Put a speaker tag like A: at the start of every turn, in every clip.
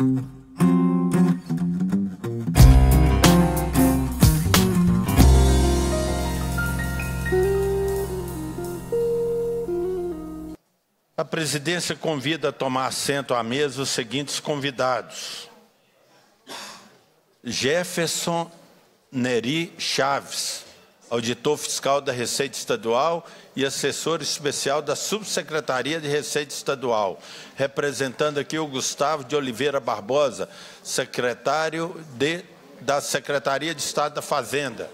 A: A presidência convida a tomar assento à mesa os seguintes convidados: Jefferson Neri Chaves, auditor fiscal da Receita Estadual e assessor especial da Subsecretaria de Receita Estadual, representando aqui o Gustavo de Oliveira Barbosa, secretário de, da Secretaria de Estado da Fazenda.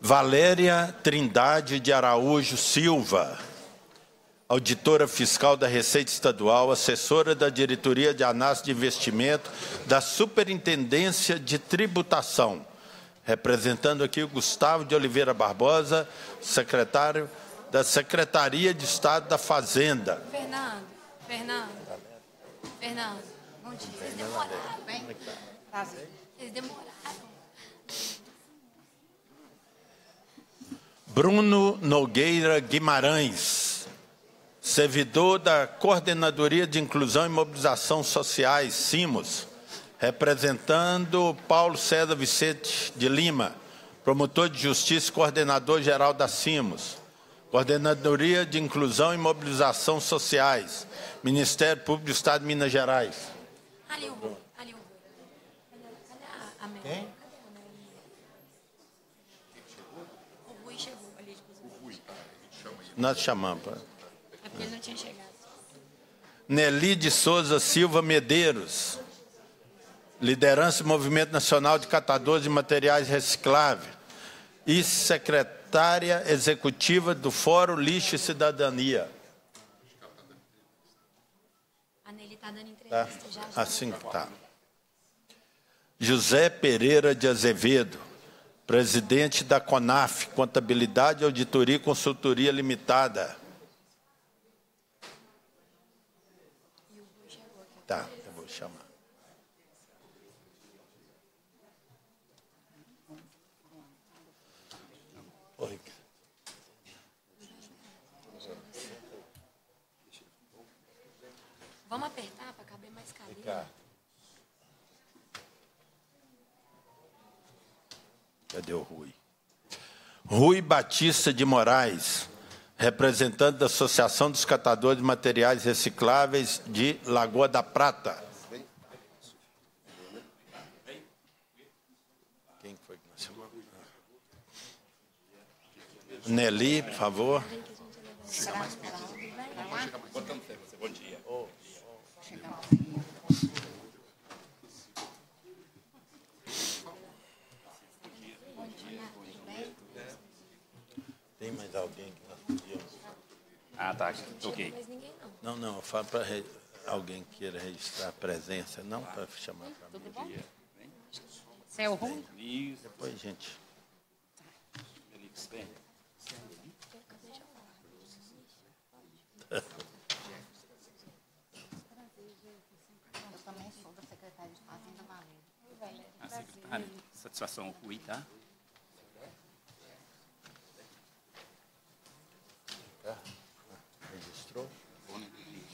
A: Valéria Trindade de Araújo Silva, auditora fiscal da Receita Estadual, assessora da Diretoria de Análise de Investimento da Superintendência de Tributação, representando aqui o Gustavo de Oliveira Barbosa, secretário da Secretaria de Estado da Fazenda.
B: Fernando, Fernando, Fernando, bom dia. Vocês demoraram, hein? Vocês demoraram.
A: Bruno Nogueira Guimarães, servidor da Coordenadoria de Inclusão e Mobilização Sociais, CIMOS, representando Paulo César Vicente de Lima, promotor de justiça e coordenador geral da CIMOS, Coordenadoria de Inclusão e Mobilização Sociais, Ministério Público do Estado de Minas Gerais.
B: Ali o Rui, ali o. Cadê a- Mel?
A: Quem? Nós chamamos.
B: Ele não tinha chegado.
A: Nelly de Souza Silva Medeiros, liderança do Movimento Nacional de Catadores de Materiais Recicláveis e secretária executiva do Fórum Lixo e Cidadania.
B: A Nelly tá dando
A: Tá?
B: entrevista já. já.
A: Assim que tá. José Pereira de Azevedo, presidente da CONAF, Contabilidade, Auditoria e Consultoria Limitada. Tá, eu vou chamar. Oi.
B: Vamos apertar para caber mais cadeira.
A: Cadê o Rui? Rui Batista de Moraes, representante da Associação dos Catadores de Materiais Recicláveis de Lagoa da Prata. Quem foi que chamamos? Nelly, por favor. Tem mais alguém que nós podíamos...
C: Ah, tá. Ok.
B: Mas ninguém não.
A: Não, não, eu falo para alguém que queira registrar a presença, não para chamar para mim.
D: Você é o Rui?
C: Isso.
A: Depois, gente.
C: Vem.
D: Eu também sou da Secretaria de Fazenda Valéria.
C: A secretária. Satisfação, Rui, tá?
A: Registrou?
B: Registra a presença.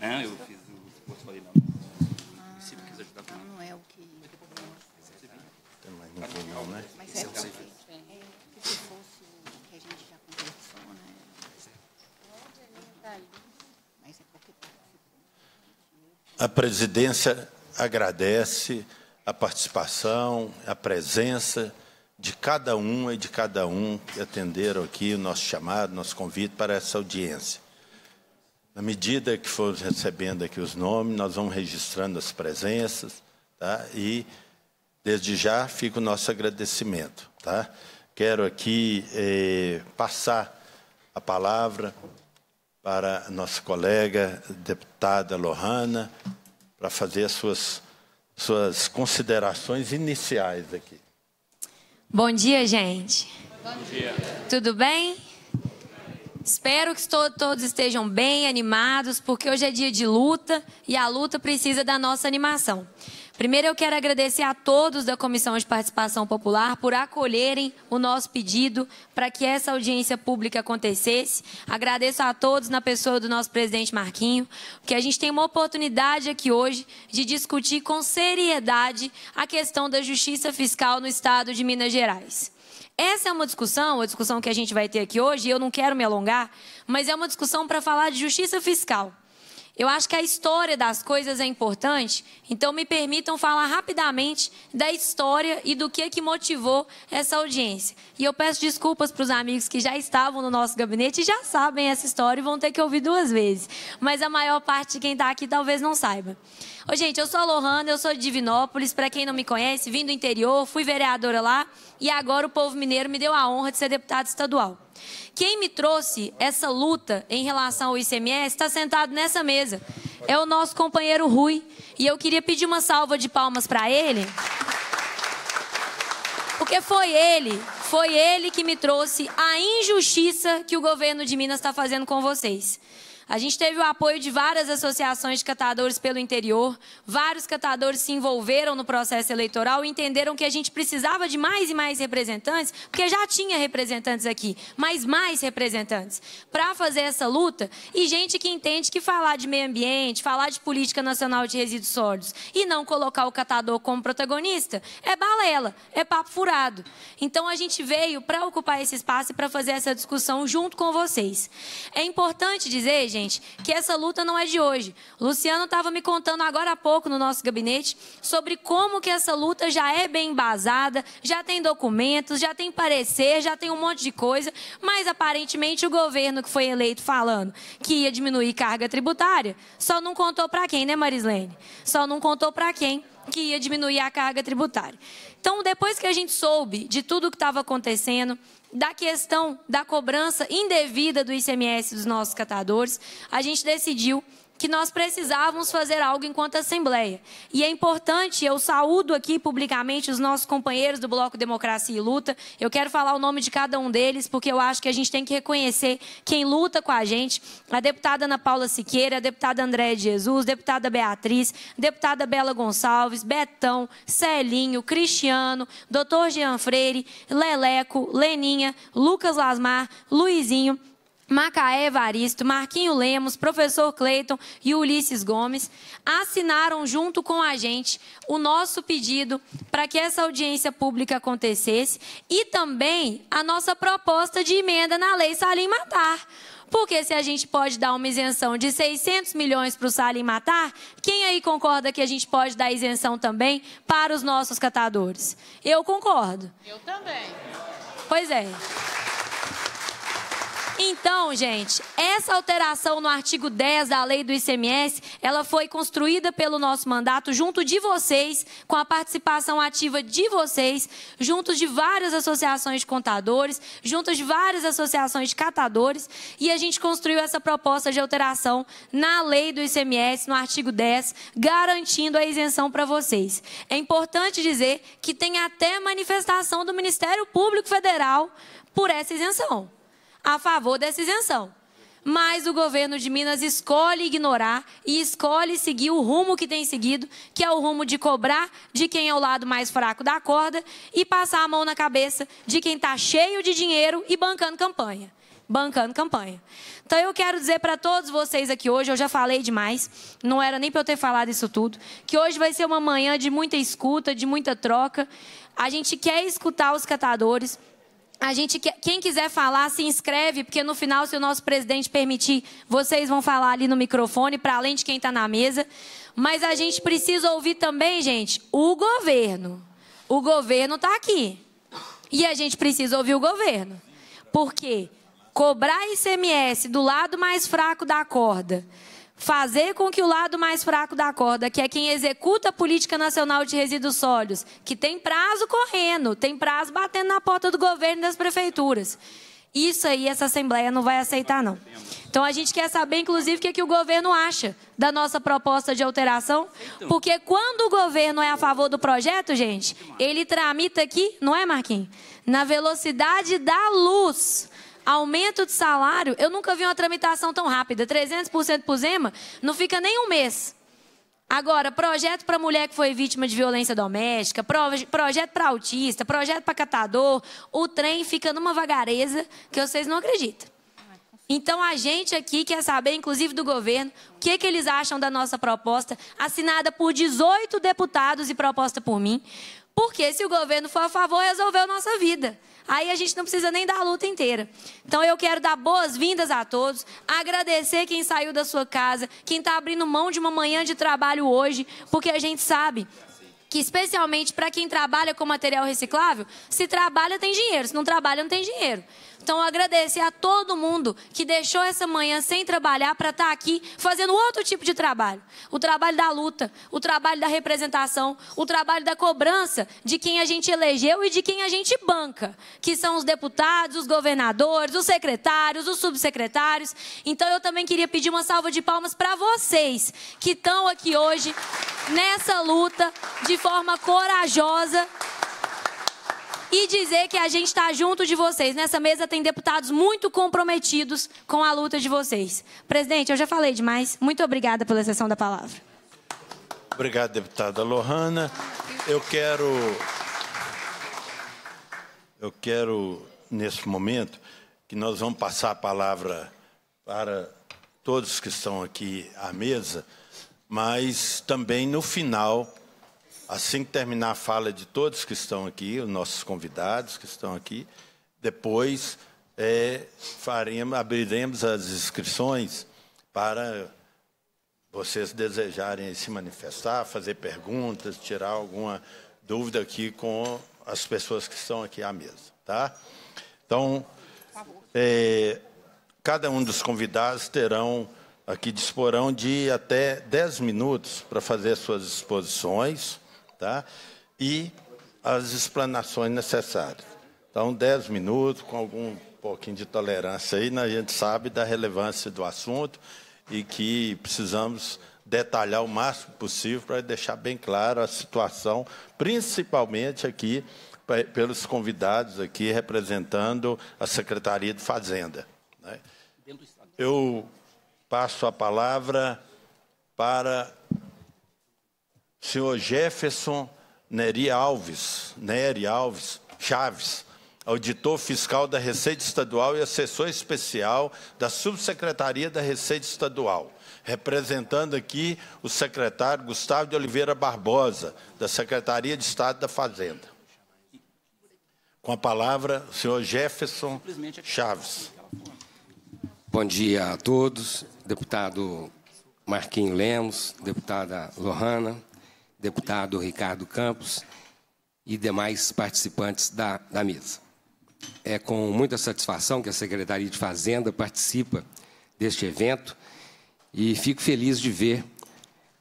C: Não, eu fiz o falei, não. Se quiser ajudar com
D: Não, não é o que.
A: Mais ninguém não, né?
D: Mas é o que, é, que se fosse o que a gente já conversou, né? Mas é porque
A: A presidência agradece a participação, a presença de cada um e de cada um que atenderam aqui o nosso chamado, nosso convite para essa audiência. Na medida que formos recebendo aqui os nomes, nós vamos registrando as presenças, tá? E desde já fica o nosso agradecimento, tá? Quero aqui eh, passar a palavra para a nossa colega deputada Lohana para fazer as suas suas considerações iniciais aqui.
B: Bom dia, gente. Bom dia. Tudo bem? Espero que to- todos estejam bem animados, porque hoje é dia de luta e a luta precisa da nossa animação. Primeiro, eu quero agradecer a todos da Comissão de Participação Popular por acolherem o nosso pedido para que essa audiência pública acontecesse. Agradeço a todos, na pessoa do nosso presidente Marquinho, que a gente tem uma oportunidade aqui hoje de discutir com seriedade a questão da justiça fiscal no estado de Minas Gerais. Essa é uma discussão, a discussão que a gente vai ter aqui hoje, e eu não quero me alongar, mas é uma discussão para falar de justiça fiscal. Eu acho que a história das coisas é importante, então me permitam falar rapidamente da história e do que é que motivou essa audiência. E eu peço desculpas para os amigos que já estavam no nosso gabinete e já sabem essa história e vão ter que ouvir duas vezes. Mas a maior parte de quem está aqui talvez não saiba. Ô, gente, eu sou a Lohana, eu sou de Divinópolis. Para quem não me conhece, vim do interior, fui vereadora lá e agora o povo mineiro me deu a honra de ser deputado estadual. Quem me trouxe essa luta em relação ao ICMS está sentado nessa mesa. É o nosso companheiro Rui. E eu queria pedir uma salva de palmas para ele. Porque foi ele, foi ele que me trouxe a injustiça que o governo de Minas está fazendo com vocês. A gente teve o apoio de várias associações de catadores pelo interior. Vários catadores se envolveram no processo eleitoral e entenderam que a gente precisava de mais e mais representantes, porque já tinha representantes aqui, mas mais representantes, para fazer essa luta. E gente que entende que falar de meio ambiente, falar de política nacional de resíduos sólidos e não colocar o catador como protagonista é balela, é papo furado. Então a gente veio para ocupar esse espaço e para fazer essa discussão junto com vocês. É importante dizer, gente, que essa luta não é de hoje. O Luciano estava me contando agora há pouco no nosso gabinete sobre como que essa luta já é bem embasada, já tem documentos, já tem parecer, já tem um monte de coisa, mas aparentemente o governo que foi eleito falando que ia diminuir carga tributária, só não contou para quem, né, Marislene? Só não contou para quem que ia diminuir a carga tributária. Então, depois que a gente soube de tudo o que estava acontecendo, da questão da cobrança indevida do ICMS dos nossos catadores, a gente decidiu que nós precisávamos fazer algo enquanto Assembleia. E é importante, eu saúdo aqui publicamente os nossos companheiros do Bloco Democracia e Luta. Eu quero falar o nome de cada um deles, porque eu acho que a gente tem que reconhecer quem luta com a gente. A deputada Ana Paula Siqueira, a deputada Andréa de Jesus, deputada Beatriz, deputada Bela Gonçalves, Betão, Celinho, Cristiano, doutor Jean Freire, Leleco, Leninha, Lucas Lasmar, Luizinho, Macaé Evaristo, Marquinho Lemos, professor Cleiton e Ulisses Gomes assinaram junto com a gente o nosso pedido para que essa audiência pública acontecesse e também a nossa proposta de emenda na lei Salim Matar. Porque se a gente pode dar uma isenção de 600 milhões para o Salim Matar, quem aí concorda que a gente pode dar isenção também para os nossos catadores? Eu concordo.
E: Eu também.
B: Pois é. Então, gente, essa alteração no artigo 10 da lei do ICMS, ela foi construída pelo nosso mandato junto de vocês, com a participação ativa de vocês, junto de várias associações de contadores, junto de várias associações de catadores, e a gente construiu essa proposta de alteração na lei do ICMS, no artigo 10, garantindo a isenção para vocês. É importante dizer que tem até manifestação do Ministério Público Federal por essa isenção a favor dessa isenção. Mas o governo de Minas escolhe ignorar e escolhe seguir o rumo que tem seguido, que é o rumo de cobrar de quem é o lado mais fraco da corda e passar a mão na cabeça de quem está cheio de dinheiro e bancando campanha. Bancando campanha. Então eu quero dizer para todos vocês aqui hoje, eu já falei demais, não era nem para eu ter falado isso tudo, que hoje vai ser uma manhã de muita escuta, de muita troca. A gente quer escutar os catadores, a gente, quem quiser falar, se inscreve, porque no final, se o nosso presidente permitir, vocês vão falar ali no microfone, para além de quem está na mesa. Mas a gente precisa ouvir também, gente, o governo. O governo está aqui. E a gente precisa ouvir o governo. Porque cobrar ICMS do lado mais fraco da corda fazer com que o lado mais fraco da corda, que é quem executa a política nacional de resíduos sólidos, que tem prazo correndo, tem prazo batendo na porta do governo e das prefeituras. Isso aí essa Assembleia não vai aceitar, não. Então a gente quer saber, inclusive, o que, é que o governo acha da nossa proposta de alteração. Porque quando o governo é a favor do projeto, gente, ele tramita aqui, não é, Marquinhos? Na velocidade da luz. Aumento de salário, eu nunca vi uma tramitação tão rápida. 300% por Zema, não fica nem um mês. Agora, projeto para mulher que foi vítima de violência doméstica, proje- projeto para autista, projeto para catador, o trem fica numa vagareza que vocês não acreditam. Então a gente aqui quer saber, inclusive do governo, o que, que eles acham da nossa proposta, assinada por 18 deputados e proposta por mim. Porque se o governo for a favor, resolveu nossa vida. Aí a gente não precisa nem dar a luta inteira. Então eu quero dar boas-vindas a todos, agradecer quem saiu da sua casa, quem está abrindo mão de uma manhã de trabalho hoje, porque a gente sabe que especialmente para quem trabalha com material reciclável, se trabalha tem dinheiro, se não trabalha não tem dinheiro. Então agradecer a todo mundo que deixou essa manhã sem trabalhar para estar aqui fazendo outro tipo de trabalho. O trabalho da luta, o trabalho da representação, o trabalho da cobrança de quem a gente elegeu e de quem a gente banca, que são os deputados, os governadores, os secretários, os subsecretários. Então eu também queria pedir uma salva de palmas para vocês que estão aqui hoje nessa luta de forma corajosa e dizer que a gente está junto de vocês. Nessa mesa tem deputados muito comprometidos com a luta de vocês. Presidente, eu já falei demais. Muito obrigada pela sessão da palavra.
A: Obrigado, deputada Lohana. Eu quero. Eu quero, nesse momento, que nós vamos passar a palavra para todos que estão aqui à mesa, mas também no final, assim que terminar a fala de todos que estão aqui, os nossos convidados que estão aqui, depois é, faremos, abriremos as inscrições para vocês desejarem se manifestar, fazer perguntas, tirar alguma dúvida aqui com as pessoas que estão aqui à mesa, tá? Então, é, cada um dos convidados terão aqui disporão de até 10 minutos para fazer suas exposições, tá? E as explanações necessárias. Então, 10 minutos, com algum pouquinho de tolerância aí, né? a gente sabe da relevância do assunto e que precisamos detalhar o máximo possível para deixar bem claro a situação, principalmente aqui pe- pelos convidados aqui representando a Secretaria de Fazenda. né? Eu passo a palavra para senhor Jefferson Neri Alves, Nery Alves Chaves, auditor fiscal da Receita Estadual e assessor especial da Subsecretaria da Receita Estadual, representando aqui o secretário Gustavo de Oliveira Barbosa, da Secretaria de Estado da Fazenda. Com a palavra, o senhor Jefferson Chaves.
E: Bom dia a todos, deputado Marquinhos Lemos, deputada Lohana, deputado Ricardo Campos e demais participantes da, da mesa. É com muita satisfação que a Secretaria de Fazenda participa deste evento e fico feliz de ver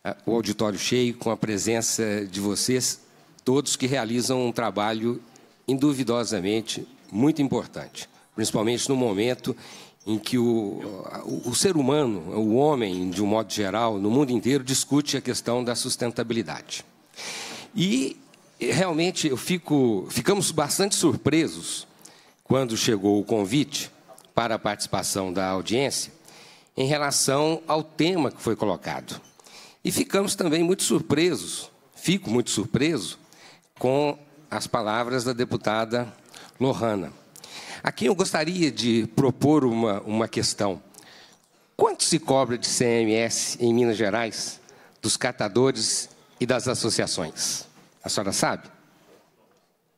E: ah, o auditório cheio com a presença de vocês, todos que realizam um trabalho induvidosamente muito importante, principalmente no momento em que o, o, o ser humano, o homem, de um modo geral, no mundo inteiro, discute a questão da sustentabilidade. E realmente eu fico, ficamos bastante surpresos quando chegou o convite para a participação da audiência em relação ao tema que foi colocado. E ficamos também muito surpresos, fico muito surpreso com as palavras da deputada Lohana. Aqui eu gostaria de propor uma, uma questão. Quanto se cobra de CMS em Minas Gerais dos catadores e das associações? A senhora sabe?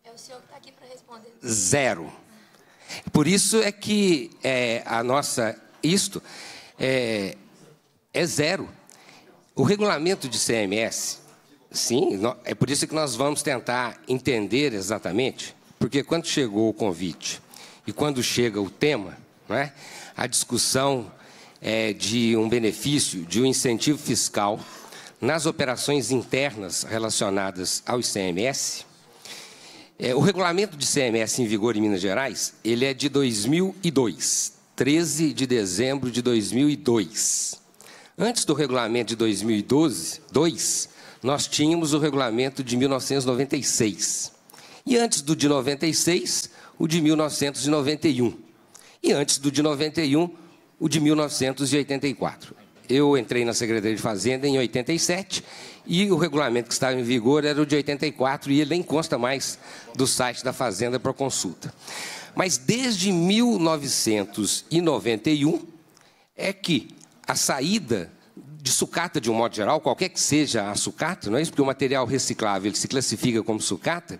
B: É o senhor que está aqui para responder.
E: Zero. Por isso é que é, a nossa isto é, é zero. O regulamento de CMS, sim, é por isso que nós vamos tentar entender exatamente, porque quando chegou o convite e quando chega o tema, não é, a discussão é, de um benefício, de um incentivo fiscal nas operações internas relacionadas ao ICMS, é, o regulamento de CMS em vigor em Minas Gerais, ele é de 2002, 13 de dezembro de 2002. Antes do regulamento de 2012, 2, nós tínhamos o regulamento de 1996. E antes do de 96, o de 1991. E antes do de 91, o de 1984. Eu entrei na Secretaria de Fazenda em 87 e o regulamento que estava em vigor era o de 84 e ele nem consta mais do site da Fazenda para consulta. Mas desde 1991 é que a saída de sucata, de um modo geral, qualquer que seja a sucata, não é isso? Porque o material reciclável se classifica como sucata,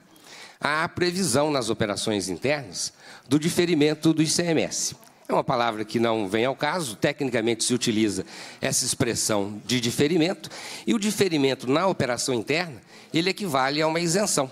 E: há previsão nas operações internas do diferimento do ICMS. É uma palavra que não vem ao caso, tecnicamente se utiliza essa expressão de diferimento, e o diferimento na operação interna, ele equivale a uma isenção.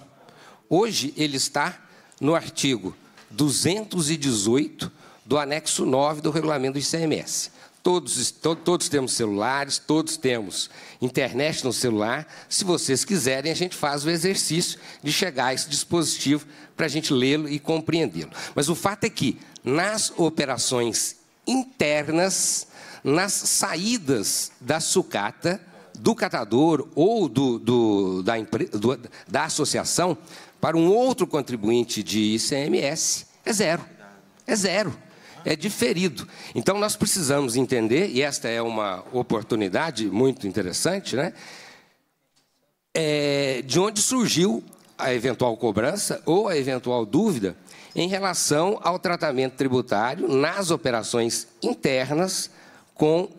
E: Hoje ele está no artigo 218 do anexo 9 do regulamento do ICMS. Todos, to, todos temos celulares, todos temos internet no celular. Se vocês quiserem, a gente faz o exercício de chegar a esse dispositivo para a gente lê-lo e compreendê-lo. Mas o fato é que, nas operações internas, nas saídas da sucata, do catador ou do, do, da, do, da associação, para um outro contribuinte de ICMS, é zero. É zero é diferido. Então nós precisamos entender, e esta é uma oportunidade muito interessante, né? É, de onde surgiu a eventual cobrança ou a eventual dúvida em relação ao tratamento tributário nas operações internas com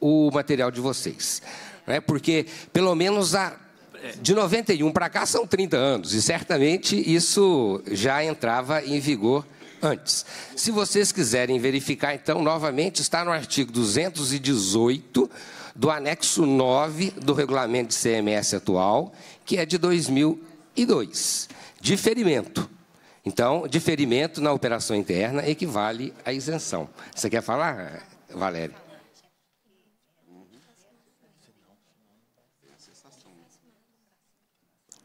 E: o material de vocês. Né? Porque, pelo menos, a, de 91 para cá são 30 anos, e certamente isso já entrava em vigor antes. Se vocês quiserem verificar, então, novamente, está no artigo 218 do anexo 9 do regulamento de CMS atual, que é de 2002. Diferimento. Então, diferimento na operação interna equivale à isenção. Você quer falar, Valéria?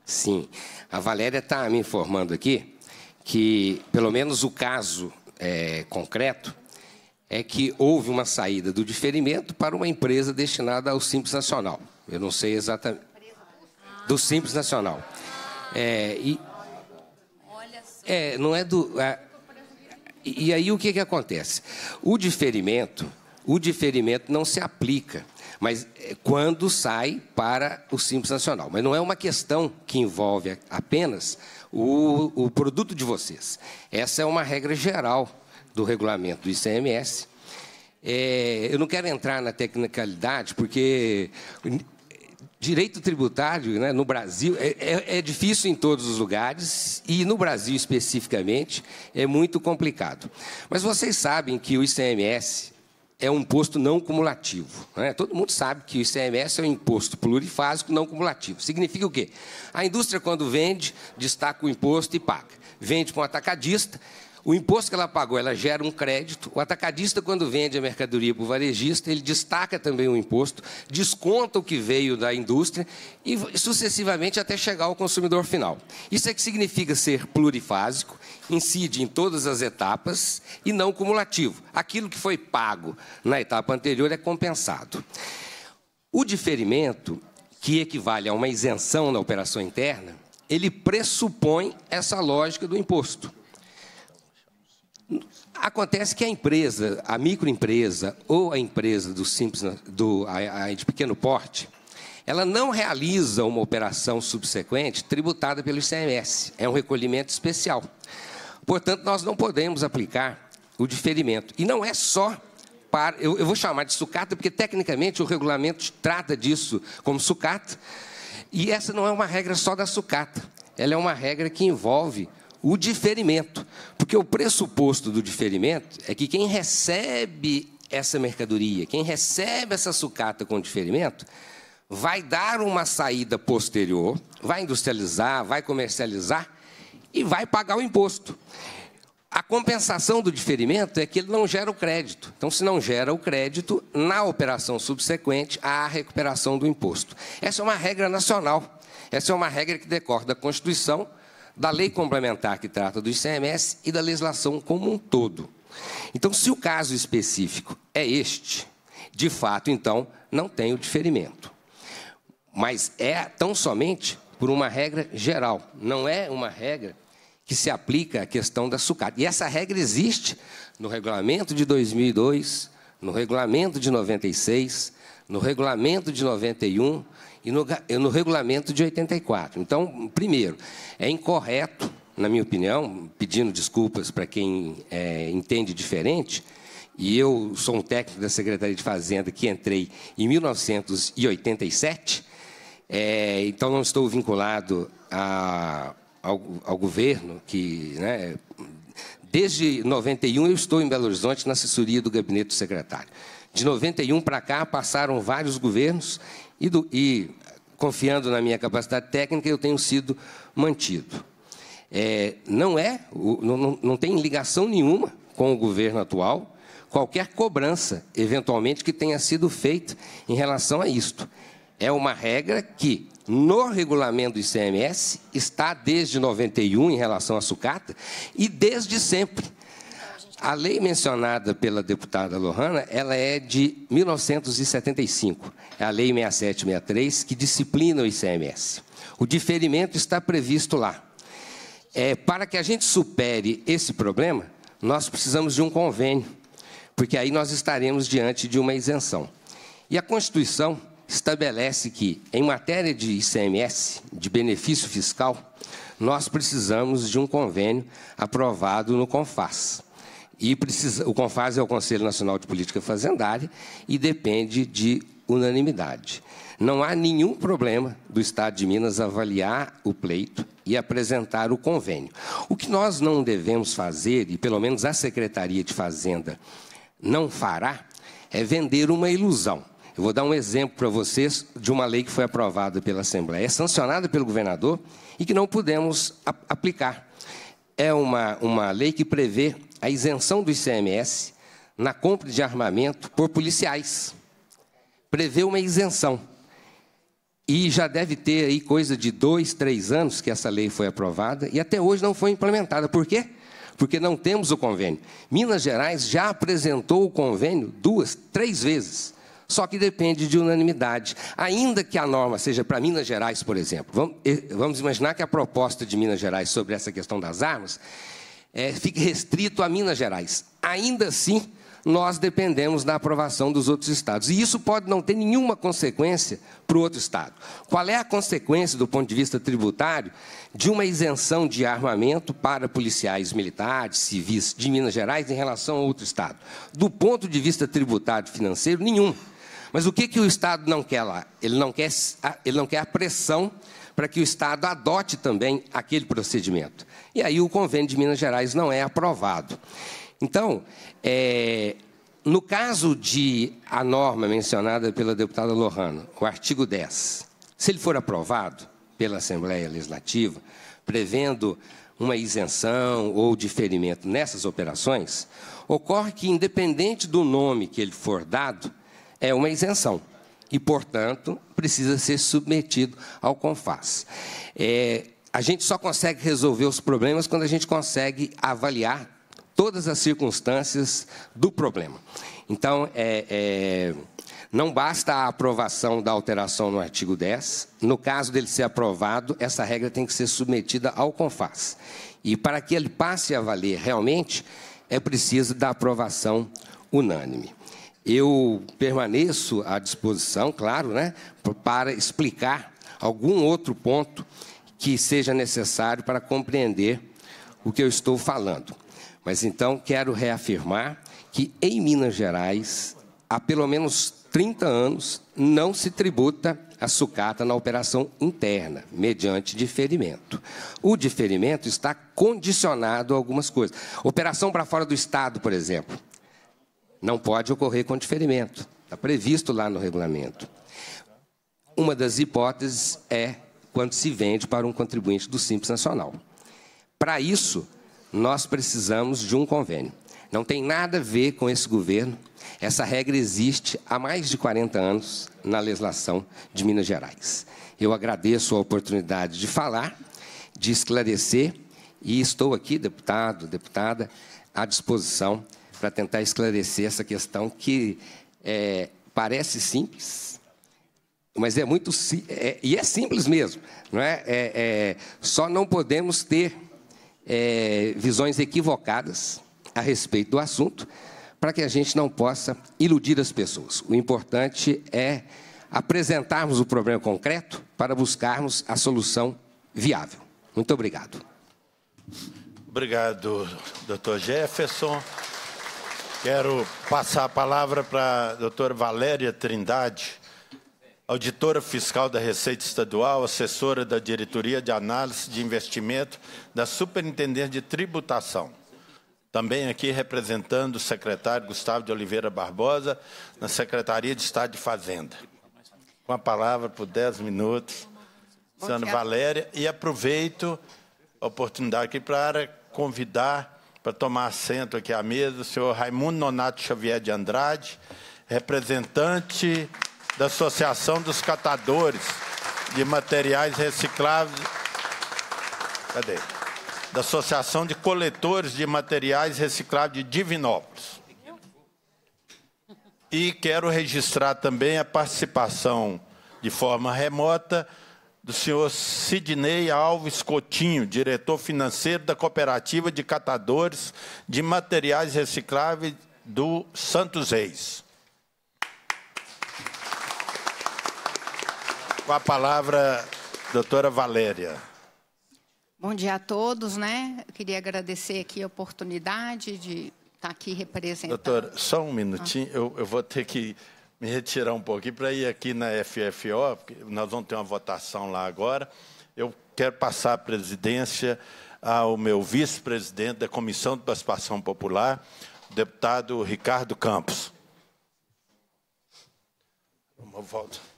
E: Sim. A Valéria está me informando aqui que, pelo menos o caso é, concreto, é que houve uma saída do diferimento para uma empresa destinada ao Simples Nacional. Eu não sei exatamente. Do Simples Nacional. É, e, é, não é do. É, e aí o que, que acontece? O diferimento, o diferimento não se aplica, mas é quando sai para o Simples Nacional. Mas não é uma questão que envolve apenas o, o produto de vocês. Essa é uma regra geral do regulamento do ICMS. É, eu não quero entrar na tecnicalidade, porque direito tributário né, no Brasil é, é, é, difícil em todos os lugares e no Brasil especificamente é muito complicado. Mas vocês sabem que o ICMS é um imposto não cumulativo. Né? Todo mundo sabe que o ICMS é um imposto plurifásico não cumulativo. Significa o quê? A indústria, quando vende, destaca o imposto e paga. Vende para um atacadista, o imposto que ela pagou, ela gera um crédito. O atacadista, quando vende a mercadoria para o varejista, ele destaca também o imposto, desconta o que veio da indústria e sucessivamente até chegar ao consumidor final. Isso é que significa ser plurifásico, incide em todas as etapas e não cumulativo. Aquilo que foi pago na etapa anterior é compensado. O diferimento, que equivale a uma isenção na operação interna, ele pressupõe essa lógica do imposto. Acontece que a empresa, a microempresa ou a empresa do simples, do, a, a de pequeno porte, ela não realiza uma operação subsequente tributada pelo ICMS. É um recolhimento especial. Portanto, nós não podemos aplicar o diferimento. E não é só para. Eu, eu vou chamar de sucata, porque tecnicamente o regulamento trata disso como sucata. E essa não é uma regra só da sucata. Ela é uma regra que envolve o diferimento. Porque o pressuposto do diferimento é que quem recebe essa mercadoria, quem recebe essa sucata com diferimento, vai dar uma saída posterior, vai industrializar, vai comercializar e vai pagar o imposto. A compensação do diferimento é que ele não gera o crédito. Então, se não gera o crédito, na operação subsequente, há a recuperação do imposto. Essa é uma regra nacional. Essa é uma regra que decorre da Constituição da lei complementar que trata do ICMS e da legislação como um todo. Então, se o caso específico é este, de fato, então, não tem o diferimento. Mas é tão somente por uma regra geral, não é uma regra que se aplica à questão da sucata. E essa regra existe no regulamento de 2002, no regulamento de 96, no regulamento de 91 e no, no regulamento de 84. Então, primeiro, é incorreto, na minha opinião, pedindo desculpas para quem é, entende diferente, e eu sou um técnico da Secretaria de Fazenda que entrei em 1987, é, então não estou vinculado a, ao, ao, governo, que né, desde 91 eu estou em Belo Horizonte na assessoria do gabinete do secretário. De 91 para cá passaram vários governos e, do, e, confiando na minha capacidade técnica, eu tenho sido mantido. É, não é, não, não tem ligação nenhuma com o governo atual qualquer cobrança, eventualmente, que tenha sido feita em relação a isto. É uma regra que, no regulamento do ICMS, está desde 91 em relação à sucata e desde sempre. A lei mencionada pela deputada Lohana, ela é de 1975. É a Lei 6763, que disciplina o ICMS. O diferimento está previsto lá. É, para que a gente supere esse problema, nós precisamos de um convênio porque aí nós estaremos diante de uma isenção. E a Constituição estabelece que, em matéria de ICMS, de benefício fiscal, nós precisamos de um convênio aprovado no CONFAS. E precisa, o CONFAS é o Conselho Nacional de Política Fazendária e depende de unanimidade. Não há nenhum problema do Estado de Minas avaliar o pleito e apresentar o convênio. O que nós não devemos fazer, e pelo menos a Secretaria de Fazenda não fará é vender uma ilusão. Eu vou dar um exemplo para vocês de uma lei que foi aprovada pela Assembleia, é sancionada pelo governador e que não pudemos aplicar. É uma, uma lei que prevê a isenção do ICMS na compra de armamento por policiais. Prevê uma isenção. E já deve ter aí coisa de dois, três anos que essa lei foi aprovada e até hoje não foi implementada. Por quê? porque não temos o convênio. Minas Gerais já apresentou o convênio duas, três vezes. Só que depende de unanimidade. Ainda que a norma seja para Minas Gerais, por exemplo. Vamos, imaginar que a proposta de Minas Gerais sobre essa questão das armas é, fique restrito a Minas Gerais. Ainda assim, nós dependemos da aprovação dos outros estados. E isso pode não ter nenhuma consequência para o outro estado. Qual é a consequência, do ponto de vista tributário, de uma isenção de armamento para policiais militares, civis de Minas Gerais em relação a outro estado? Do ponto de vista tributário financeiro, nenhum. Mas o que, que o Estado não quer lá? Ele não quer, ele não quer a pressão para que o Estado adote também aquele procedimento. E aí o convênio de Minas Gerais não é aprovado. Então, é, no caso de a norma mencionada pela deputada Lohano, o artigo 10, se ele for aprovado pela Assembleia Legislativa, prevendo uma isenção ou diferimento nessas operações, ocorre que, independente do nome que ele for dado, é uma isenção e, portanto, precisa ser submetido ao CONFAS. É, a gente só consegue resolver os problemas quando a gente consegue avaliar todas as circunstâncias do problema. Então, é, é, não basta a aprovação da alteração no artigo 10. No caso dele ser aprovado, essa regra tem que ser submetida ao CONFAS. E para que ele passe a valer realmente, é preciso da aprovação unânime. Eu permaneço à disposição, claro, né, para explicar algum outro ponto que seja necessário para compreender o que eu estou falando. Mas então quero reafirmar que em Minas Gerais, há pelo menos 30 anos, não se tributa a sucata na operação interna, mediante diferimento. O diferimento está condicionado a algumas coisas. Operação para fora do Estado, por exemplo, não pode ocorrer com diferimento. Está previsto lá no regulamento. Uma das hipóteses é quando se vende para um contribuinte do Simples Nacional. Para isso, nós precisamos de um convênio. Não tem nada a ver com esse governo. Essa regra existe há mais de 40 anos na legislação de Minas Gerais. Eu agradeço a oportunidade de falar, de esclarecer, e estou aqui, deputado, deputada, à disposição para tentar esclarecer essa questão que é, parece simples, mas é muito é, e é simples mesmo, não é? é? é só não podemos ter é, visões equivocadas a respeito do assunto, para que a gente não possa iludir as pessoas. O importante é apresentarmos o problema concreto para buscarmos a solução viável. Muito obrigado.
A: Obrigado, doutor Jefferson. Quero passar a palavra para a doutora Valéria Trindade, auditora fiscal da Receita Estadual, assessora da Diretoria de Análise de Investimento da Superintendência de Tributação. Também aqui representando o secretário Gustavo de Oliveira Barbosa, na Secretaria de Estado de Fazenda. Com a palavra por 10 minutos, senhora Valéria, e aproveito a oportunidade aqui para convidar para tomar assento aqui à mesa o senhor Raimundo Nonato Xavier de Andrade, representante da Associação dos Catadores de Materiais Recicláveis. Cadê? Da Associação de Coletores de Materiais Recicláveis de Divinópolis. E quero registrar também a participação de forma remota do senhor Sidney Alves Coutinho, diretor financeiro da Cooperativa de Catadores de Materiais Recicláveis do Santos Reis. Com a palavra, doutora Valéria.
D: Bom dia a todos, né? Eu queria agradecer aqui a oportunidade de estar aqui representando.
A: Doutora, só um minutinho, eu, eu vou ter que me retirar um pouquinho para ir aqui na FFO, porque nós vamos ter uma votação lá agora. Eu quero passar a presidência ao meu vice-presidente da Comissão de Participação Popular, o deputado Ricardo Campos. Uma volta.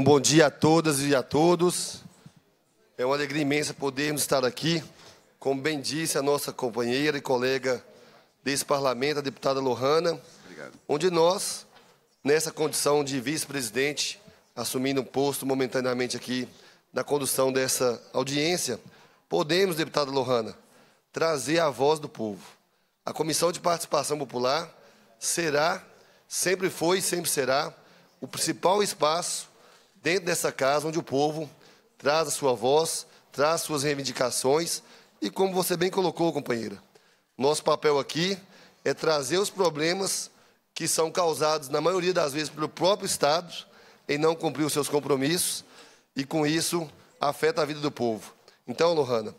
F: Um bom dia a todas e a todos. É uma alegria imensa podermos estar aqui, como bem disse a nossa companheira e colega desse parlamento, a deputada Lohana, Obrigado. onde nós, nessa condição de vice-presidente, assumindo um posto momentaneamente aqui na condução dessa audiência, podemos, deputada Lohana, trazer a voz do povo. A Comissão de Participação Popular será, sempre foi e sempre será, o principal espaço dentro dessa casa onde o povo traz a sua voz, traz suas reivindicações e, como você bem colocou, companheira, nosso papel aqui é trazer os problemas que são causados, na maioria das vezes, pelo próprio Estado em não cumprir os seus compromissos e, com isso, afeta a vida do povo. Então, Lohana,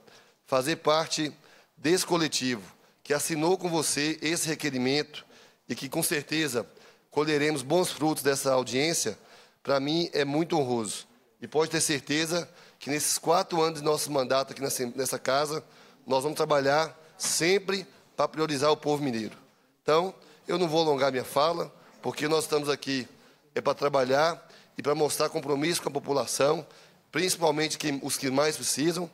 F: fazer parte desse coletivo que assinou com você esse requerimento e que, com certeza, colheremos bons frutos dessa audiência, para mim é muito honroso. E pode ter certeza que nesses quatro anos de nosso mandato aqui nessa casa, nós vamos trabalhar sempre para priorizar o povo mineiro. Então, eu não vou alongar minha fala, porque nós estamos aqui é para trabalhar e para mostrar compromisso com a população, principalmente os que mais precisam.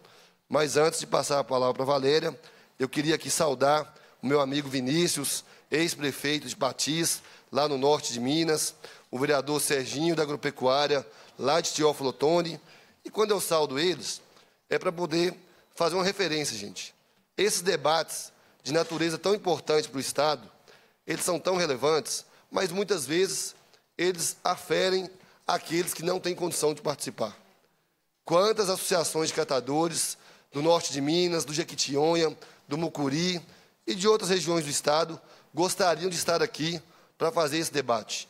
F: Mas antes de passar a palavra para a Valéria, eu queria aqui saudar o meu amigo Vinícius, ex-prefeito de Patis, lá no norte de Minas, o vereador Serginho da Agropecuária, lá de Teófilo Otoni. E quando eu saldo eles, é para poder fazer uma referência, gente. Esses debates de natureza tão importante para o Estado, eles são tão relevantes, mas muitas vezes eles aferem aqueles que não têm condição de participar. Quantas associações de catadores do norte de Minas, do Jequitinhonha, do Mucuri e de outras regiões do Estado gostariam de estar aqui para fazer esse debate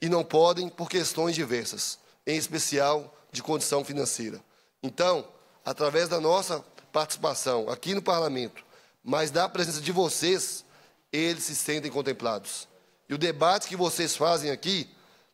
F: e não podem por questões diversas, em especial de condição financeira. Então, através da nossa participação aqui no parlamento, mas da presença de vocês, eles se sentem contemplados. E o debate que vocês fazem aqui,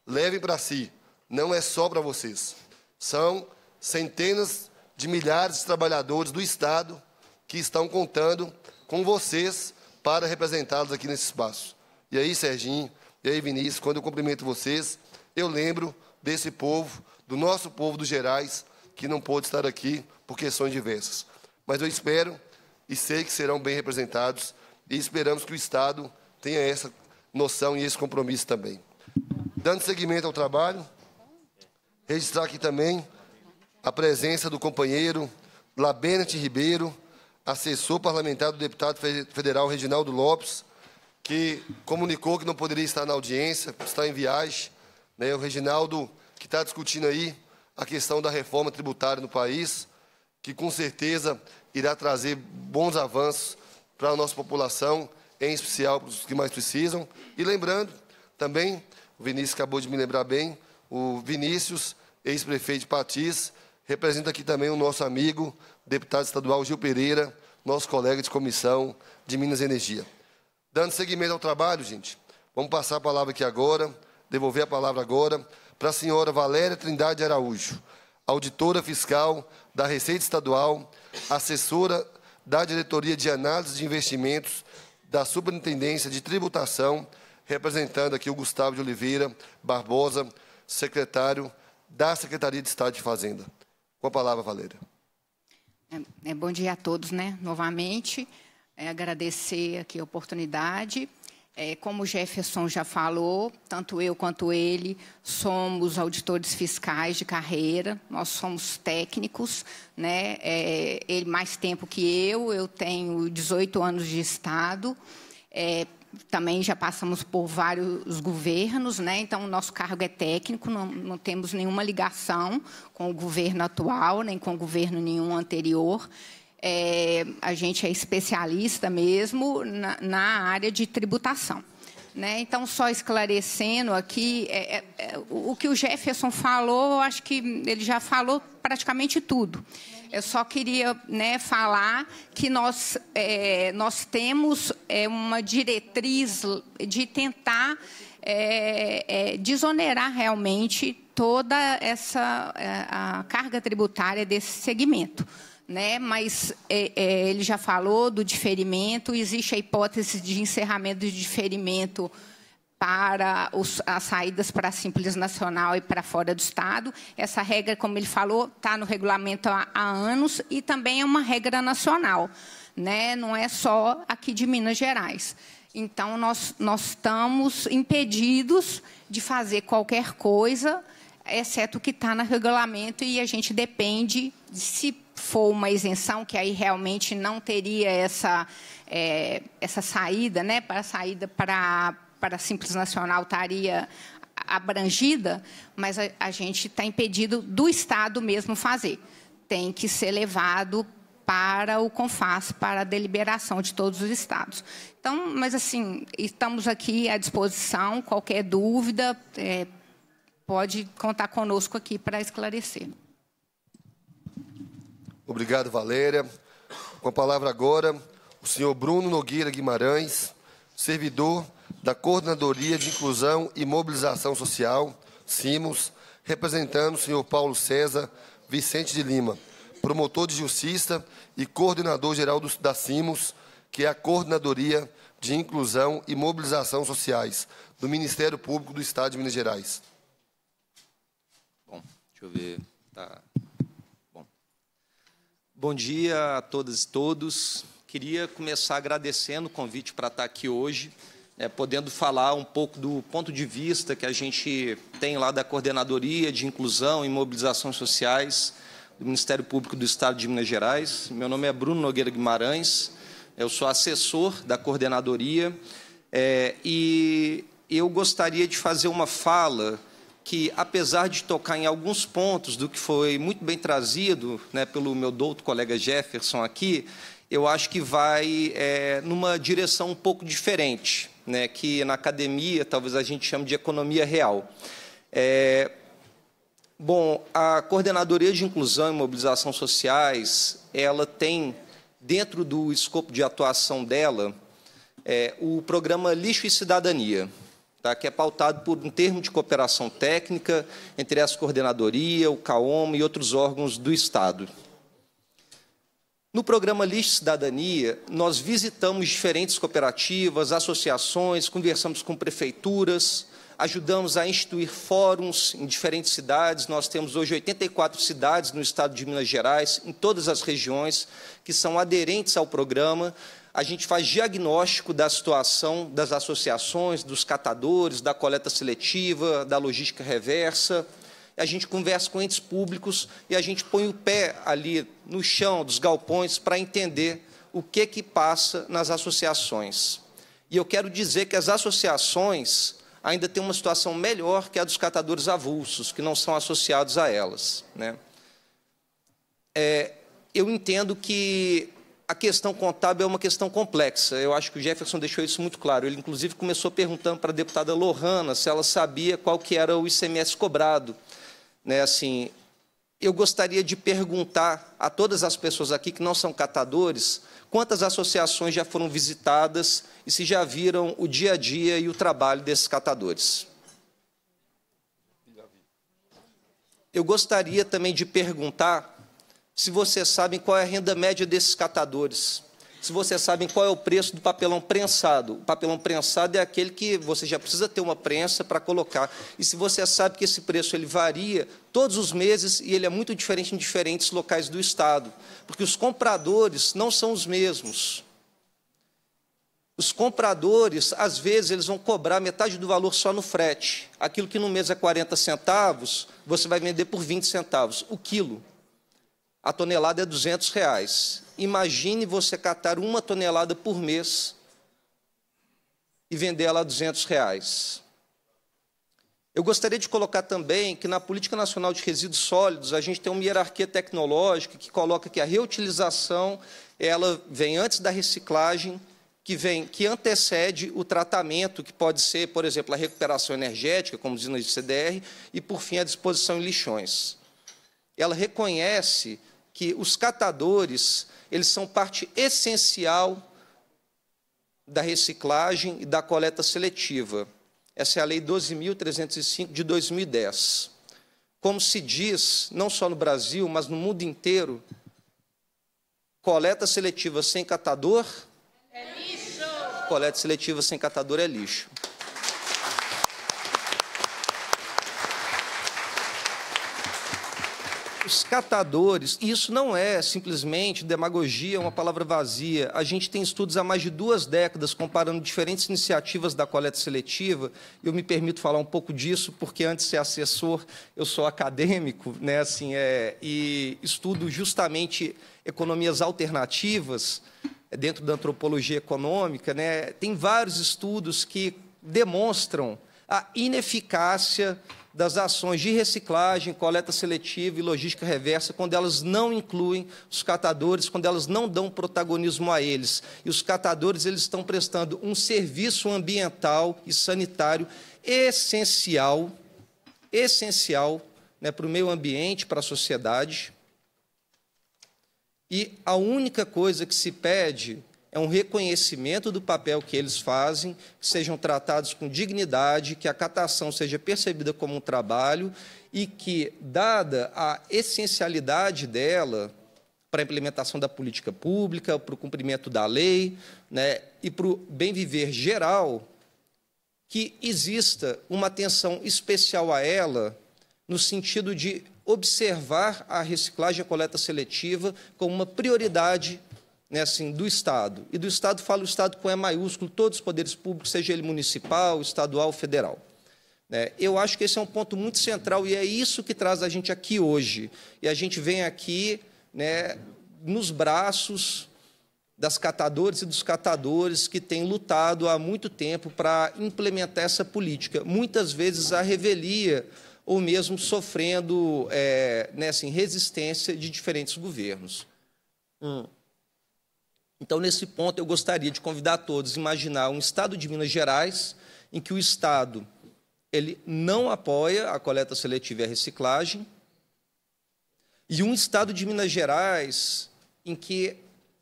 F: levem para si, não é só para vocês. São centenas de milhares de trabalhadores do Estado que estão contando com vocês para representá-los aqui nesse espaço. E aí, Serginho, e aí, Vinícius, quando eu cumprimento vocês, eu lembro desse povo, do nosso povo dos Gerais, que não pôde estar aqui por questões diversas. Mas eu espero e sei que serão bem representados e esperamos que o Estado tenha essa noção e esse compromisso também. Dando seguimento ao trabalho, registrar aqui também a presença do companheiro Labenete Ribeiro, assessor parlamentar do deputado federal Reginaldo Lopes, que comunicou que não poderia estar na audiência, está em viagem. Né? O Reginaldo, que está discutindo aí a questão da reforma tributária no país, que com certeza irá trazer bons avanços para a nossa população, em especial para os que mais precisam. E lembrando também, o Vinícius acabou de me lembrar bem, o Vinícius, ex-prefeito de Patis, representa aqui também o nosso amigo, deputado estadual Gil Pereira, nosso colega de comissão de Minas e Energia. Dando seguimento ao trabalho, gente, vamos passar a palavra aqui agora, devolver a palavra agora para a senhora Valéria Trindade Araújo, auditora fiscal da Receita Estadual, assessora da Diretoria de Análise de Investimentos da Superintendência de Tributação, representando aqui o Gustavo de Oliveira Barbosa, secretário da Secretaria de Estado de Fazenda. Com a palavra, Valéria.
D: É, é, bom dia a todos, né? Novamente, é, agradecer aqui a oportunidade. É, como o Jefferson já falou, tanto eu quanto ele somos auditores fiscais de carreira, nós somos técnicos, né? É, ele mais tempo que eu, eu tenho 18 anos de Estado, é, também já passamos por vários governos, né? então o nosso cargo é técnico, não, não, temos nenhuma ligação com o governo atual, nem com o governo nenhum anterior. É, a gente é especialista mesmo na, na área de tributação. Né? Então, só esclarecendo aqui, é, é, é o que o Jefferson falou, eu acho que ele já falou praticamente tudo. Eu só queria né, falar que nós, é, nós temos é, uma diretriz de tentar é, desonerar realmente toda essa a carga tributária desse segmento. Né? Mas é, ele já falou do diferimento, existe a hipótese de encerramento de diferimento para os, as saídas para a Simples Nacional e para fora do Estado. Essa regra, como ele falou, está no regulamento há, há, anos e também é uma regra nacional, né? não é só aqui de Minas Gerais. Então, nós, nós estamos impedidos de fazer qualquer coisa, exceto o que está no regulamento, e a gente depende, de, se for uma isenção, que aí realmente não teria essa, é, essa saída, né, para saída para para a Simples Nacional estaria abrangida, mas a, a gente está impedido do Estado mesmo fazer. Tem que ser levado para o CONFAS, para a deliberação de todos os estados. Então, mas assim, estamos aqui à disposição, qualquer dúvida, é, pode contar conosco aqui para esclarecer.
F: Obrigado, Valéria. Com a palavra agora, o senhor Bruno Nogueira Guimarães, servidor da Coordenadoria de Inclusão e Mobilização Social, CIMOS, representando o senhor Paulo César Vicente de Lima, promotor de justiça e coordenador-geral da CIMOS, que é a Coordenadoria de Inclusão e Mobilização Sociais do Ministério Público do Estado de Minas Gerais.
G: Bom, deixa eu ver. Tá. Bom. Dia a todas e todos. Queria começar agradecendo o convite para estar aqui hoje é, podendo falar um pouco do ponto de vista que a gente tem lá da Coordenadoria de Inclusão e Mobilizações Sociais do Ministério Público do Estado de Minas Gerais. Meu nome é Bruno Nogueira Guimarães, eu sou assessor da coordenadoria é, e eu gostaria de fazer uma fala que, apesar de tocar em alguns pontos do que foi muito bem trazido né, pelo meu douto colega Jefferson aqui, eu acho que vai é, numa direção um pouco diferente né, que na academia talvez a gente chame de economia real. É, bom, a Coordenadoria de Inclusão e Mobilização Sociais, ela tem, dentro do escopo de atuação dela, é, o programa Lixo e Cidadania, tá, que é pautado por um termo de cooperação técnica entre as coordenadoria, o CAOM e outros órgãos do Estado. No programa Lixo Cidadania, nós visitamos diferentes cooperativas, associações, conversamos com prefeituras, ajudamos a instituir fóruns em diferentes cidades. Nós temos hoje 84 cidades no estado de Minas Gerais, em todas as regiões, que são aderentes ao programa. A gente faz diagnóstico da situação das associações, dos catadores, da coleta seletiva, da logística reversa a gente conversa com entes públicos e a gente põe o pé ali no chão dos galpões para entender o que que passa nas associações. E eu quero dizer que as associações ainda têm uma situação melhor que a dos catadores avulsos, que não são associados a elas. Né? É, eu entendo que a questão contábil é uma questão complexa. Eu acho que o Jefferson deixou isso muito claro. Ele, inclusive, começou perguntando para a deputada Lohana se ela sabia qual que era o ICMS cobrado. Né, assim, eu gostaria de perguntar a todas as pessoas aqui que não são catadores quantas associações já foram visitadas e se já viram o dia a dia e o trabalho desses catadores. Eu gostaria também de perguntar se vocês sabem qual é a renda média desses catadores, se vocês sabem qual é o preço do papelão prensado. O papelão prensado é aquele que você já precisa ter uma prensa para colocar. E se você sabe que esse preço ele varia todos os meses e ele é muito diferente em diferentes locais do Estado, porque os compradores não são os mesmos. Os compradores, às vezes, eles vão cobrar metade do valor só no frete. Aquilo que no mês é 40 centavos, você vai vender por 20 centavos, o quilo a tonelada é 200 reais. Imagine você catar uma tonelada por mês e vender ela a 200 reais. Eu gostaria de colocar também que na Política Nacional de Resíduos Sólidos a gente tem uma hierarquia tecnológica que coloca que a reutilização ela vem antes da reciclagem, que vem que antecede o tratamento, que pode ser, por exemplo, a recuperação energética, como usinas de CDR, e por fim a disposição em lixões. Ela reconhece que os catadores, eles são parte essencial da reciclagem e da coleta seletiva. Essa é a Lei 12.305 de 2010. Como se diz, não só no Brasil, mas no mundo inteiro, coleta seletiva sem catador é lixo. Coleta seletiva sem catador é lixo. Os catadores, e isso não é simplesmente demagogia, uma palavra vazia. A gente tem estudos há mais de duas décadas comparando diferentes iniciativas da coleta seletiva. Eu me permito falar um pouco disso, porque antes de ser assessor, eu sou acadêmico, né, assim, é, e estudo justamente economias alternativas é, dentro da antropologia econômica. Né, tem vários estudos que demonstram a ineficácia das ações de reciclagem, coleta seletiva e logística reversa, quando elas não incluem os catadores, quando elas não dão protagonismo a eles. E os catadores eles estão prestando um serviço ambiental e sanitário essencial, essencial né, para o meio ambiente, para a sociedade. E a única coisa que se pede é um reconhecimento do papel que eles fazem, que sejam tratados com dignidade, que a catação seja percebida como um trabalho e que, dada a essencialidade dela para a implementação da política pública, para o cumprimento da lei né, e para o bem viver geral, que exista uma atenção especial a ela no sentido de observar a reciclagem e a coleta seletiva como uma prioridade né, assim, do Estado. E do Estado fala o Estado com E maiúsculo, todos os poderes públicos, seja ele municipal, estadual, federal. Né. Eu acho que esse é um ponto muito central e é isso que traz a gente aqui hoje. E a gente vem aqui né, nos braços das catadoras e dos catadores que têm lutado há muito tempo para implementar essa política, muitas vezes a revelia ou mesmo sofrendo é, né, assim, resistência de diferentes governos. Hum. Então, nesse ponto, eu gostaria de convidar todos a imaginar um estado de Minas Gerais em que o Estado ele não apoia a coleta seletiva e a reciclagem, e um estado de Minas Gerais em que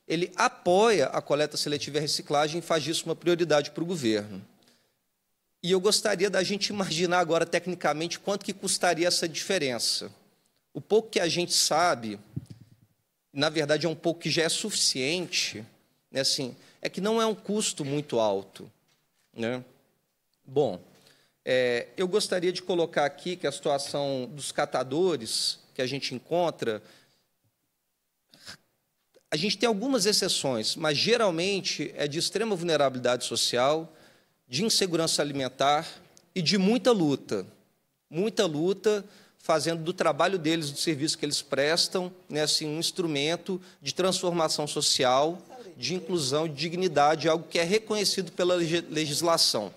G: ele apoia a coleta seletiva e a reciclagem e faz disso uma prioridade para o governo. E eu gostaria da gente imaginar agora, tecnicamente, quanto que custaria essa diferença. O pouco que a gente sabe na verdade é um pouco que já é suficiente, né, assim, é que não é um custo muito alto. Né? Bom, é, eu gostaria de colocar aqui que a situação dos catadores que a gente encontra, a gente tem algumas exceções, mas geralmente é de extrema vulnerabilidade social, de insegurança alimentar e de muita luta. Muita luta fazendo do trabalho deles, do serviço que eles prestam, né, assim, um instrumento de transformação social de inclusão e dignidade, algo que é reconhecido pela legislação,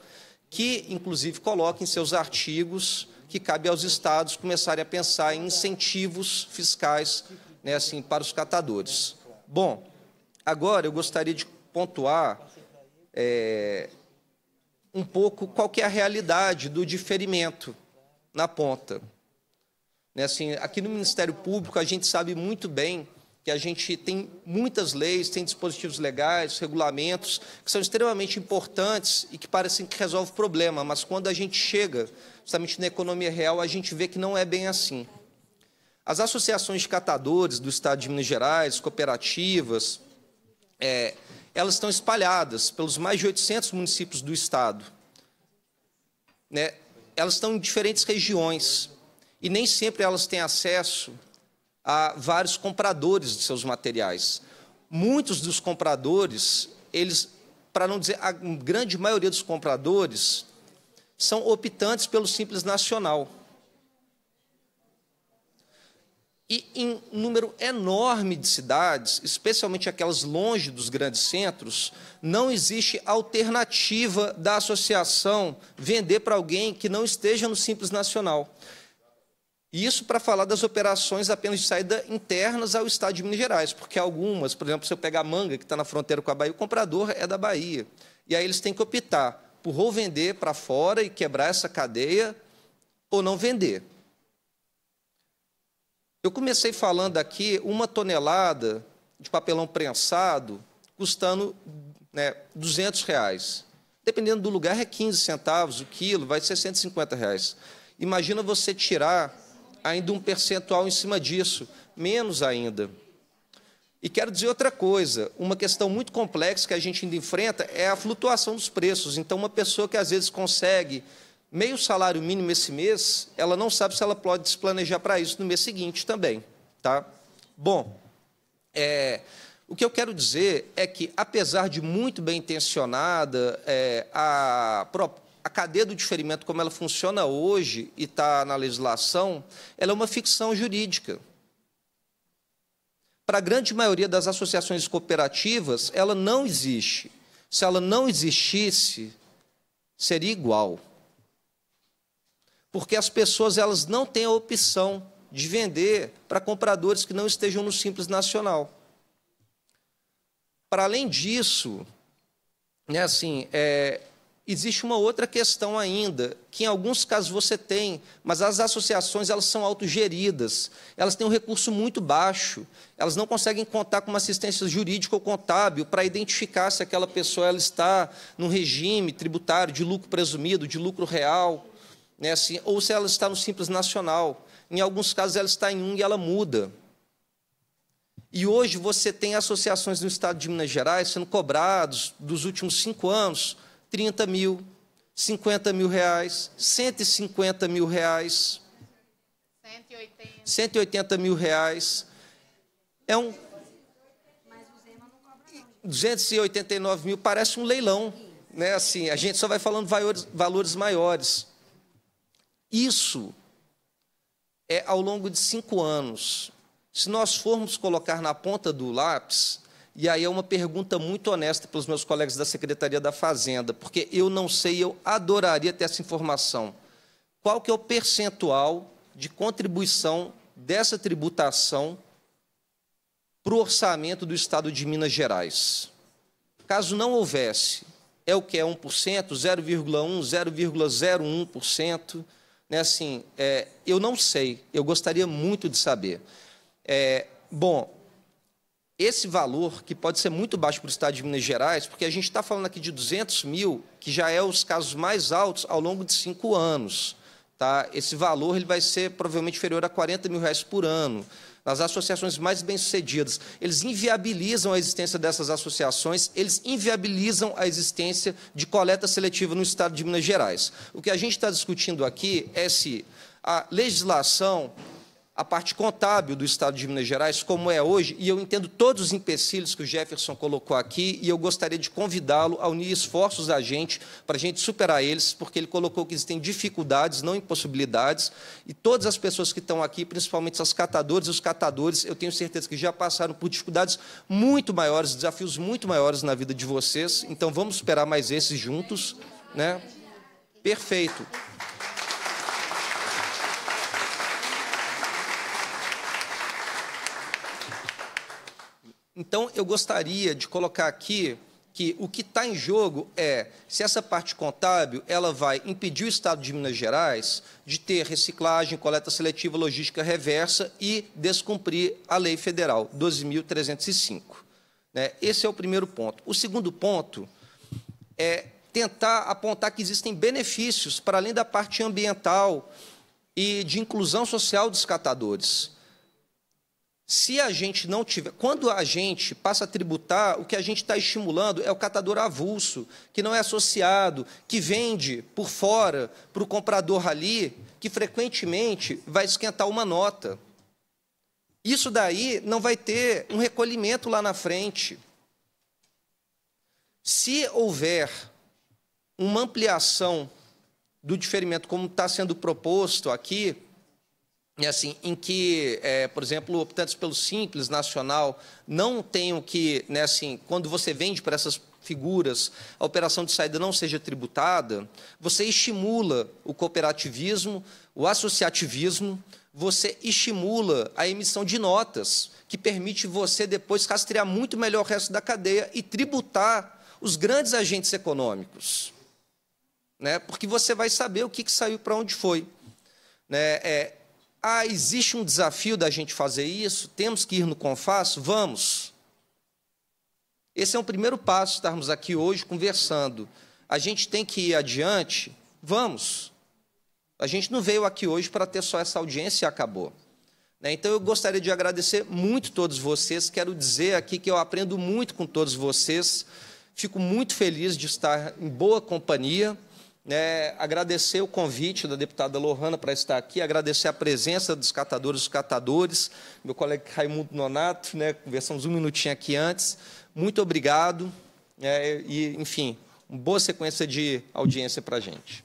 G: que, inclusive, coloca em seus artigos que cabe aos estados começarem a pensar em incentivos fiscais né, assim, para os catadores. Bom, agora eu gostaria de pontuar é, um pouco qual é a realidade do diferimento na ponta. Né, assim, aqui no Ministério Público, a gente sabe muito bem que a gente tem muitas leis, tem dispositivos legais, regulamentos, que são extremamente importantes e que parecem que resolvem o problema, mas quando a gente chega justamente na economia real, a gente vê que não é bem assim. As associações de catadores do Estado de Minas Gerais, cooperativas, é, elas estão espalhadas pelos mais de 800 municípios do Estado. Né? Elas estão em diferentes regiões e nem sempre elas têm acesso a vários compradores de seus materiais. Muitos dos compradores, eles, para não dizer a grande maioria dos compradores, são optantes pelo Simples Nacional. E em um número enorme de cidades, especialmente aquelas longe dos grandes centros, não existe alternativa da associação vender para alguém que não esteja no Simples Nacional. Isso para falar das operações apenas de saída internas ao Estado de Minas Gerais, porque algumas, por exemplo, se eu pegar a Manga, que está na fronteira com a Bahia, o comprador é da Bahia. E aí eles têm que optar por ou vender para fora e quebrar essa cadeia, ou não vender. Eu comecei falando aqui uma tonelada de papelão prensado custando né, 200 reais. Dependendo do lugar, é 15 centavos o quilo, vai ser 150 reais. Imagina você tirar ainda um percentual em cima disso, menos ainda. E quero dizer outra coisa, uma questão muito complexa que a gente ainda enfrenta é a flutuação dos preços. Então, uma pessoa que às vezes consegue meio salário mínimo esse mês, ela não sabe se ela pode se planejar para isso no mês seguinte também. Tá? Bom, é, o que eu quero dizer é que, apesar de muito bem intencionada, é, a, a cadeia do diferimento, como ela funciona hoje e está na legislação, ela é uma ficção jurídica. Para a grande maioria das associações cooperativas, ela não existe. Se ela não existisse, seria igual. Porque as pessoas elas não têm a opção de vender para compradores que não estejam no Simples Nacional. Para além disso, né, assim, é, existe uma outra questão ainda, que em alguns casos você tem, mas as associações elas são autogeridas, elas têm um recurso muito baixo, elas não conseguem contar com uma assistência jurídica ou contábil para identificar se aquela pessoa ela está num regime tributário de lucro presumido, de lucro real, né, assim, ou se ela está no Simples Nacional. Em alguns casos ela está em um e ela muda. E hoje você tem associações no estado de Minas Gerais sendo cobrados dos últimos cinco anos 30 mil, 50 mil reais, 150 mil reais, 180, 180 mil reais. É um. 289 mil parece um leilão. Né? Assim, a gente só vai falando valores, valores maiores. Isso é ao longo de cinco anos. Se nós formos colocar na ponta do lápis, e aí é uma pergunta muito honesta para os meus colegas da Secretaria da Fazenda, porque eu não sei, eu adoraria ter essa informação. Qual que é o percentual de contribuição dessa tributação para o orçamento do Estado de Minas Gerais? Caso não houvesse, é o que é 1%, 0,1%, 0,01%. Né? Assim, é, eu não sei, eu gostaria muito de saber. É, bom, esse valor, que pode ser muito baixo para o Estado de Minas Gerais, porque a gente está falando aqui de 200 mil, que já é os casos mais altos ao longo de cinco anos. Tá? Esse valor ele vai ser provavelmente inferior a 40 mil reais por ano. Nas associações mais bem-sucedidas, eles inviabilizam a existência dessas associações, eles inviabilizam a existência de coleta seletiva no Estado de Minas Gerais. O que a gente está discutindo aqui é se a legislação a parte contábil do Estado de Minas Gerais, como é hoje, e eu entendo todos os empecilhos que o Jefferson colocou aqui, e eu gostaria de convidá-lo a unir esforços da gente para a gente superar eles, porque ele colocou que existem dificuldades, não impossibilidades, e todas as pessoas que estão aqui, principalmente os catadores e os catadores, eu tenho certeza que já passaram por dificuldades muito maiores, desafios muito maiores na vida de vocês, então vamos superar mais esses juntos. Né? Perfeito. Então, eu gostaria de colocar aqui que o que está em jogo é se essa parte contábil ela vai impedir o Estado de Minas Gerais de ter reciclagem, coleta seletiva, logística reversa e descumprir a lei federal 12.305. Né? Esse é o primeiro ponto. O segundo ponto é tentar apontar que existem benefícios para além da parte ambiental e de inclusão social dos catadores. Se a gente não tiver. Quando a gente passa a tributar, o que a gente está estimulando é o catador avulso, que não é associado, que vende por fora para o comprador ali, que frequentemente vai esquentar uma nota. Isso daí não vai ter um recolhimento lá na frente. Se houver uma ampliação do diferimento, como está sendo proposto aqui, e assim, em que, é, por exemplo, optantes pelo Simples Nacional não tenham que, né, assim, quando você vende para essas figuras, a operação de saída não seja tributada, você estimula o cooperativismo, o associativismo, você estimula a emissão de notas, que permite você depois rastrear muito melhor o resto da cadeia e tributar os grandes agentes econômicos. Né? Porque você vai saber o que, que saiu para onde foi. Né? É, ah, existe um desafio da gente fazer isso? Temos que ir no Confas? Vamos. Esse é um primeiro passo, estarmos aqui hoje conversando. A gente tem que ir adiante? Vamos. A gente não veio aqui hoje para ter só essa audiência e acabou. Né? Então, eu gostaria de agradecer muito todos vocês. Quero dizer aqui que eu aprendo muito com todos vocês. Fico muito feliz de estar em boa companhia. É, agradecer o convite da deputada Lohana para estar aqui, agradecer a presença dos catadores e catadores, meu colega Raimundo Nonato, né, conversamos um minutinho aqui antes. Muito obrigado é, e, enfim, uma boa sequência de audiência para a gente.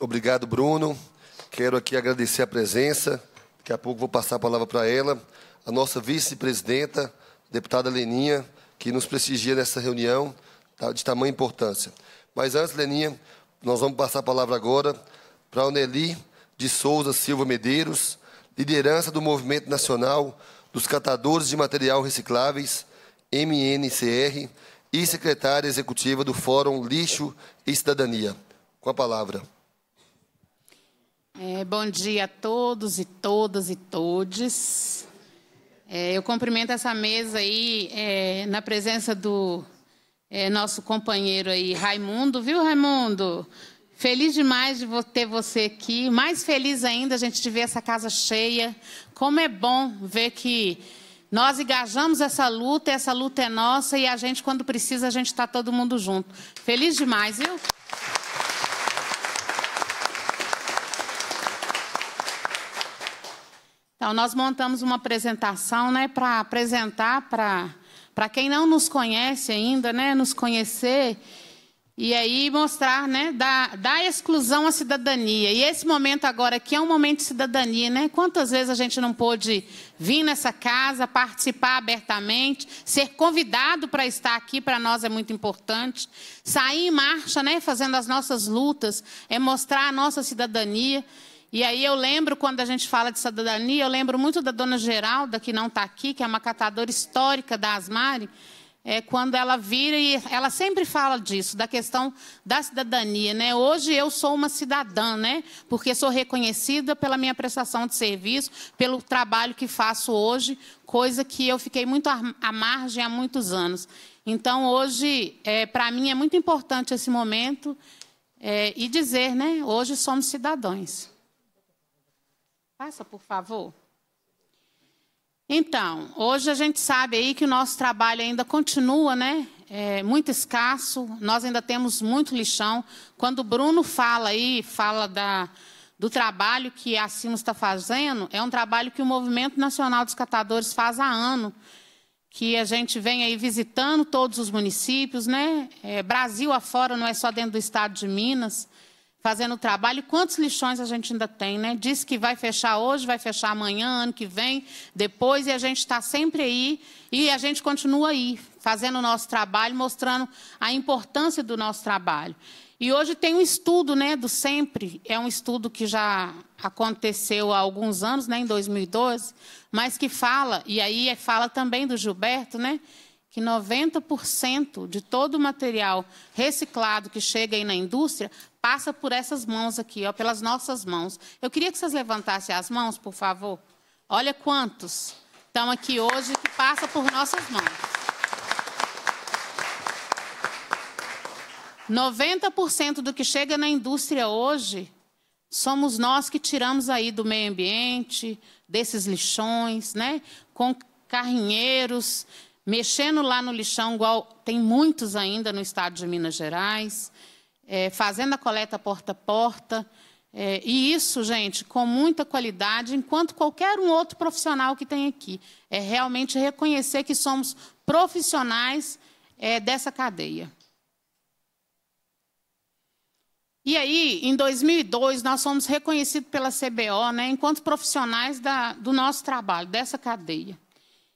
F: Obrigado, Bruno. Quero aqui agradecer a presença. Daqui a pouco vou passar a palavra para ela a nossa vice-presidenta, deputada Leninha, que nos prestigia nessa reunião tá, de tamanha importância. Mas antes, Leninha, nós vamos passar a palavra agora para a Nelly de Souza Silva Medeiros, liderança do Movimento Nacional dos Catadores de Material Recicláveis, MNCR, e secretária executiva do Fórum Lixo e Cidadania. Com a palavra.
H: É, bom dia a todos e todas e todes. É, eu cumprimento essa mesa aí é, na presença do é, nosso companheiro aí, Raimundo, viu, Raimundo? Feliz demais de ter você aqui. Mais feliz ainda a gente de ver essa casa cheia. Como é bom ver que nós engajamos essa luta, essa luta é nossa e a gente, quando precisa, a gente está todo mundo junto. Feliz demais, viu? Então, nós montamos uma apresentação né, para apresentar para quem não nos conhece ainda, né, nos conhecer e aí mostrar né, da, da exclusão à cidadania. E esse momento agora aqui é um momento de cidadania. Né? Quantas vezes a gente não pôde vir nessa casa, participar abertamente, ser convidado para estar aqui, para nós é muito importante. Sair em marcha, né, fazendo as nossas lutas, é mostrar a nossa cidadania. E aí eu lembro, quando a gente fala de cidadania, eu lembro muito da dona Geralda, que não está aqui, que é uma catadora histórica da Asmari, é, quando ela vira e ela sempre fala disso, da questão da cidadania. Né? Hoje eu sou uma cidadã, né? porque sou reconhecida pela minha prestação de serviço, pelo trabalho que faço hoje, coisa que eu fiquei muito à margem há muitos anos. Então, hoje, é, para mim, é muito importante esse momento é, e dizer, né? hoje somos cidadãos. Passa, por favor. Então, hoje a gente sabe aí que o nosso trabalho ainda continua, né? é muito escasso, nós ainda temos muito lixão. Quando o Bruno fala aí, fala da, do trabalho que a Simos está fazendo, é um trabalho que o Movimento Nacional dos Catadores faz há ano, que a gente vem aí visitando todos os municípios, né? É, Brasil afora, não é só dentro do estado de Minas, fazendo o trabalho. Quantos lixões a gente ainda tem, né? Diz que vai fechar hoje, vai fechar amanhã, ano que vem, depois, e a gente está sempre aí, e a gente continua aí, fazendo o nosso trabalho, mostrando a importância do nosso trabalho. E hoje tem um estudo né, do Sempre, é um estudo que já aconteceu há alguns anos, né, em 2012, mas que fala, e aí fala também do Gilberto, né, que 90% de todo o material reciclado que chega aí na indústria passa por essas mãos aqui, ó, pelas nossas mãos. Eu queria que vocês levantassem as mãos, por favor. Olha quantos estão aqui hoje que passa por nossas mãos. 90% do que chega na indústria hoje somos nós que tiramos aí do meio ambiente, desses lixões, né? Com carrinheiros, mexendo lá no lixão, igual tem muitos ainda no estado de Minas Gerais, é, fazendo a coleta porta a porta. É, e isso, gente, com muita qualidade, enquanto qualquer um outro profissional que tem aqui. É realmente reconhecer que somos profissionais é, dessa cadeia. E aí, em 2002, nós fomos reconhecidos pela CBO, né, enquanto profissionais da, do nosso trabalho, dessa cadeia.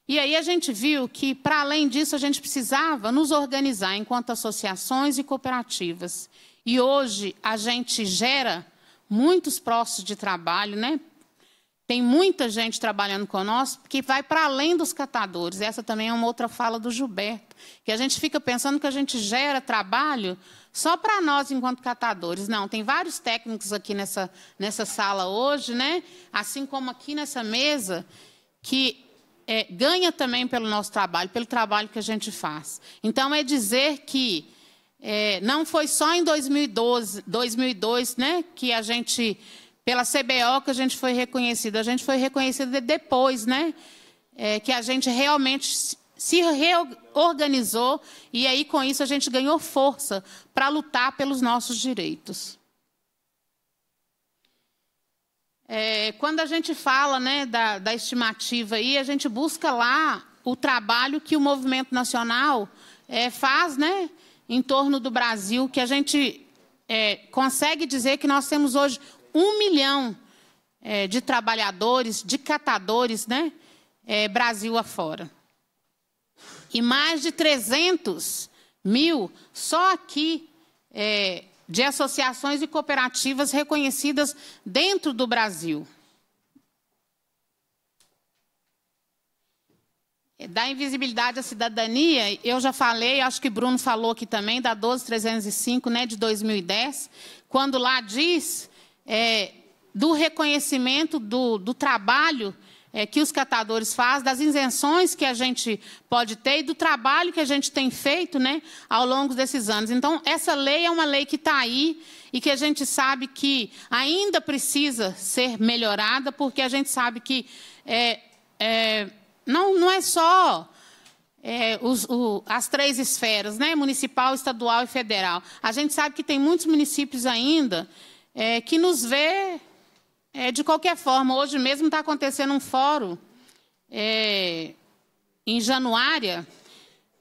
H: E aí a gente viu que, para além disso, a gente precisava nos organizar enquanto associações e cooperativas. E hoje a gente gera muitos postos de trabalho, né? Tem muita gente trabalhando conosco que vai para além dos catadores. Essa também é uma outra fala do Gilberto, que a gente fica pensando que a gente gera trabalho só para nós enquanto catadores. Não, tem vários técnicos aqui nessa, nessa sala hoje, né? assim como aqui nessa mesa, que é, ganha também pelo nosso trabalho, pelo trabalho que a gente faz. Então, é dizer que é, não foi só em 2012, 2002 né, que a gente pela CBO que a gente foi reconhecido. A gente foi reconhecido depois, né? É, que a gente realmente se reorganizou e aí com isso a gente ganhou força para lutar pelos nossos direitos. É, quando a gente fala né, da, da estimativa aí, a gente busca lá o trabalho que o movimento nacional é, faz né, em torno do Brasil, que a gente é, consegue dizer que nós temos hoje um milhão é, de trabalhadores, de catadores, né? É, Brasil afora. E mais de 300 mil só aqui é, de associações e cooperativas reconhecidas dentro do Brasil. É, da invisibilidade à cidadania, eu já falei, acho que Bruno falou aqui também, da 12305, né, de 2010, quando lá diz é, do reconhecimento do, do trabalho é, que os catadores fazem, das isenções que a gente pode ter e do trabalho que a gente tem feito né, ao longo desses anos. Então, essa lei é uma lei que está aí e que a gente sabe que ainda precisa ser melhorada, porque a gente sabe que é, é, não, não é só é, os, o, as três esferas, né, municipal, estadual e federal. A gente sabe que tem muitos municípios ainda é, que nos vê é, de qualquer forma. Hoje mesmo está acontecendo um fórum é, em Januária,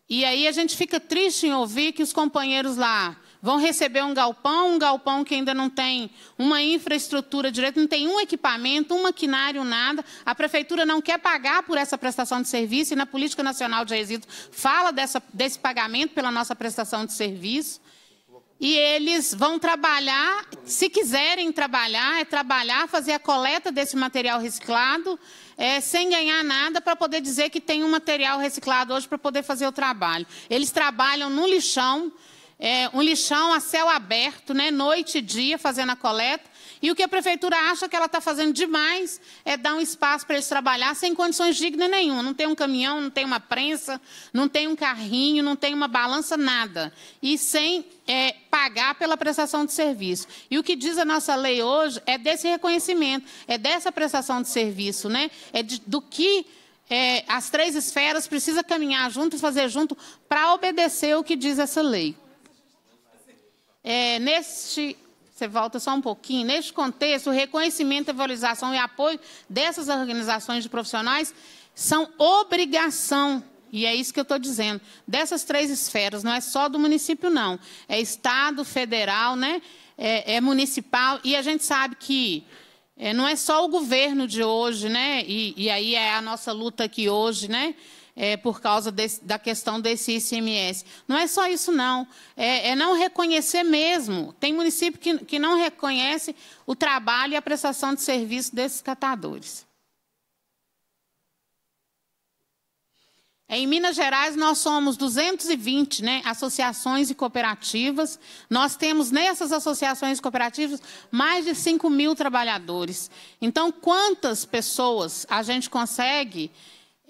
H: e aí a gente fica triste em ouvir que os companheiros lá vão receber um galpão, um galpão que ainda não tem uma infraestrutura direita, não tem um equipamento, um maquinário, nada. A prefeitura não quer pagar por essa prestação de serviço e na Política Nacional de Resíduos fala dessa, desse pagamento pela nossa prestação de serviço. E eles vão trabalhar, se quiserem trabalhar, é trabalhar, fazer a coleta desse material reciclado, é, sem ganhar nada, para poder dizer que tem um material reciclado hoje para poder fazer o trabalho. Eles trabalham no lixão, é, um lixão a céu aberto, né, noite e dia, fazendo a coleta. E o que a prefeitura acha que ela está fazendo demais é dar um espaço para eles trabalhar sem condições dignas nenhuma. Não tem um caminhão, não tem uma prensa, não tem um carrinho, não tem uma balança, nada. E sem é, pagar pela prestação de serviço. E o que diz a nossa lei hoje é desse reconhecimento, é dessa prestação de serviço, né? é de, do que é, as três esferas precisam caminhar junto fazer junto para obedecer o que diz essa lei. É, neste, você volta só um pouquinho, neste contexto, o reconhecimento, a valorização e apoio dessas organizações de profissionais são obrigação e é isso que eu estou dizendo. Dessas três esferas, não é só do município, não. É Estado, federal, né? é, é municipal. E a gente sabe que é, não é só o governo de hoje, né? E, e aí é a nossa luta aqui hoje, né? É, por causa desse, da questão desse ICMS. Não é só isso, não. É, é não reconhecer mesmo. Tem município que, que não reconhece o trabalho e a prestação de serviço desses catadores. Em Minas Gerais, nós somos 220 né, associações e cooperativas. Nós temos nessas associações e cooperativas mais de 5 mil trabalhadores. Então, quantas pessoas a gente consegue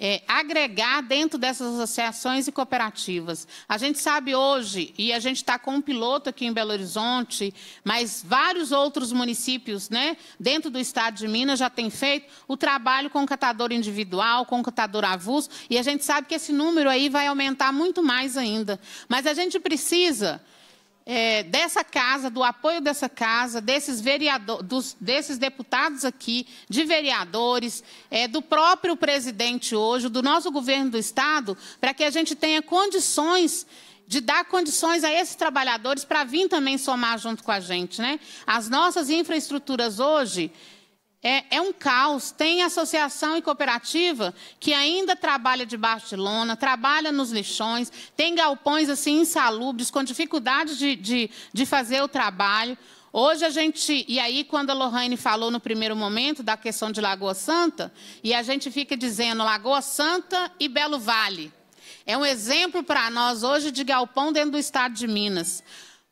H: é, agregar dentro dessas associações e cooperativas. A gente sabe hoje, e a gente está com um piloto aqui em Belo Horizonte, mas vários outros municípios né, dentro do estado de Minas já têm feito o trabalho com catador individual, com catador avulso, e a gente sabe que esse número aí vai aumentar muito mais ainda. Mas a gente precisa é, dessa casa, do apoio dessa casa, desses, dos, desses deputados aqui, de vereadores, é, do próprio presidente hoje, do nosso governo do Estado, para que a gente tenha condições de dar condições a esses trabalhadores para vir também somar junto com a gente. Né? As nossas infraestruturas hoje é, é, um caos. Tem associação e cooperativa que ainda trabalha debaixo de lona, trabalha nos lixões, tem galpões assim insalubres, com dificuldade de, de, de fazer o trabalho. Hoje a gente, e aí quando a Lohane falou no primeiro momento da questão de Lagoa Santa, e a gente fica dizendo Lagoa Santa e Belo Vale. É um exemplo para nós hoje de galpão dentro do estado de Minas.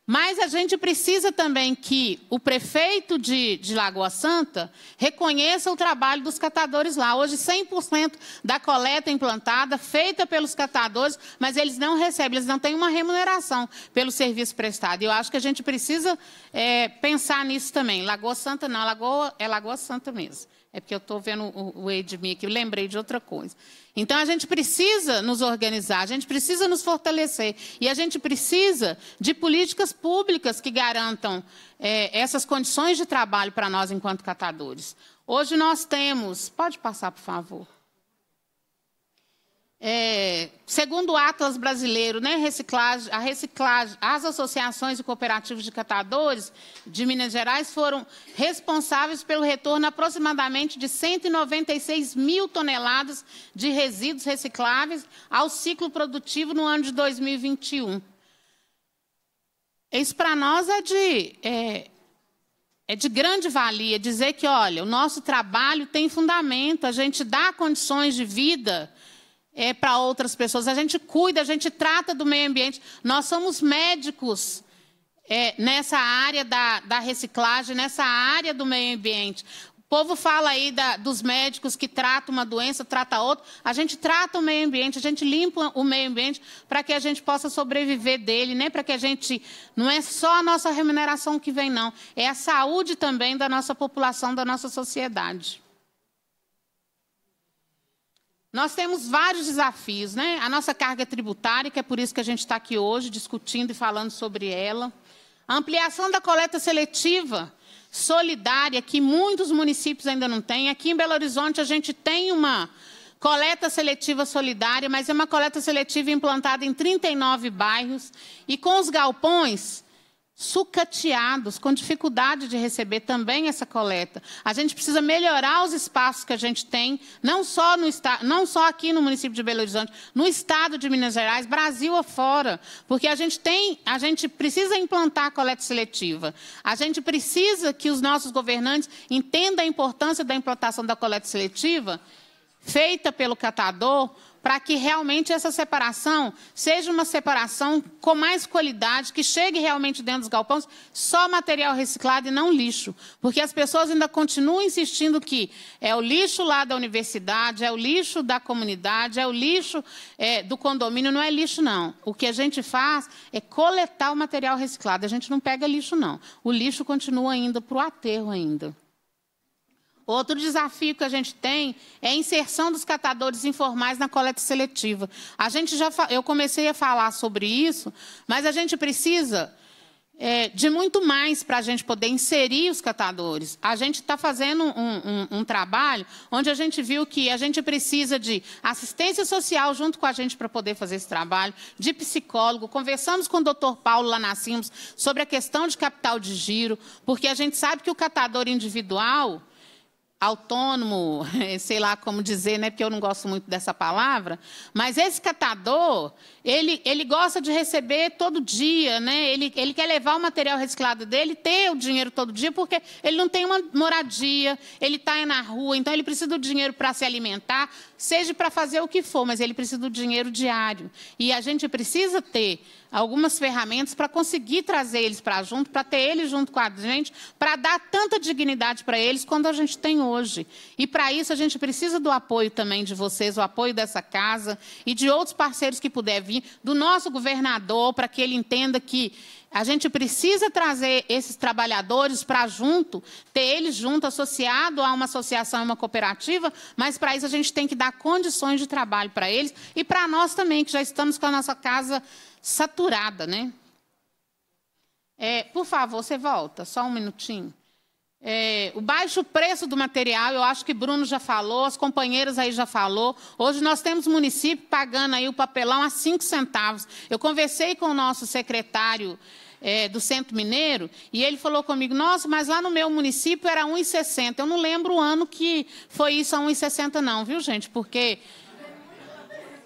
H: Mas a gente precisa também que o prefeito de, de, Lagoa Santa reconheça o trabalho dos catadores lá. Hoje, 100% da coleta implantada, feita pelos catadores, mas eles não recebem, eles não têm uma remuneração pelo serviço prestado. E eu acho que a gente precisa é, pensar nisso também. Lagoa Santa não, Lagoa, é Lagoa Santa mesmo. É porque eu estou vendo o, o Edmir aqui, eu lembrei de outra coisa. Então a gente precisa nos organizar, a gente precisa nos fortalecer e a gente precisa de políticas públicas que garantam é, essas condições de trabalho para nós enquanto catadores. Hoje nós temos, pode passar por favor. É, segundo o Atlas brasileiro, né, reciclagem, a reciclagem, as associações e cooperativas de catadores de Minas Gerais foram responsáveis pelo retorno aproximadamente de 196 mil toneladas de resíduos recicláveis ao ciclo produtivo no ano de 2021. Isso para nós é de, é, é de grande valia dizer que, olha, o nosso trabalho tem fundamento, a gente dá condições de vida é, para outras pessoas. A gente cuida, a gente trata do meio ambiente. Nós somos médicos é, nessa área da, da, reciclagem, nessa área do meio ambiente. O povo fala aí da, dos médicos que tratam uma doença, trata outra. A gente trata o meio ambiente, a gente limpa o meio ambiente para que a gente possa sobreviver dele, né? Para que a gente não é só a nossa remuneração que vem, não. É a saúde também da nossa população, da nossa sociedade. Nós temos vários desafios, né? A nossa carga tributária, que é por isso que a gente está aqui hoje discutindo e falando sobre ela. A ampliação da coleta seletiva solidária, que muitos municípios ainda não têm. Aqui em Belo Horizonte a gente tem uma coleta seletiva solidária, mas é uma coleta seletiva implantada em 39 bairros. E com os galpões, sucateados, com dificuldade de receber também essa coleta. A gente precisa melhorar os espaços que a gente tem, não só, no, não só aqui no município de Belo Horizonte, no estado de Minas Gerais, Brasil afora, porque a gente tem, a gente precisa implantar a coleta seletiva. A gente precisa que os nossos governantes entendam a importância da implantação da coleta seletiva feita pelo catador, para que realmente essa separação seja uma separação com mais qualidade, que chegue realmente dentro dos galpões só material reciclado e não lixo. Porque as pessoas ainda continuam insistindo que é o lixo lá da universidade, é o lixo da comunidade, é o lixo é, do condomínio, não é lixo, não. O que a gente faz é coletar o material reciclado. A gente não pega lixo, não. O lixo continua indo para o aterro ainda. Outro desafio que a gente tem é a inserção dos catadores informais na coleta seletiva. A gente já, eu comecei a falar sobre isso, mas a gente precisa é, de muito mais para a gente poder inserir os catadores. A gente está fazendo um, um, um, trabalho onde a gente viu que a gente precisa de assistência social junto com a gente para poder fazer esse trabalho, de psicólogo. Conversamos com o doutor Paulo lá na Simos sobre a questão de capital de giro, porque a gente sabe que o catador individual autônomo, sei lá como dizer, né, porque eu não gosto muito dessa palavra, mas esse catador, ele, ele gosta de receber todo dia, né? ele, ele quer levar o material reciclado dele, ter o dinheiro todo dia, porque ele não tem uma moradia, ele está na rua, então ele precisa do dinheiro para se alimentar, seja para fazer o que for, mas ele precisa do dinheiro diário. E a gente precisa ter algumas ferramentas para conseguir trazer eles para junto, para ter eles junto com a gente, para dar tanta dignidade para eles quanto a gente tem hoje. E para isso a gente precisa do apoio também de vocês, o apoio dessa casa e de outros parceiros que puder vir, do nosso governador, para que ele entenda que a gente precisa trazer esses trabalhadores para junto, ter eles junto, associado a uma associação, a uma cooperativa, mas para isso a gente tem que dar condições de trabalho para eles e para nós também, que já estamos com a nossa casa saturada, né? É, por favor, você volta, só um minutinho. É, o baixo preço do material, eu acho que Bruno já falou, as companheiras aí já falou. Hoje nós temos município pagando aí o papelão a cinco centavos. Eu conversei com o nosso secretário é, do Centro Mineiro e ele falou comigo, nossa, mas lá no meu município era 1,60. Eu não lembro o ano que foi isso a 1,60 não, viu, gente? Porque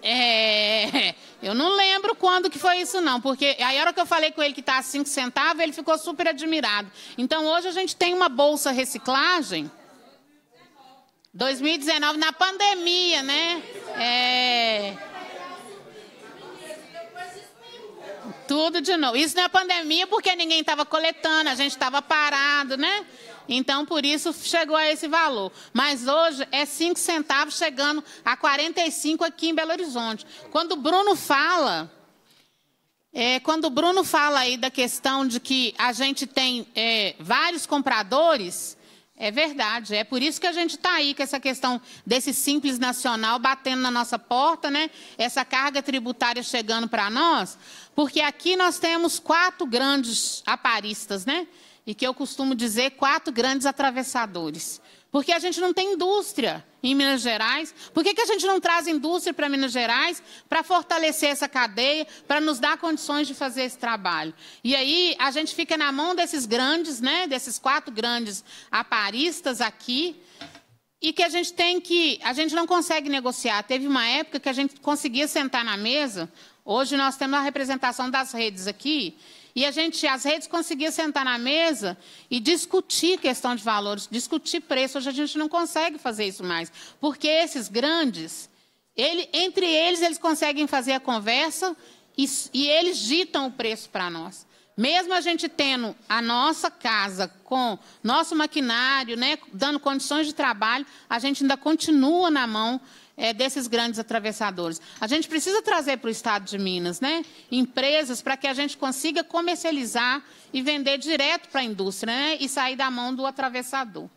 H: é, eu não lembro quando que foi isso, não, porque a hora que eu falei com ele que está a 5 centavos, ele ficou super admirado. Então, hoje a gente tem uma bolsa reciclagem. 2019, na pandemia, né? É... Tudo de novo. Isso na pandemia porque ninguém estava coletando, a gente estava parado, né? Então, por isso, chegou a esse valor. Mas hoje é 5 centavos chegando a 45 aqui em Belo Horizonte. Quando o Bruno fala, é, quando o Bruno fala aí da questão de que a gente tem é, vários compradores, é verdade. É por isso que a gente está aí com essa questão desse simples nacional batendo na nossa porta, né? Essa carga tributária chegando para nós, porque aqui nós temos quatro grandes aparistas, né? E que eu costumo dizer quatro grandes atravessadores. Porque a gente não tem indústria em Minas Gerais. Por que, que a gente não traz indústria para Minas Gerais para fortalecer essa cadeia, para nos dar condições de fazer esse trabalho? E aí a gente fica na mão desses grandes, né, desses quatro grandes aparistas aqui, e que a gente tem que. A gente não consegue negociar. Teve uma época que a gente conseguia sentar na mesa. Hoje nós temos a representação das redes aqui, e a gente, as redes conseguiam sentar na mesa e discutir questão de valores, discutir preço. Hoje a gente não consegue fazer isso mais, porque esses grandes, ele, entre eles, eles conseguem fazer a conversa e, e eles ditam o preço para nós. Mesmo a gente tendo a nossa casa com nosso maquinário, né, dando condições de trabalho, a gente ainda continua na mão é, desses grandes atravessadores. A gente precisa trazer para o estado de Minas né, empresas para que a gente consiga comercializar e vender direto para a indústria né, e sair da mão do atravessador.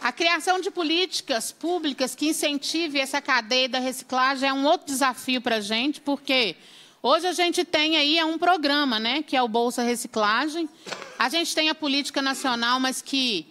H: A criação de políticas públicas que incentive essa cadeia da reciclagem é um outro desafio para a gente, porque Hoje a gente tem aí é um programa, né, que é o Bolsa Reciclagem. A gente tem a política nacional, mas que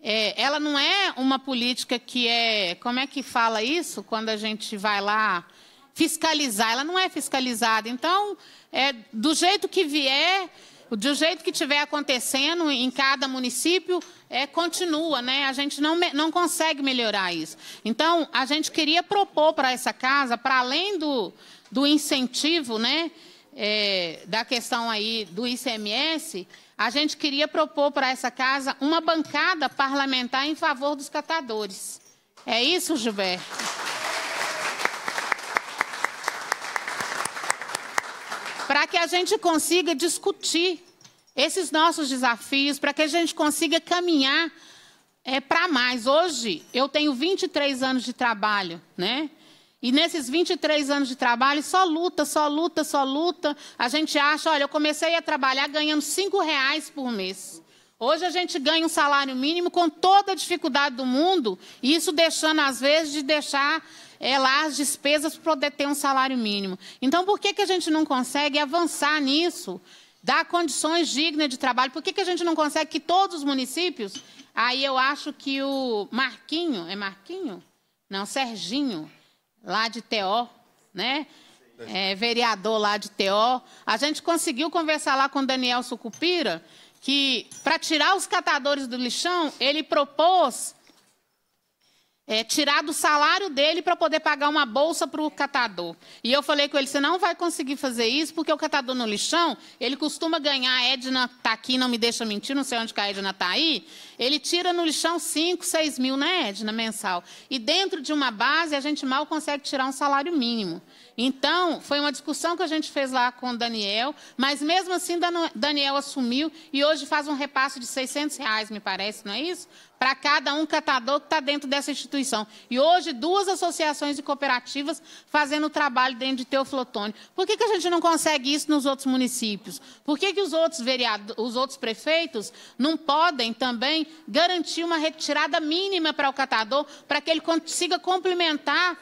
H: é, ela não é uma política que é, como é que fala isso quando a gente vai lá fiscalizar? Ela não é fiscalizada. Então, é do jeito que vier, do jeito que estiver acontecendo em cada município, é, continua, né? A gente não, não consegue melhorar isso. Então, a gente queria propor para essa casa, para além do, do incentivo, né, é, da questão aí do ICMS, a gente queria propor para essa casa uma bancada parlamentar em favor dos catadores. É isso, Gilberto? Para que a gente consiga discutir esses nossos desafios, para que a gente consiga caminhar é, para mais. Hoje, eu tenho 23 anos de trabalho, né? E nesses 23 anos de trabalho, só luta, só luta, só luta. A gente acha, olha, eu comecei a trabalhar ganhando cinco reais por mês. Hoje a gente ganha um salário mínimo com toda a dificuldade do mundo, e isso deixando, às vezes, de deixar é, lá as despesas para poder ter um salário mínimo. Então, por que, que a gente não consegue avançar nisso? Dar condições dignas de trabalho? Por que, que a gente não consegue que todos os municípios. Aí eu acho que o Marquinho, é Marquinho? Não, Serginho lá de Teó, né? É, vereador lá de Teó. A gente conseguiu conversar lá com Daniel Sucupira, que para tirar os catadores do lixão, ele propôs é, tirar do salário dele para poder pagar uma bolsa para o catador. E eu falei com ele, você não vai conseguir fazer isso, porque o catador no lixão, ele costuma ganhar, a Edna está aqui, não me deixa mentir, não sei onde que a Edna está aí, ele tira no lixão 5, 6 mil, né, Edna, mensal. E dentro de uma base, a gente mal consegue tirar um salário mínimo. Então, foi uma discussão que a gente fez lá com o Daniel, mas mesmo assim, Daniel assumiu e hoje faz um repasse de 600 reais, me parece, não é isso? para cada um catador que está dentro dessa instituição. E hoje, duas associações e cooperativas fazendo o trabalho dentro de Teoflotone. Por que, que a gente não consegue isso nos outros municípios? Por que, que os, outros vereadores, os outros prefeitos não podem também garantir uma retirada mínima para o catador, para que ele consiga complementar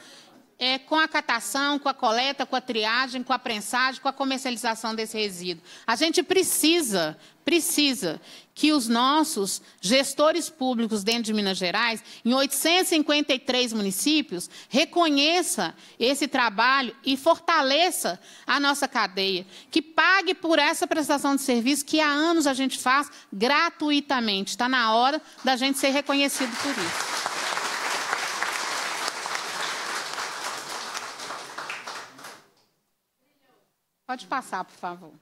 H: é, com a catação, com a coleta, com a triagem, com a prensagem, com a comercialização desse resíduo. A gente precisa, precisa que os nossos gestores públicos dentro de Minas Gerais, em 853 municípios, reconheça esse trabalho e fortaleça a nossa cadeia, que pague por essa prestação de serviço que há anos a gente faz gratuitamente. Está na hora da gente ser reconhecido por isso. Pode passar, por favor.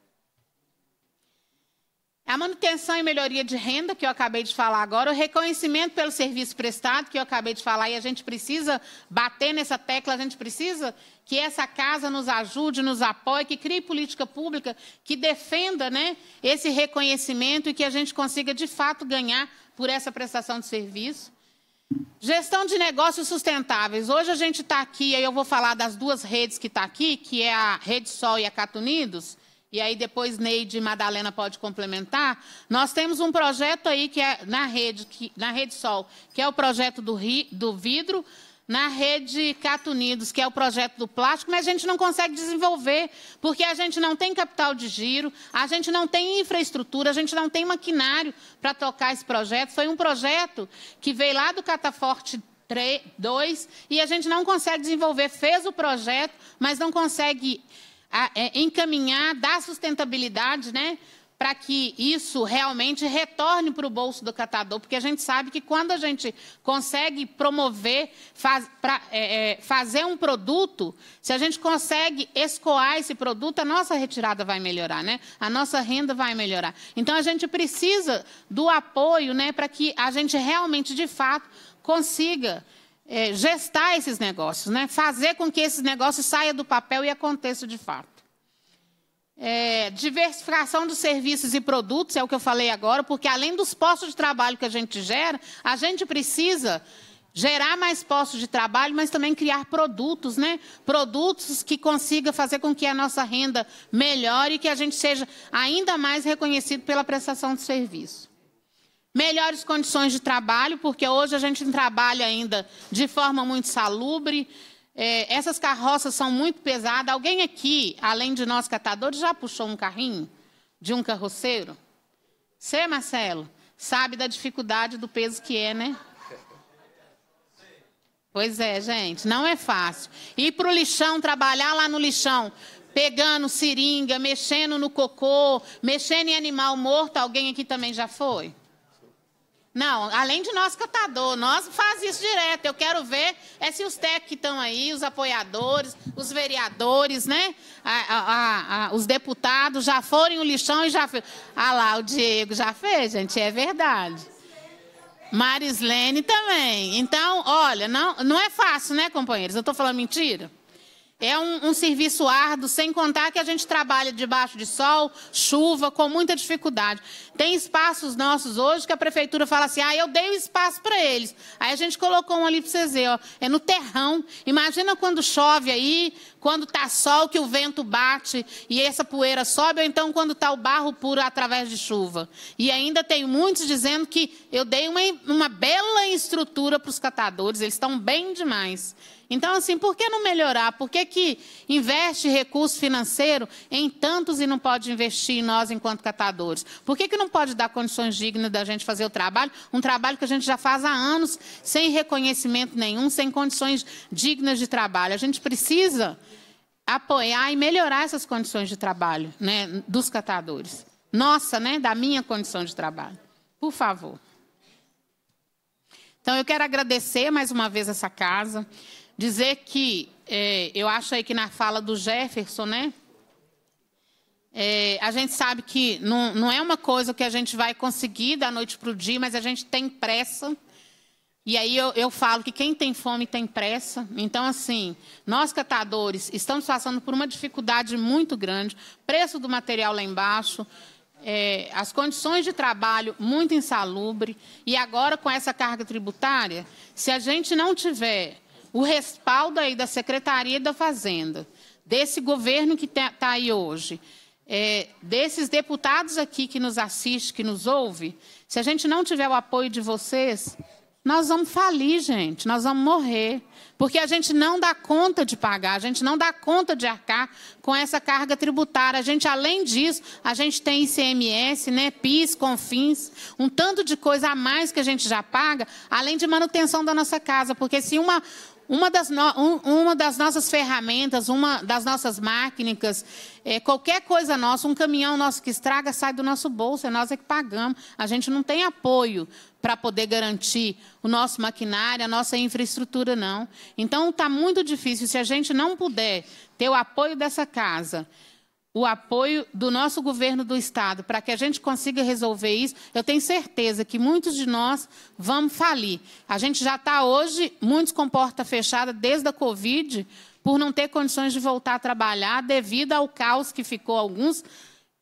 H: A manutenção e melhoria de renda, que eu acabei de falar agora, o reconhecimento pelo serviço prestado, que eu acabei de falar, e a gente precisa bater nessa tecla, a gente precisa que essa casa nos ajude, nos apoie, que crie política pública que defenda né, esse reconhecimento e que a gente consiga, de fato, ganhar por essa prestação de serviço. Gestão de negócios sustentáveis. Hoje a gente está aqui, aí eu vou falar das duas redes que estão tá aqui, que é a Rede Sol e a Cato Unidos, e aí depois Neide e Madalena pode complementar. Nós temos um projeto aí que é na rede, que, na Rede Sol, que é o projeto do, ri, do vidro, na rede Cato Unidos, que é o projeto do plástico, mas a gente não consegue desenvolver, porque a gente não tem capital de giro, a gente não tem infraestrutura, a gente não tem maquinário para tocar esse projeto. Foi um projeto que veio lá do Cataforte 2 e a gente não consegue desenvolver. Fez o projeto, mas não consegue é, encaminhar, dar sustentabilidade, né? Para que isso realmente retorne para o bolso do catador, porque a gente sabe que quando a gente consegue promover, faz, pra, é, é, fazer um produto, se a gente consegue escoar esse produto, a nossa retirada vai melhorar, né? a nossa renda vai melhorar. Então, a gente precisa do apoio né, para que a gente realmente, de fato, consiga é, gestar esses negócios, né? fazer com que esses negócios saiam do papel e aconteçam de fato. É, diversificação dos serviços e produtos, é o que eu falei agora, porque além dos postos de trabalho que a gente gera, a gente precisa gerar mais postos de trabalho, mas também criar produtos, né? Produtos que consiga fazer com que a nossa renda melhore e que a gente seja ainda mais reconhecido pela prestação de serviço. Melhores condições de trabalho, porque hoje a gente trabalha ainda de forma muito salubre, é, essas carroças são muito pesadas. Alguém aqui, além de nós catadores, já puxou um carrinho de um carroceiro? Você, Marcelo, sabe da dificuldade do peso que é, né? Pois é, gente, não é fácil. Ir para o lixão, trabalhar lá no lixão, pegando seringa, mexendo no cocô, mexendo em animal morto, alguém aqui também já foi? Não, além de nós catador, nós faz isso direto. Eu quero ver é se os técnicos que estão aí, os apoiadores, os vereadores, né? A, a, a, os deputados já foram o lixão e já fez. Ah lá, o Diego já fez, gente, é verdade. Marislene também. Então, olha, não, não é fácil, né, companheiros? Eu estou falando mentira? É um, um, serviço árduo, sem contar que a gente trabalha debaixo de sol, chuva, com muita dificuldade. Tem espaços nossos hoje que a prefeitura fala assim: ah, eu dei o espaço para eles. Aí a gente colocou um ali para vocês verem, ó, é no terrão. Imagina quando chove aí, quando está sol, que o vento bate e essa poeira sobe, ou então quando está o barro puro através de chuva. E ainda tem muitos dizendo que eu dei uma, uma bela estrutura para os catadores, eles estão bem demais. Então, assim, por que não melhorar? Por que, que investe recurso financeiro em tantos e não pode investir em nós enquanto catadores? Por que, que não pode dar condições dignas da gente fazer o trabalho? Um trabalho que a gente já faz há anos, sem reconhecimento nenhum, sem condições dignas de trabalho. A gente precisa apoiar e melhorar essas condições de trabalho né, dos catadores. Nossa, né, da minha condição de trabalho. Por favor. Então, eu quero agradecer mais uma vez essa casa dizer que é, eu acho aí que na fala do Jefferson, né? É, a gente sabe que não, não é uma coisa que a gente vai conseguir da noite para o dia, mas a gente tem pressa. E aí eu, eu, falo que quem tem fome tem pressa. Então, assim, nós catadores estamos passando por uma dificuldade muito grande. Preço do material lá embaixo, é, as condições de trabalho muito insalubre. E agora, com essa carga tributária, se a gente não tiver o respaldo aí da Secretaria da Fazenda, desse governo que está aí hoje, é, desses deputados aqui que nos assiste, que nos ouve, se a gente não tiver o apoio de vocês, nós vamos falir, gente, nós vamos morrer. Porque a gente não dá conta de pagar, a gente não dá conta de arcar com essa carga tributária. A gente, além disso, a gente tem ICMS, né, PIS, CONFINS, um tanto de coisa a mais que a gente já paga, além de manutenção da nossa casa. Porque se uma, uma das, no, um, uma das nossas ferramentas, uma das nossas máquinas, é, qualquer coisa nossa, um caminhão nosso que estraga, sai do nosso bolso, é nós é que pagamos. A gente não tem apoio para poder garantir o nosso maquinário, a nossa infraestrutura, não. Então, está muito difícil. Se a gente não puder ter o apoio dessa casa, o apoio do nosso governo do Estado para que a gente consiga resolver isso, eu tenho certeza que muitos de nós vamos falir. A gente já está hoje, muitos com porta fechada desde a Covid, por não ter condições de voltar a trabalhar devido ao caos que ficou alguns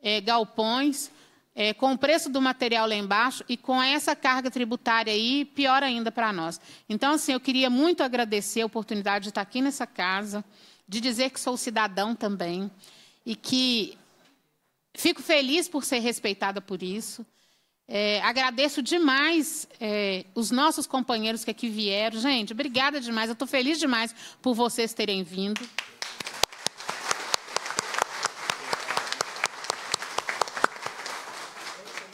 H: é, galpões, é, com o preço do material lá embaixo e com essa carga tributária aí, pior ainda para nós. Então, assim, eu queria muito agradecer a oportunidade de estar aqui nessa casa, de dizer que sou cidadão também e que fico feliz por ser respeitada por isso. É, agradeço demais é, os nossos companheiros que aqui vieram. Gente, obrigada demais. Eu estou feliz demais por vocês terem vindo.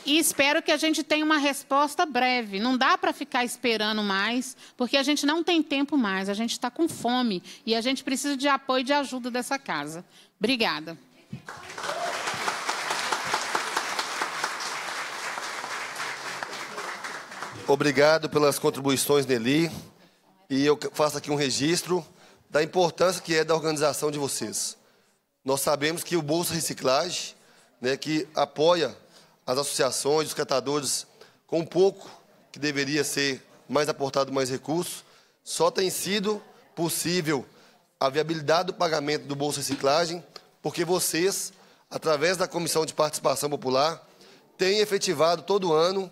H: E espero que a gente tenha uma resposta breve. Não dá para ficar esperando mais, porque a gente não tem tempo mais. A gente está com fome e a gente precisa de apoio e de ajuda dessa casa. Obrigada.
F: Obrigado pelas contribuições, Nelly. E eu faço aqui um registro da importância que é da organização de vocês. Nós sabemos que o Bolsa Reciclagem, né, que apoia as associações, os catadores, com um pouco que deveria ser mais aportado mais recursos, só tem sido possível a viabilidade do pagamento do Bolsa Reciclagem porque vocês, através da Comissão de Participação Popular, têm efetivado todo ano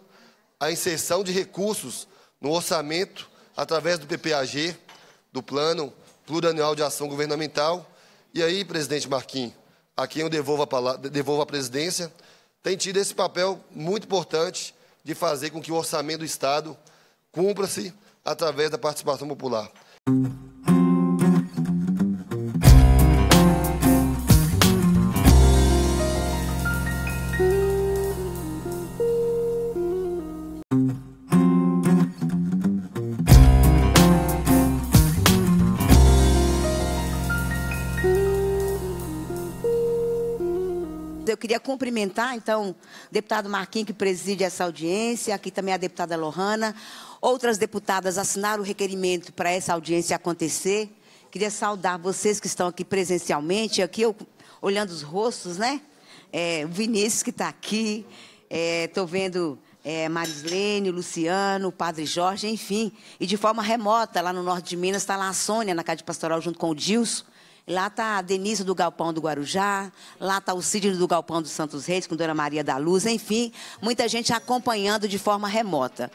F: a inserção de recursos no orçamento através do PPAG, do Plano Plurianual de Ação Governamental. E aí, presidente Marquinhos, a quem eu devolvo a, palavra, devolvo a presidência, tem tido esse papel muito importante de fazer com que o orçamento do Estado cumpra-se através da participação popular.
I: Queria cumprimentar, então, o deputado Marquinhos, que preside essa audiência, aqui também a deputada Lohana. Outras deputadas assinaram o requerimento para essa audiência acontecer. Queria saudar vocês que estão aqui presencialmente, aqui eu, olhando os rostos, né? É, o Vinícius que está aqui, estou é, vendo é, Marislene, Luciano, Padre Jorge, enfim. E de forma remota, lá no norte de Minas, está lá a Sônia, na Casa de Pastoral, junto com o Dilson Lá está a Denise do Galpão do Guarujá, lá está o Cid do Galpão dos Santos Reis, com Dona Maria da Luz, enfim, muita gente acompanhando de forma remota.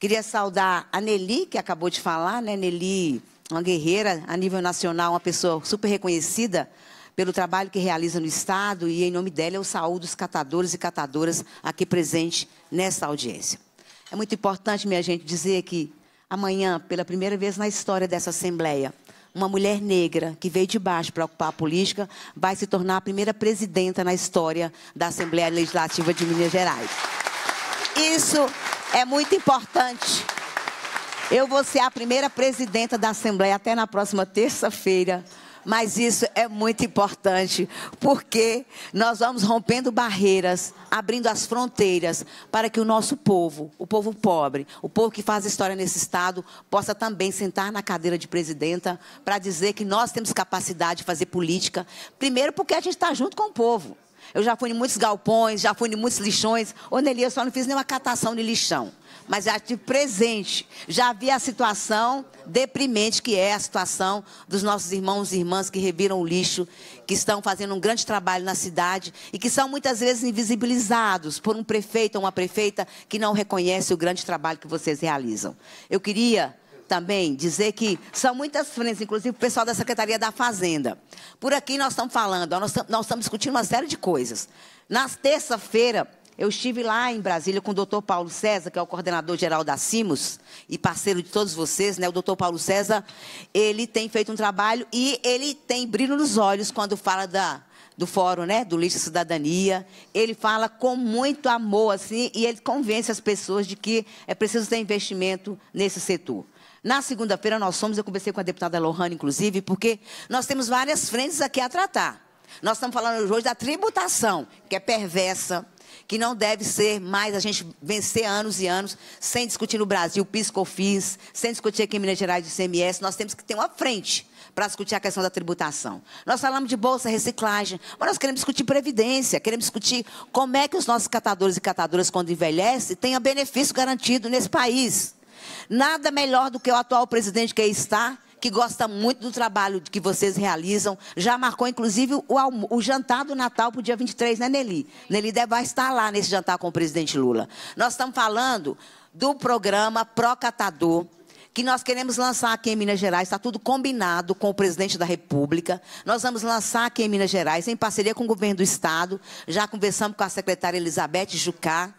I: Queria saudar a Nelly, que acabou de falar, né? Nelly, uma guerreira a nível nacional, uma pessoa super reconhecida pelo trabalho que realiza no Estado, e em nome dela eu saúdo os catadores e catadoras aqui presentes nessa audiência. É muito importante, minha gente, dizer que amanhã, pela primeira vez na história dessa Assembleia, uma mulher negra que veio de baixo para ocupar a política vai se tornar a primeira presidenta na história da Assembleia Legislativa de Minas Gerais. Isso é muito importante. Eu vou ser a primeira presidenta da Assembleia até na próxima terça-feira mas isso é muito importante, porque nós vamos rompendo barreiras, abrindo as fronteiras para que o nosso povo, o povo pobre, o povo que faz história nesse estado, possa também sentar na cadeira de presidenta para dizer que nós temos capacidade de fazer política. Primeiro, porque a gente está junto com o povo. Eu já fui em muitos galpões, já fui em muitos lixões. Ô, eu só não fiz nenhuma catação de lixão mas já tive presente. Já vi a situação deprimente que é a situação dos nossos irmãos e irmãs que reviram o lixo, que estão fazendo um grande trabalho na cidade e que são muitas vezes invisibilizados por um prefeito ou uma prefeita que não reconhece o grande trabalho que vocês realizam. Eu queria também dizer que são muitas frentes, inclusive o pessoal da Secretaria da Fazenda. Por aqui nós estamos falando, nós estamos discutindo uma série de coisas. Na terça-feira, eu estive lá em Brasília com o doutor Paulo César, que é o coordenador geral da CIMOS e parceiro de todos vocês, né? O doutor Paulo César, ele tem feito um trabalho e ele tem brilho nos olhos quando fala da, do fórum, né, do lixo cidadania. Ele fala com muito amor assim e ele convence as pessoas de que é preciso ter investimento nesse setor. Na segunda-feira nós fomos, eu conversei com a deputada Lohane, inclusive, porque nós temos várias frentes aqui a tratar. Nós estamos falando hoje da tributação, que é perversa, que não deve ser mais a gente vencer anos e anos sem discutir no Brasil PIS/COFINS, sem discutir aqui em Minas Gerais de CMS. Nós temos que ter uma frente para discutir a questão da tributação. Nós falamos de bolsa, reciclagem, mas nós queremos discutir previdência, queremos discutir como é que os nossos catadores e catadoras, quando envelhecem, tenham benefício garantido nesse país. Nada melhor do que o atual presidente que aí está, que gosta muito do trabalho que vocês realizam. Já marcou, inclusive, o, o jantar do Natal para o dia 23, né, Nelly? Nelly deve estar lá nesse jantar com o presidente Lula. Nós estamos falando do programa Procatador, que nós queremos lançar aqui em Minas Gerais, está tudo combinado com o presidente da República. Nós vamos lançar aqui em Minas Gerais, em parceria com o governo do Estado. Já conversamos com a secretária Elizabeth Jucá.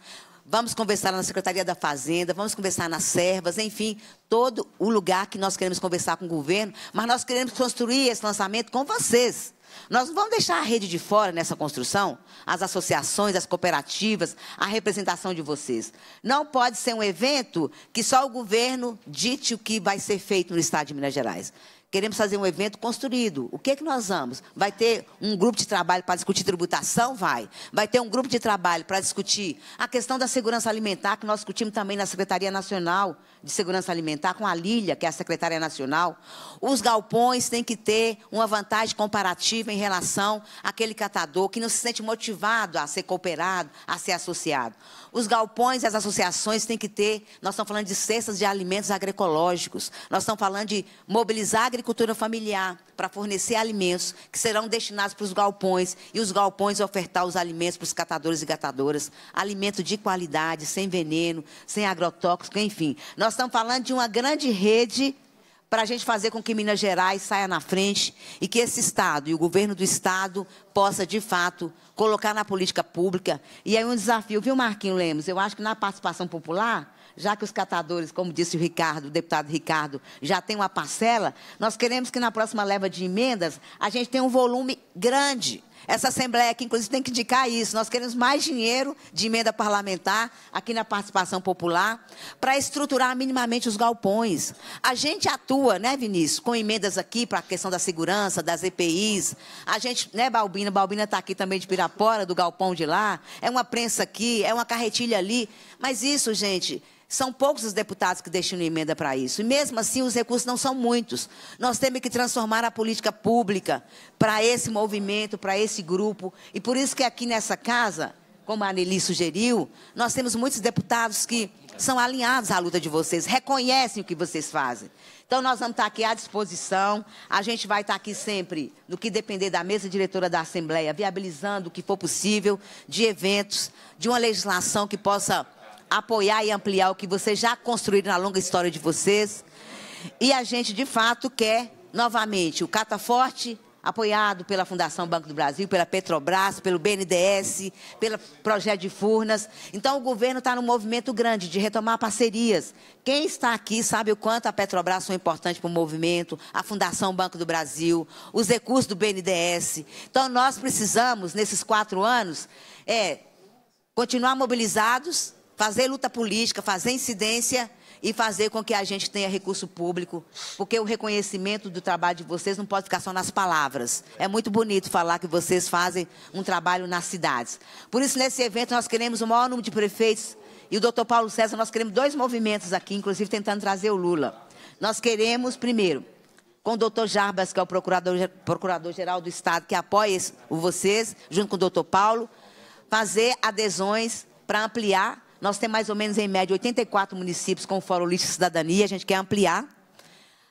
I: Vamos conversar na Secretaria da Fazenda, vamos conversar nas servas, enfim, todo o lugar que nós queremos conversar com o governo, mas nós queremos construir esse lançamento com vocês. Nós não vamos deixar a rede de fora nessa construção, as associações, as cooperativas, a representação de vocês. Não pode ser um evento que só o governo dite o que vai ser feito no Estado de Minas Gerais. Queremos fazer um evento construído. O que, é que nós vamos? Vai ter um grupo de trabalho para discutir tributação? Vai. Vai ter um grupo de trabalho para discutir a questão da segurança alimentar, que nós discutimos também na Secretaria Nacional de Segurança Alimentar, com a Lília, que é a secretária nacional. Os galpões têm que ter uma vantagem comparativa em relação àquele catador que não se sente motivado a ser cooperado, a ser associado. Os galpões e as associações têm que ter, nós estamos falando de cestas de alimentos agroecológicos, nós estamos falando de mobilizar a agricultura familiar para fornecer alimentos que serão destinados para os galpões e os galpões ofertar os alimentos para os catadores e catadoras, alimento de qualidade, sem veneno, sem agrotóxico, enfim. Nós estamos falando de uma grande rede para a gente fazer com que Minas Gerais saia na frente e que esse Estado e o governo do Estado possa, de fato, colocar na política pública. E aí um desafio, viu, Marquinho Lemos? Eu acho que na participação popular, já que os catadores, como disse o Ricardo, o deputado Ricardo, já tem uma parcela, nós queremos que na próxima leva de emendas a gente tenha um volume grande essa Assembleia aqui, inclusive, tem que indicar isso. Nós queremos mais dinheiro de emenda parlamentar aqui na participação popular para estruturar minimamente os galpões. A gente atua, né, Vinícius, com emendas aqui para a questão da segurança, das EPIs. A gente, né, Balbina? Balbina está aqui também de Pirapora, do galpão de lá. É uma prensa aqui, é uma carretilha ali. Mas isso, gente, são poucos os deputados que deixam emenda para isso. E mesmo assim, os recursos não são muitos. Nós temos que transformar a política pública para esse movimento, para esse grupo. E por isso que aqui nessa casa, como a Aneli sugeriu, nós temos muitos deputados que são alinhados à luta de vocês, reconhecem o que vocês fazem. Então, nós vamos estar aqui à disposição. A gente vai estar aqui sempre, no que depender da mesa diretora da Assembleia, viabilizando o que for possível de eventos, de uma legislação que possa apoiar e ampliar o que vocês já construíram na longa história de vocês. E a gente, de fato, quer, novamente, o Cataforte apoiado pela Fundação Banco do Brasil, pela Petrobras, pelo BNDES, pelo projeto de Furnas. Então, o governo está num movimento grande de retomar parcerias. Quem está aqui sabe o quanto a Petrobras foi importante para o movimento, a Fundação Banco do Brasil, os recursos do BNDES. Então, nós precisamos, nesses quatro anos, é continuar mobilizados, fazer luta política, fazer incidência e fazer com que a gente tenha recurso público, porque o reconhecimento do trabalho de vocês não pode ficar só nas palavras. É muito bonito falar que vocês fazem um trabalho nas cidades. Por isso, nesse evento, nós queremos o maior número de prefeitos e o doutor Paulo César, nós queremos dois movimentos aqui, inclusive tentando trazer o Lula. Nós queremos, primeiro, com o doutor Jarbas, que é o procurador-geral procurador do Estado, que apoia vocês, junto com o doutor Paulo, fazer adesões para ampliar nós temos mais ou menos, em média, 84 municípios com o Fórum Lixo e Cidadania. A gente quer ampliar.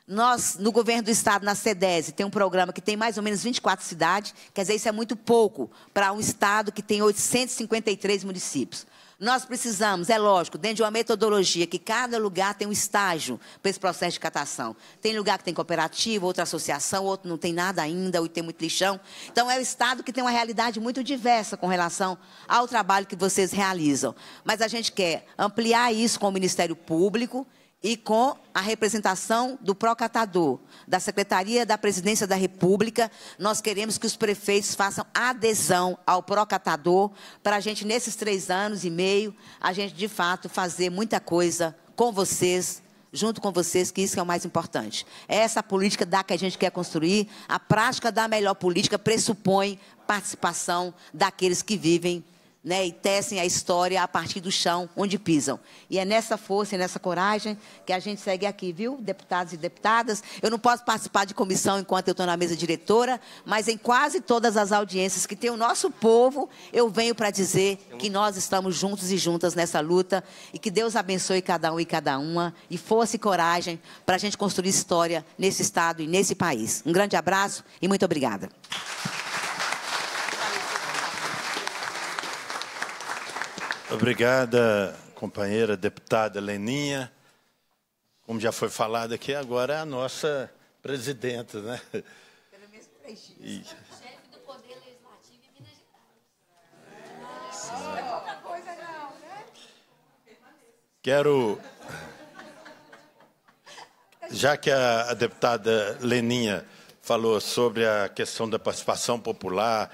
I: Nós, no governo do estado, na SEDESE, tem um programa que tem mais ou menos 24 cidades. Quer dizer, isso é muito pouco para um estado que tem 853 municípios. Nós precisamos, é lógico, dentro de uma metodologia que cada lugar tem um estágio para esse processo de catação. Tem lugar que tem cooperativa, outra associação, outro não tem nada ainda, ou tem muito lixão. Então, é o Estado que tem uma realidade muito diversa com relação ao trabalho que vocês realizam. Mas a gente quer ampliar isso com o Ministério Público e com a representação do Procatador, da Secretaria da Presidência da República, nós queremos que os prefeitos façam adesão ao Procatador, para a gente, nesses três anos e meio, a gente, de fato, fazer muita coisa com vocês, junto com vocês, que isso é o mais importante. É essa política da que a gente quer construir, a prática da melhor política pressupõe participação daqueles que vivem né, e tecem a história a partir do chão onde pisam. E é nessa força e nessa coragem que a gente segue aqui, viu, deputados e deputadas? Eu não posso participar de comissão enquanto eu estou na mesa diretora, mas em quase todas as audiências que tem o nosso povo, eu venho para dizer que nós estamos juntos e juntas nessa luta e que Deus abençoe cada um e cada uma e força e coragem para a gente construir história nesse estado e nesse país. Um grande abraço e muito obrigada.
A: Obrigada, companheira deputada Leninha. Como já foi falado aqui, agora é a nossa presidenta, né? Pelo menos três dias. E... Chefe do Poder Legislativo em Minas Gerais. Não é pouca coisa, não, né? Quero. Já que a, a deputada Leninha falou sobre a questão da participação popular,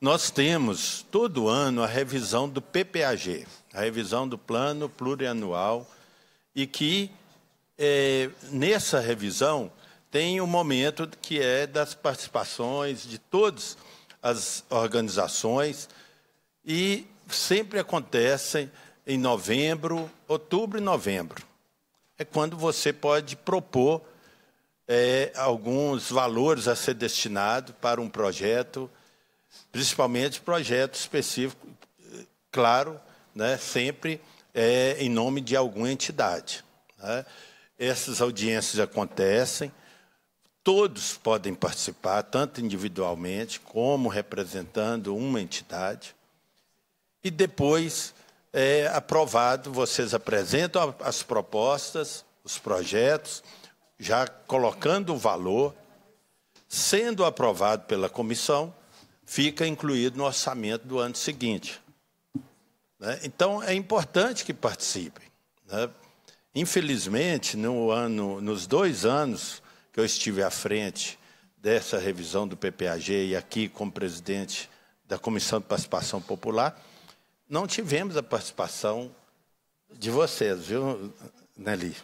A: nós temos todo ano a revisão do PPAG, a revisão do Plano Plurianual, e que é, nessa revisão tem um momento que é das participações de todas as organizações e sempre acontecem em novembro, outubro e novembro. É quando você pode propor é, alguns valores a ser destinado para um projeto principalmente projetos específicos, claro, né, sempre é, em nome de alguma entidade. Né? Essas audiências acontecem, todos podem participar, tanto individualmente como representando uma entidade. E depois é aprovado, vocês apresentam as propostas, os projetos, já colocando o valor, sendo aprovado pela comissão, fica incluído no orçamento do ano seguinte. Né? Então, é importante que participem. Né? Infelizmente, no ano, nos dois anos que eu estive à frente dessa revisão do PPAG e aqui como presidente da Comissão de Participação Popular, não tivemos a participação de vocês, viu, Nelly?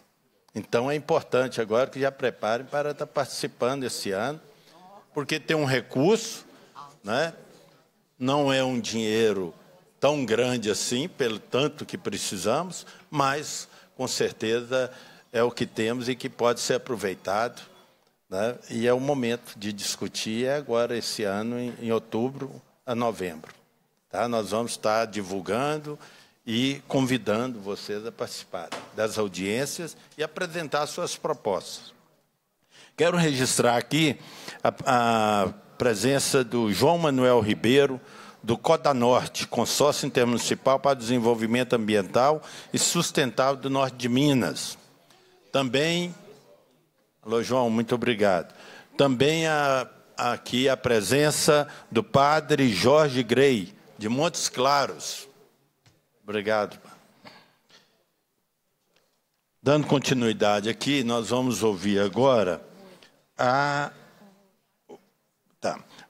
A: Então é importante agora que já preparem para estar participando esse ano, porque tem um recurso né? Não é um dinheiro tão grande assim, pelo tanto que precisamos, mas com certeza é o que temos e que pode ser aproveitado. Né? E é o momento de discutir é agora esse ano, em, em outubro a novembro. Tá? Nós vamos estar divulgando e convidando vocês a participar das audiências e apresentar suas propostas. Quero registrar aqui a, a presença do João Manuel Ribeiro, do Coda Norte, Consórcio Intermunicipal para Desenvolvimento Ambiental e Sustentável do Norte de Minas. Também, alô João, muito obrigado. Também a, aqui a presença do padre Jorge Grey, de Montes Claros. Obrigado. Dando continuidade aqui, nós vamos ouvir agora a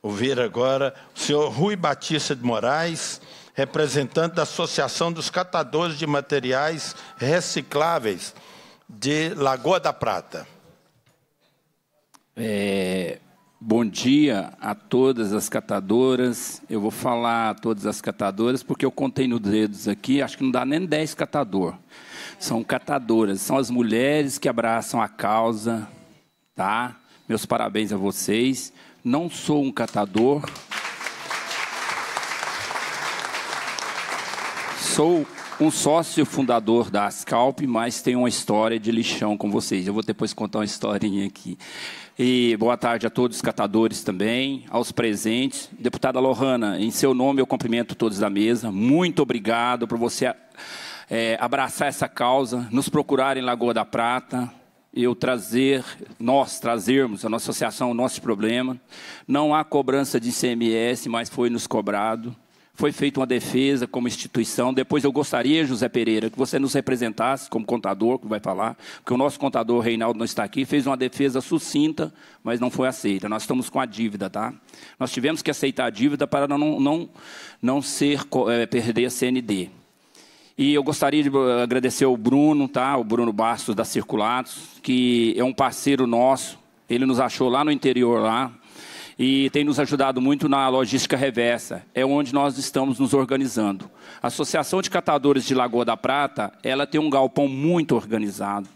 A: ouvir agora o senhor Rui Batista de Moraes, representante da Associação dos Catadores de Materiais Recicláveis de Lagoa da Prata.
J: É, bom dia a todas as catadoras. Eu vou falar a todas as catadoras porque eu contei nos dedos aqui, acho que não dá nem 10 catador são catadoras, são as mulheres que abraçam a causa, tá? Meus parabéns a vocês. Não sou um catador. Sou um sócio fundador da Ascalp, mas tenho uma história de lixão com vocês. Eu vou depois contar uma historinha aqui. E boa tarde a todos os catadores também, aos presentes. Deputada Lohana, em seu nome eu cumprimento todos da mesa. Muito obrigado por você é, abraçar essa causa, nos procurar em Lagoa da Prata, eu trazer, nós trazermos a nossa associação o nosso problema. Não há cobrança de ICMS, mas foi nos cobrado. Foi feita uma defesa como instituição. Depois eu gostaria, José Pereira, que você nos representasse como contador, que vai falar, porque o nosso contador Reinaldo não está aqui, fez uma defesa sucinta, mas não foi aceita. Nós estamos com a dívida, tá? Nós tivemos que aceitar a dívida para não, não, não ser, é, perder a CND. E eu gostaria de agradecer ao Bruno, tá? O Bruno Bastos da Circulados, que é um parceiro nosso. Ele nos achou lá no interior lá e tem nos ajudado muito na logística reversa. É onde nós estamos nos organizando. A Associação de Catadores de Lagoa da Prata, ela tem um galpão muito organizado.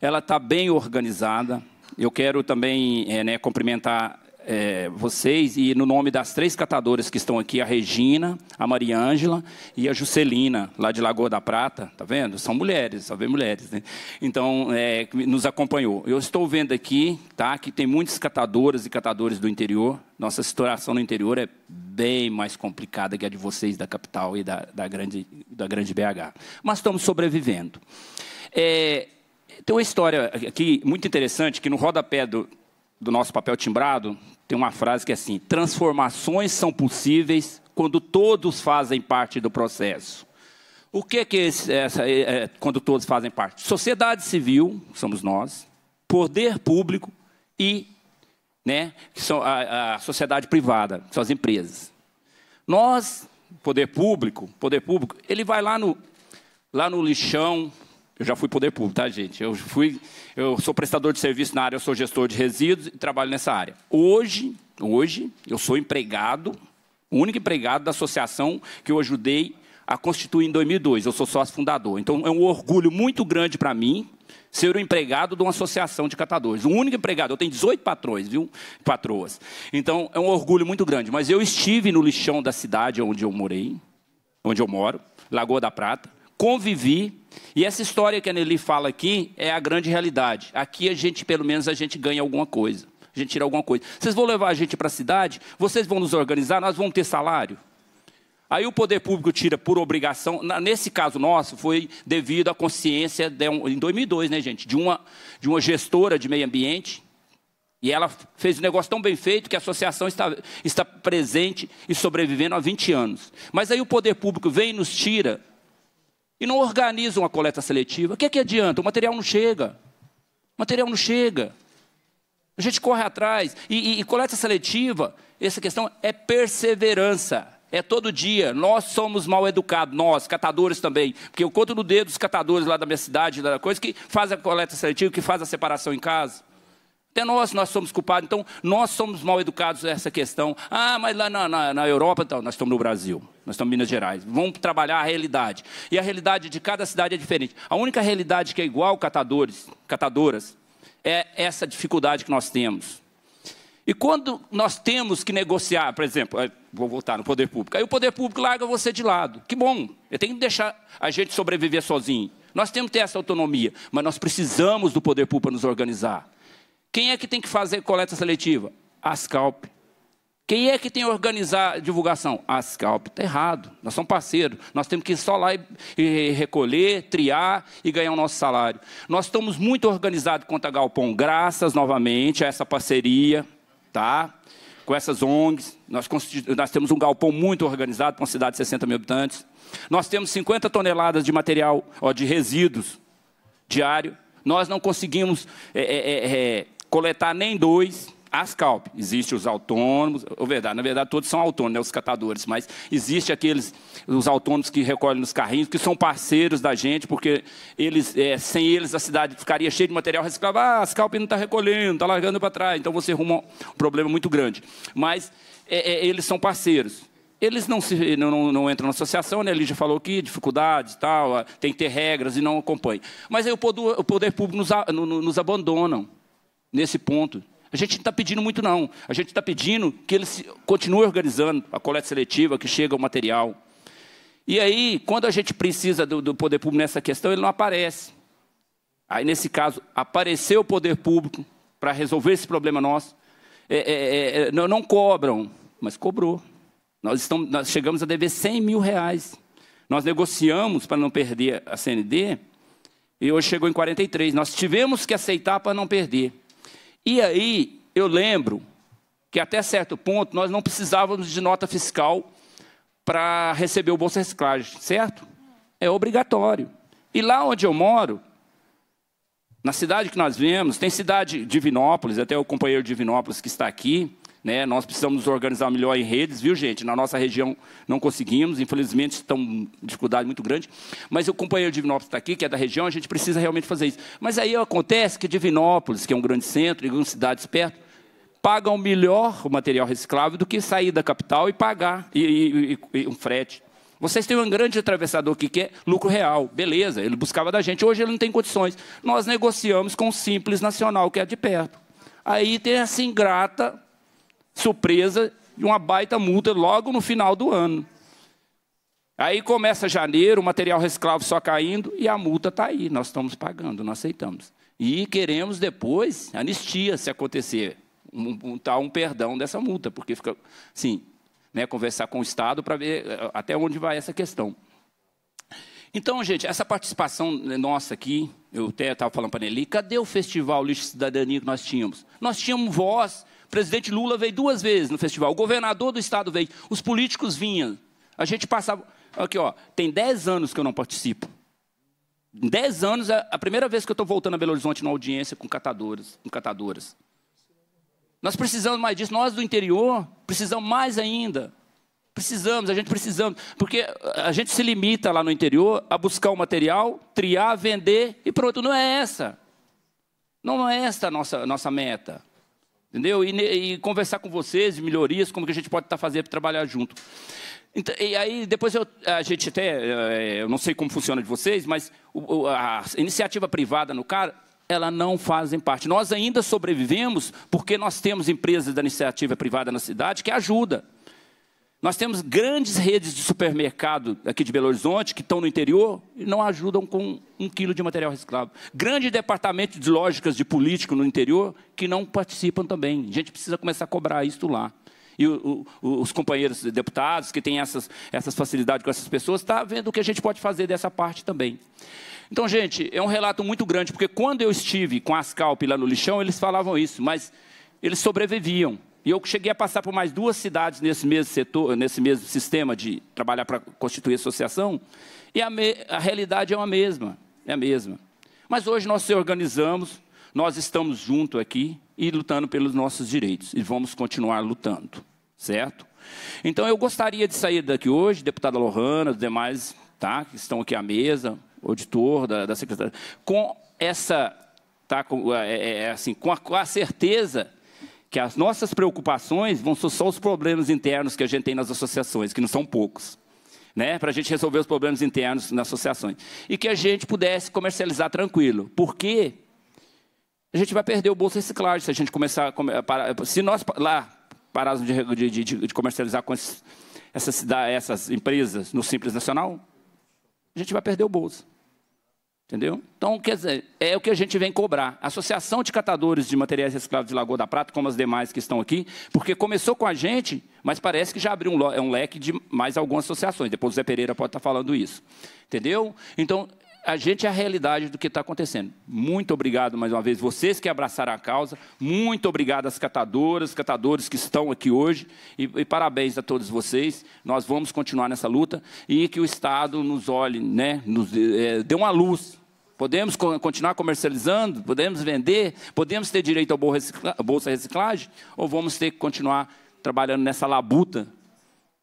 J: Ela está bem organizada. Eu quero também é, né, cumprimentar é, vocês e no nome das três catadoras que estão aqui, a Regina, a Maria Ângela e a Juscelina, lá de Lagoa da Prata, tá vendo? São mulheres, só vê mulheres, né? Então, é, nos acompanhou. Eu estou vendo aqui, tá, que tem muitas catadoras e catadores do interior. Nossa situação no interior é bem mais complicada que a de vocês da capital e da, da grande, da grande BH. Mas estamos sobrevivendo. É, tem uma história aqui muito interessante que no rodapé do, do nosso papel timbrado, tem uma frase que é assim: transformações são possíveis quando todos fazem parte do processo. O que, que é essa, é, é, quando todos fazem parte? Sociedade civil, somos nós, poder público e né, que são a, a sociedade privada, são as empresas. Nós, poder público, poder público, ele vai lá no, lá no lixão, eu já fui poder público, tá, gente? Eu fui, eu sou prestador de serviço na área, eu sou gestor de resíduos e trabalho nessa área. Hoje, hoje, eu sou empregado, o único empregado da associação que eu ajudei a constituir em 2002. Eu sou sócio fundador. Então, é um orgulho muito grande para mim ser o empregado de uma associação de catadores. O único empregado. Eu tenho 18 patrões, viu? Patroas. Então, é um orgulho muito grande. Mas eu estive no lixão da cidade onde eu morei, onde eu moro, Lagoa da Prata convivi. E essa história que a Nelly fala aqui é a grande realidade. Aqui a gente, pelo menos, a gente ganha alguma coisa. A gente tira alguma coisa. Vocês vão levar a gente para a cidade, vocês vão nos organizar, nós vamos ter salário. Aí o poder público tira por obrigação. Nesse caso nosso, foi devido à consciência, de um, em 2002, né, gente, de uma, de uma gestora de meio ambiente. E ela fez um negócio tão bem feito que a associação está, está presente e sobrevivendo há 20 anos. Mas aí o poder público vem e nos tira e não organizam a coleta seletiva, o que, é que adianta? O material não chega. O material não chega. A gente corre atrás. E, e, e coleta seletiva, essa questão é perseverança. É todo dia. Nós somos mal educados, nós, catadores também. Porque eu conto no dedo dos catadores lá da minha cidade, da coisa, que faz a coleta seletiva, que faz a separação em casa. Até nós, nós somos culpados. Então, nós somos mal educados nessa questão. Ah, mas lá na, na, na Europa, então, nós estamos no Brasil. Nós estamos em Minas Gerais. Vamos trabalhar a realidade. E a realidade de cada cidade é diferente. A única realidade que é igual, catadores, catadoras, é essa dificuldade que nós temos. E quando nós temos que negociar, por exemplo, vou voltar no poder público, aí o poder público larga você de lado. Que bom, ele tem que deixar a gente sobreviver sozinho. Nós temos que ter essa autonomia, mas nós precisamos do poder público para nos organizar. Quem é que tem que fazer coleta seletiva? Ascalp. Quem é que tem que organizar divulgação? Ascalp. Está errado. Nós somos parceiros. Nós temos que ir só lá e, e, recolher, triar e ganhar o nosso salário. Nós estamos muito organizados quanto a Galpão, graças novamente a essa parceria, tá? com essas ONGs. Nós, nós temos um galpão muito organizado para uma cidade de 60 mil habitantes. Nós temos 50 toneladas de material, ó, de resíduos diário. Nós não conseguimos é, é, é, coletar nem dois. Ascalp, existem os autônomos, ou verdade, na verdade todos são autônomos, né, os catadores, mas existe aqueles, os autônomos que recolhem nos carrinhos, que são parceiros da gente, porque eles, é, sem eles a cidade ficaria cheia de material reciclável, ah, Ascalp não está recolhendo, está largando para trás, então você arruma um problema muito grande. Mas é, é, eles são parceiros. Eles não, se, não, não, entram na associação, né? ele já falou aqui, dificuldades, tal, tem que ter regras e não acompanham. Mas aí o poder, o poder público nos, nos abandonam nesse ponto. A gente não está pedindo muito, não. A gente está pedindo que eles continuem organizando a coleta seletiva, que chega o material. E aí, quando a gente precisa do, do poder público nessa questão, ele não aparece. Aí, nesse caso, apareceu o poder público para resolver esse problema nosso. É, é, é, é, não, não, cobram, mas cobrou. Nós, estamos, nós chegamos a dever 100 mil reais. Nós negociamos para não perder a CND, e hoje chegou em 43. Nós tivemos que aceitar para não perder. E aí eu lembro que até certo ponto nós não precisávamos de nota fiscal para receber o Bolsa Reciclagem, certo? É obrigatório. E lá onde eu moro, na cidade que nós vemos, tem cidade de Vinópolis, até o companheiro de Vinópolis que está aqui, né? Nós precisamos nos organizar melhor em redes, viu, gente? Na nossa região não conseguimos, infelizmente estão dificuldade muito grande. Mas o companheiro de Divinópolis está aqui, que é da região, a gente precisa realmente fazer isso. Mas aí acontece que Divinópolis, que é um grande centro, e cidades perto, pagam melhor o material reciclável do que sair da capital e pagar e, e, e um frete. Vocês têm um grande atravessador que é lucro real. Beleza, ele buscava da gente. Hoje ele não tem condições. Nós negociamos com o Simples Nacional, que é de perto. Aí tem essa ingrata surpresa de uma baita multa logo no final do ano. Aí começa janeiro, o material reciclável só caindo e a multa está aí. Nós estamos pagando, nós aceitamos. E queremos depois anistia, se acontecer, um, um, tá, um perdão dessa multa, porque fica, sim, né, conversar com o Estado para ver eh, até onde vai essa questão. Então, gente, essa participação nossa aqui, eu até estava falando para ele, cadê o festival Lixo Cidadania que nós tínhamos? Nós tínhamos voz, o presidente Lula veio duas vezes no festival, o governador do estado veio, os políticos vinham. A gente passava. Aqui, ó, tem 10 anos que eu não participo. Em 10 anos é a primeira vez que eu estou voltando a Belo Horizonte numa audiência com catadores, com catadoras. Nós precisamos mais disso. Nós do interior precisamos mais ainda. Precisamos, a gente precisamos. Porque a gente se limita lá no interior a buscar o material, triar, vender e pronto. Não é essa. Não é essa a nossa, nossa meta. Entendeu? E, e, conversar com vocês melhorias, como que a gente pode estar tá fazendo para trabalhar junto. Então, e aí, depois eu, a gente até, é, eu não sei como funciona de vocês, mas a iniciativa privada no cara, ela não fazem parte. Nós ainda sobrevivemos porque nós temos empresas da iniciativa privada na cidade que ajudam. Nós temos grandes redes de supermercado aqui de Belo Horizonte, que estão no interior, e não ajudam com um quilo de material reciclável. Grande departamento de lógicas de político no interior, que não participam também. A gente precisa começar a cobrar isso lá. E o, o, os companheiros deputados que têm essas, essas facilidades com essas pessoas, estão tá vendo o que a gente pode fazer dessa parte também. Então, gente, é um relato muito grande, porque quando eu estive com a Ascalp lá no lixão, eles falavam isso, mas eles sobreviviam. E eu cheguei a passar por mais duas cidades nesse mesmo setor, nesse mesmo sistema de trabalhar para constituir associação, e a, me, a realidade é a mesma, é a mesma. Mas hoje nós se organizamos, nós estamos juntos aqui e lutando pelos nossos direitos e vamos continuar lutando, certo? Então eu gostaria de sair daqui hoje, deputada Lohana, os demais, tá, que estão aqui à mesa, auditor da, da secretaria, com essa, tá, com, é, é, é assim, com a, com a certeza que as nossas preocupações vão ser só os problemas internos que a gente tem nas associações, que não são poucos. Né, para a gente resolver os problemas internos nas associações. E que a gente pudesse comercializar tranquilo. Porque a gente vai perder o bolso reciclagem se a gente começar. Se nós lá pararmos de, de, de, de comercializar com essas, essas, essas empresas no Simples Nacional, a gente vai perder o bolso. Entendeu? Então, quer dizer, é o que a gente vem cobrar. Associação de Catadores de Materiais Reciclados de Lagoa da Prata, como as demais que estão aqui, porque começou com a gente, mas parece que já abriu um, é um leque de mais algumas associações. Depois o Zé Pereira pode estar falando isso. Entendeu? Então, a gente é a realidade do que está acontecendo. Muito obrigado mais uma vez, vocês que abraçaram a causa. Muito obrigado às catadoras, catadores que estão aqui hoje. E, e, parabéns a todos vocês. Nós vamos continuar nessa luta e que o Estado nos olhe, né, nos é, dê uma luz Podemos continuar comercializando? Podemos vender? Podemos ter direito ao Bolsa Reciclagem? Ou vamos ter que continuar trabalhando nessa labuta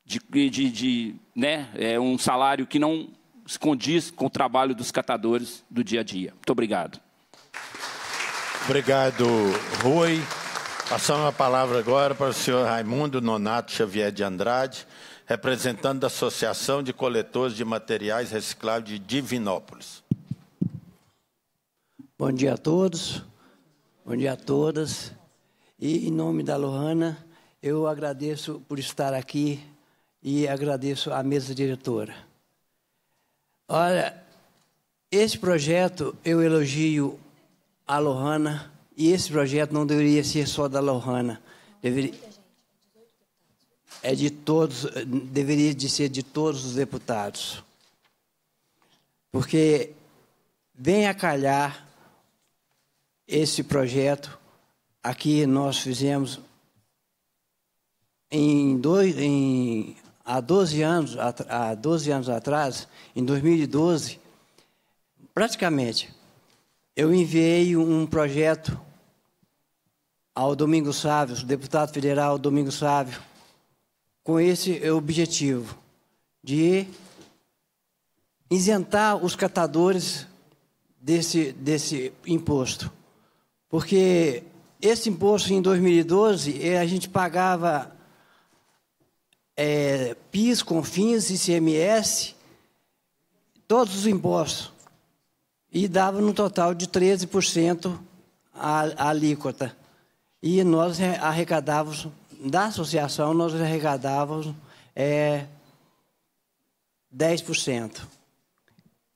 J: de, de, de né, é um salário que não se condiz com o trabalho dos catadores do dia a dia? Muito obrigado.
A: Obrigado, Rui. Passando a palavra agora para o senhor Raimundo Nonato Xavier de Andrade, representante da Associação de Coletores de Materiais Recicláveis de Divinópolis.
K: Bom dia a todos, bom dia a todas. E em nome da Lohana, eu agradeço por estar aqui e agradeço à mesa diretora. Olha, esse projeto eu elogio a Lohana e esse projeto não deveria ser só da Lohana, deveria é de todos, deveria de ser de todos os deputados. Porque vem a calhar esse projeto aqui nós fizemos em dois, em, há 12 anos, há 12 anos atrás, em 2012, praticamente, eu enviei um projeto ao Domingo Sávio, deputado federal Domingo Sávio, com esse objetivo de isentar os catadores desse, desse imposto. Porque esse imposto em 2012, eh, a gente pagava é, PIS, CONFINS, ICMS, todos os impostos. E dava no total de 13% a, a alíquota. E nós arrecadávamos, da associação, nós arrecadávamos é, 10%.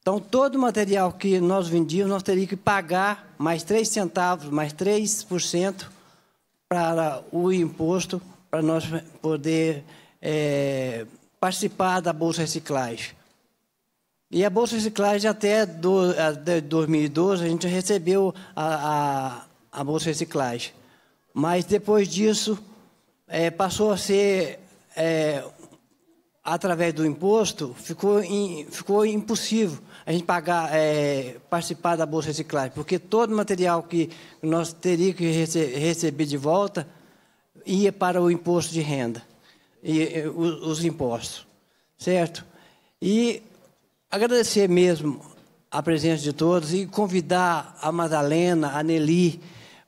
K: Então, todo o material que nós vendíamos, nós teríamos que pagar mais 3 centavos, mais 3% para o imposto, para nós poder é, participar da Bolsa Reciclagem. E a Bolsa Reciclagem, até, do, até 2012, a gente recebeu a, a, a Bolsa Reciclagem. Mas, depois disso, é, passou a ser é, através do imposto, ficou, in, ficou impossível a gente pagar, é, participar da Bolsa Reciclagem, porque todo material que nós teríamos que rece receber de volta ia para o imposto de renda, e, os, os impostos, certo? E agradecer mesmo a presença de todos e convidar a Madalena, a Nelly,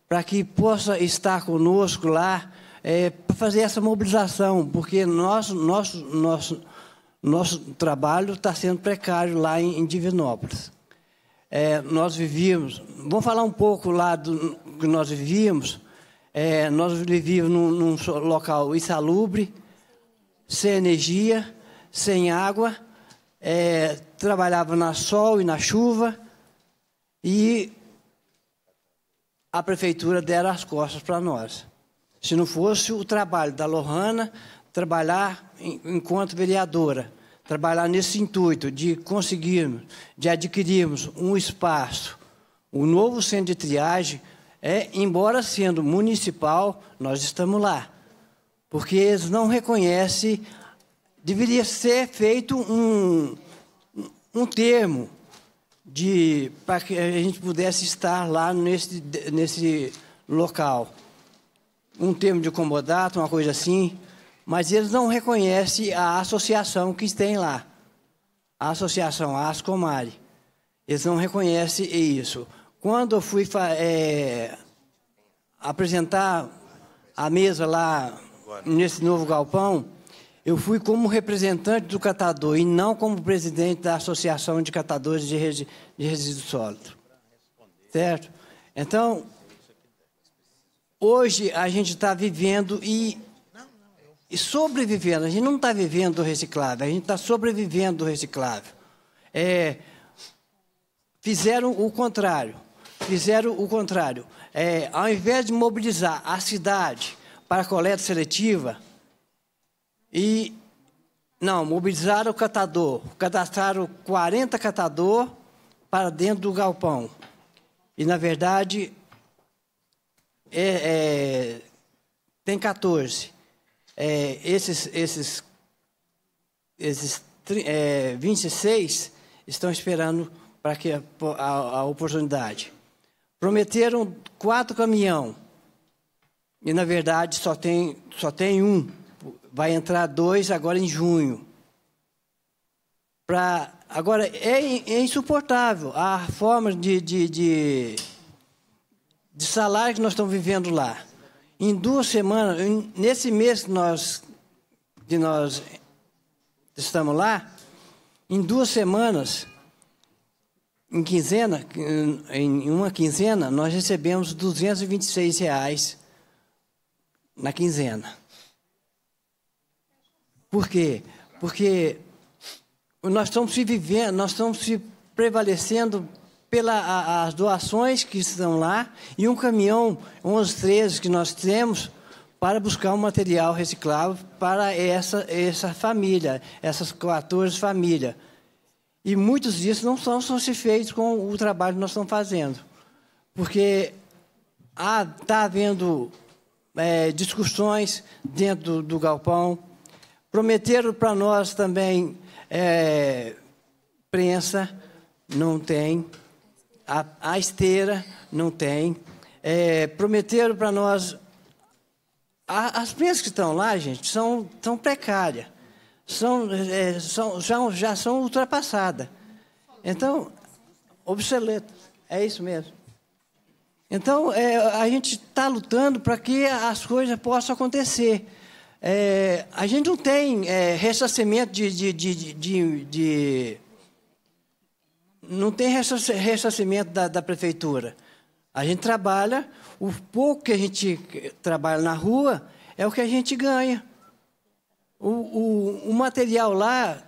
K: para que possa estar conosco lá, é, para fazer essa mobilização, porque nosso, nosso, nosso, nosso trabalho está sendo precário lá em, em Divinópolis. É, nós vivíamos, vamos falar um pouco lá do que nós vivíamos. É, nós vivíamos num, num local insalubre, sem energia, sem água, é, trabalhava na sol e na chuva, e a prefeitura dera as costas para nós. Se não fosse o trabalho da Lohana, trabalhar enquanto vereadora, trabalhar nesse intuito de conseguirmos, de adquirirmos um espaço, um novo centro de triagem, é, embora sendo municipal, nós estamos lá. Porque eles não reconhecem, deveria ser feito um, um termo de para que a gente pudesse estar lá nesse, nesse local um termo de comodato, uma coisa assim, mas eles não reconhecem a associação que tem lá, a associação Ascomari. Eles não reconhecem isso. Quando eu fui é, apresentar a mesa lá nesse novo galpão, eu fui como representante do catador e não como presidente da Associação de Catadores de, de Resíduos Sólidos. Certo? Então, Hoje a gente está vivendo e, e, sobrevivendo. A gente não está vivendo do reciclável, a gente está sobrevivendo do reciclável. É, fizeram o contrário. Fizeram o contrário. É, ao invés de mobilizar a cidade para a coleta seletiva, e não, mobilizaram o catador, cadastraram 40 catador para dentro do galpão. E, na verdade, é, é, tem 14. É, esses, esses, esses é, 26 estão esperando para que a, a, a, oportunidade. Prometeram quatro caminhão e na verdade só tem só tem um. Vai entrar dois agora em junho. Pra, agora é, é insuportável a forma de, de, de, de salário que nós estamos vivendo lá. Em duas semanas, nesse mês que nós, que nós estamos lá, em duas semanas, em quinzena, em uma quinzena, nós recebemos 226 reais na quinzena. Por quê? Porque nós estamos se vivendo, nós estamos se prevalecendo pelas doações que estão lá e um caminhão 11, 13 que nós temos para buscar um material reciclável para essa, essa família, essas 14 famílias. E muitos disso não são satisfeitos com o trabalho que nós estamos fazendo. Porque está ah, havendo é, discussões dentro do, do, galpão. Prometeram para nós também é, prensa, não tem. A, a esteira, não tem. É, prometeram para nós a, as prensas que estão lá, gente, são, são precárias. São, é, são, já, já são ultrapassadas. Então, obsoletas. É isso mesmo. Então, é, a gente está lutando para que as coisas possam acontecer. É, a gente não tem é, ressarcimento de, de, de, de não tem ressarcimento da, da prefeitura. A gente trabalha, o pouco que a gente trabalha na rua é o que a gente ganha. O, o, o material lá,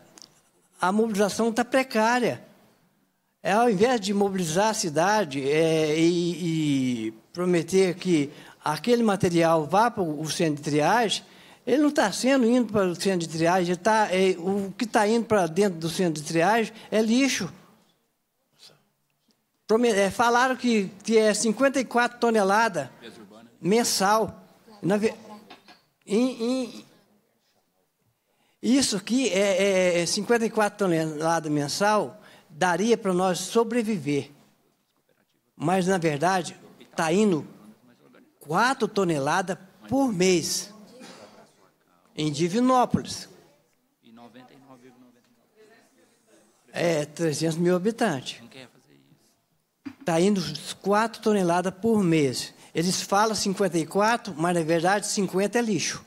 K: a mobilização está precária. É, ao invés de mobilizar a cidade é, e, e, prometer que aquele material vá para o centro de triagem, ele não está sendo indo para o centro de triagem, tá, é, o que está indo para dentro do centro de triagem é lixo. É, falaram que, que é 54 toneladas mensal. Na, em, em, isso aqui é, é 54 toneladas mensal, daria para nós sobreviver. Mas, na verdade, está indo 4 toneladas por mês em Divinópolis. É, 300 mil habitantes. Está indo 4 toneladas por mês. Eles falam 54, mas na verdade 50 é lixo.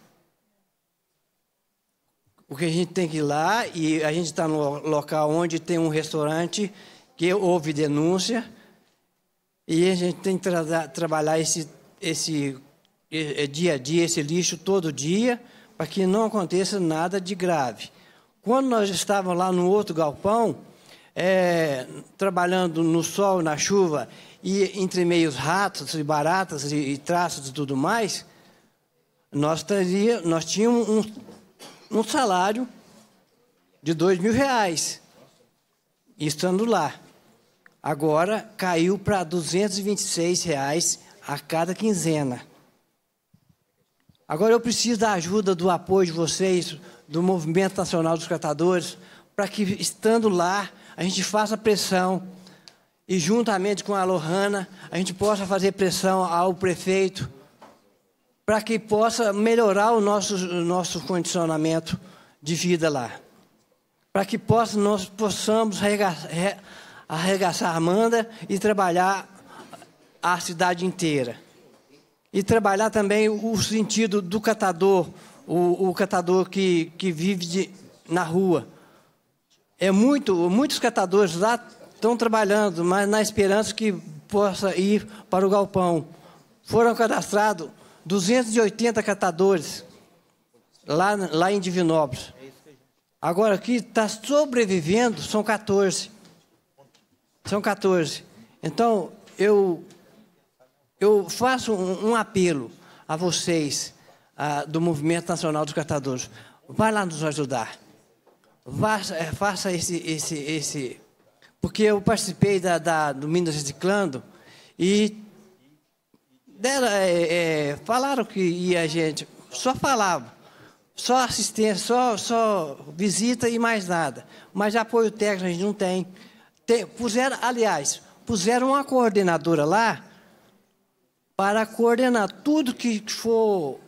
K: O que a gente tem que ir lá, e a gente está no local onde tem um restaurante que houve denúncia, e a gente tem que tra trabalhar esse, esse dia a dia, esse lixo todo dia, para que não aconteça nada de grave. Quando nós estávamos lá no outro galpão, é, trabalhando no sol, na chuva, e entre meios ratos e baratas e, e traços e tudo mais, nós, teria, nós tínhamos um, um salário de dois mil reais, estando lá. Agora caiu para 226 reais a cada quinzena. Agora eu preciso da ajuda, do apoio de vocês, do Movimento Nacional dos Catadores, para que, estando lá, a gente faça pressão e, juntamente com a Lohana, a gente possa fazer pressão ao prefeito para que possa melhorar o nosso, o nosso condicionamento de vida lá. Para que possa, nós possamos arregaçar, a Amanda e trabalhar a cidade inteira. E trabalhar também o sentido do catador, o, o catador que, que vive de, na rua é muito, muitos catadores lá estão trabalhando, mas na esperança que possa ir para o galpão. Foram cadastrados 280 catadores lá, lá em Divinópolis. Agora aqui está sobrevivendo, são 14. São 14. Então, eu, eu faço um, um apelo a vocês a, do Movimento Nacional dos Catadores. Vai lá nos ajudar. Faça, é, faça esse, esse, esse. Porque eu participei da, da, do Minas Reciclando e deram, é, é, falaram que ia gente. Só falavam. Só assistência, só, só visita e mais nada. Mas apoio técnico a gente não tem. tem puseram, aliás, puseram uma coordenadora lá para coordenar tudo que for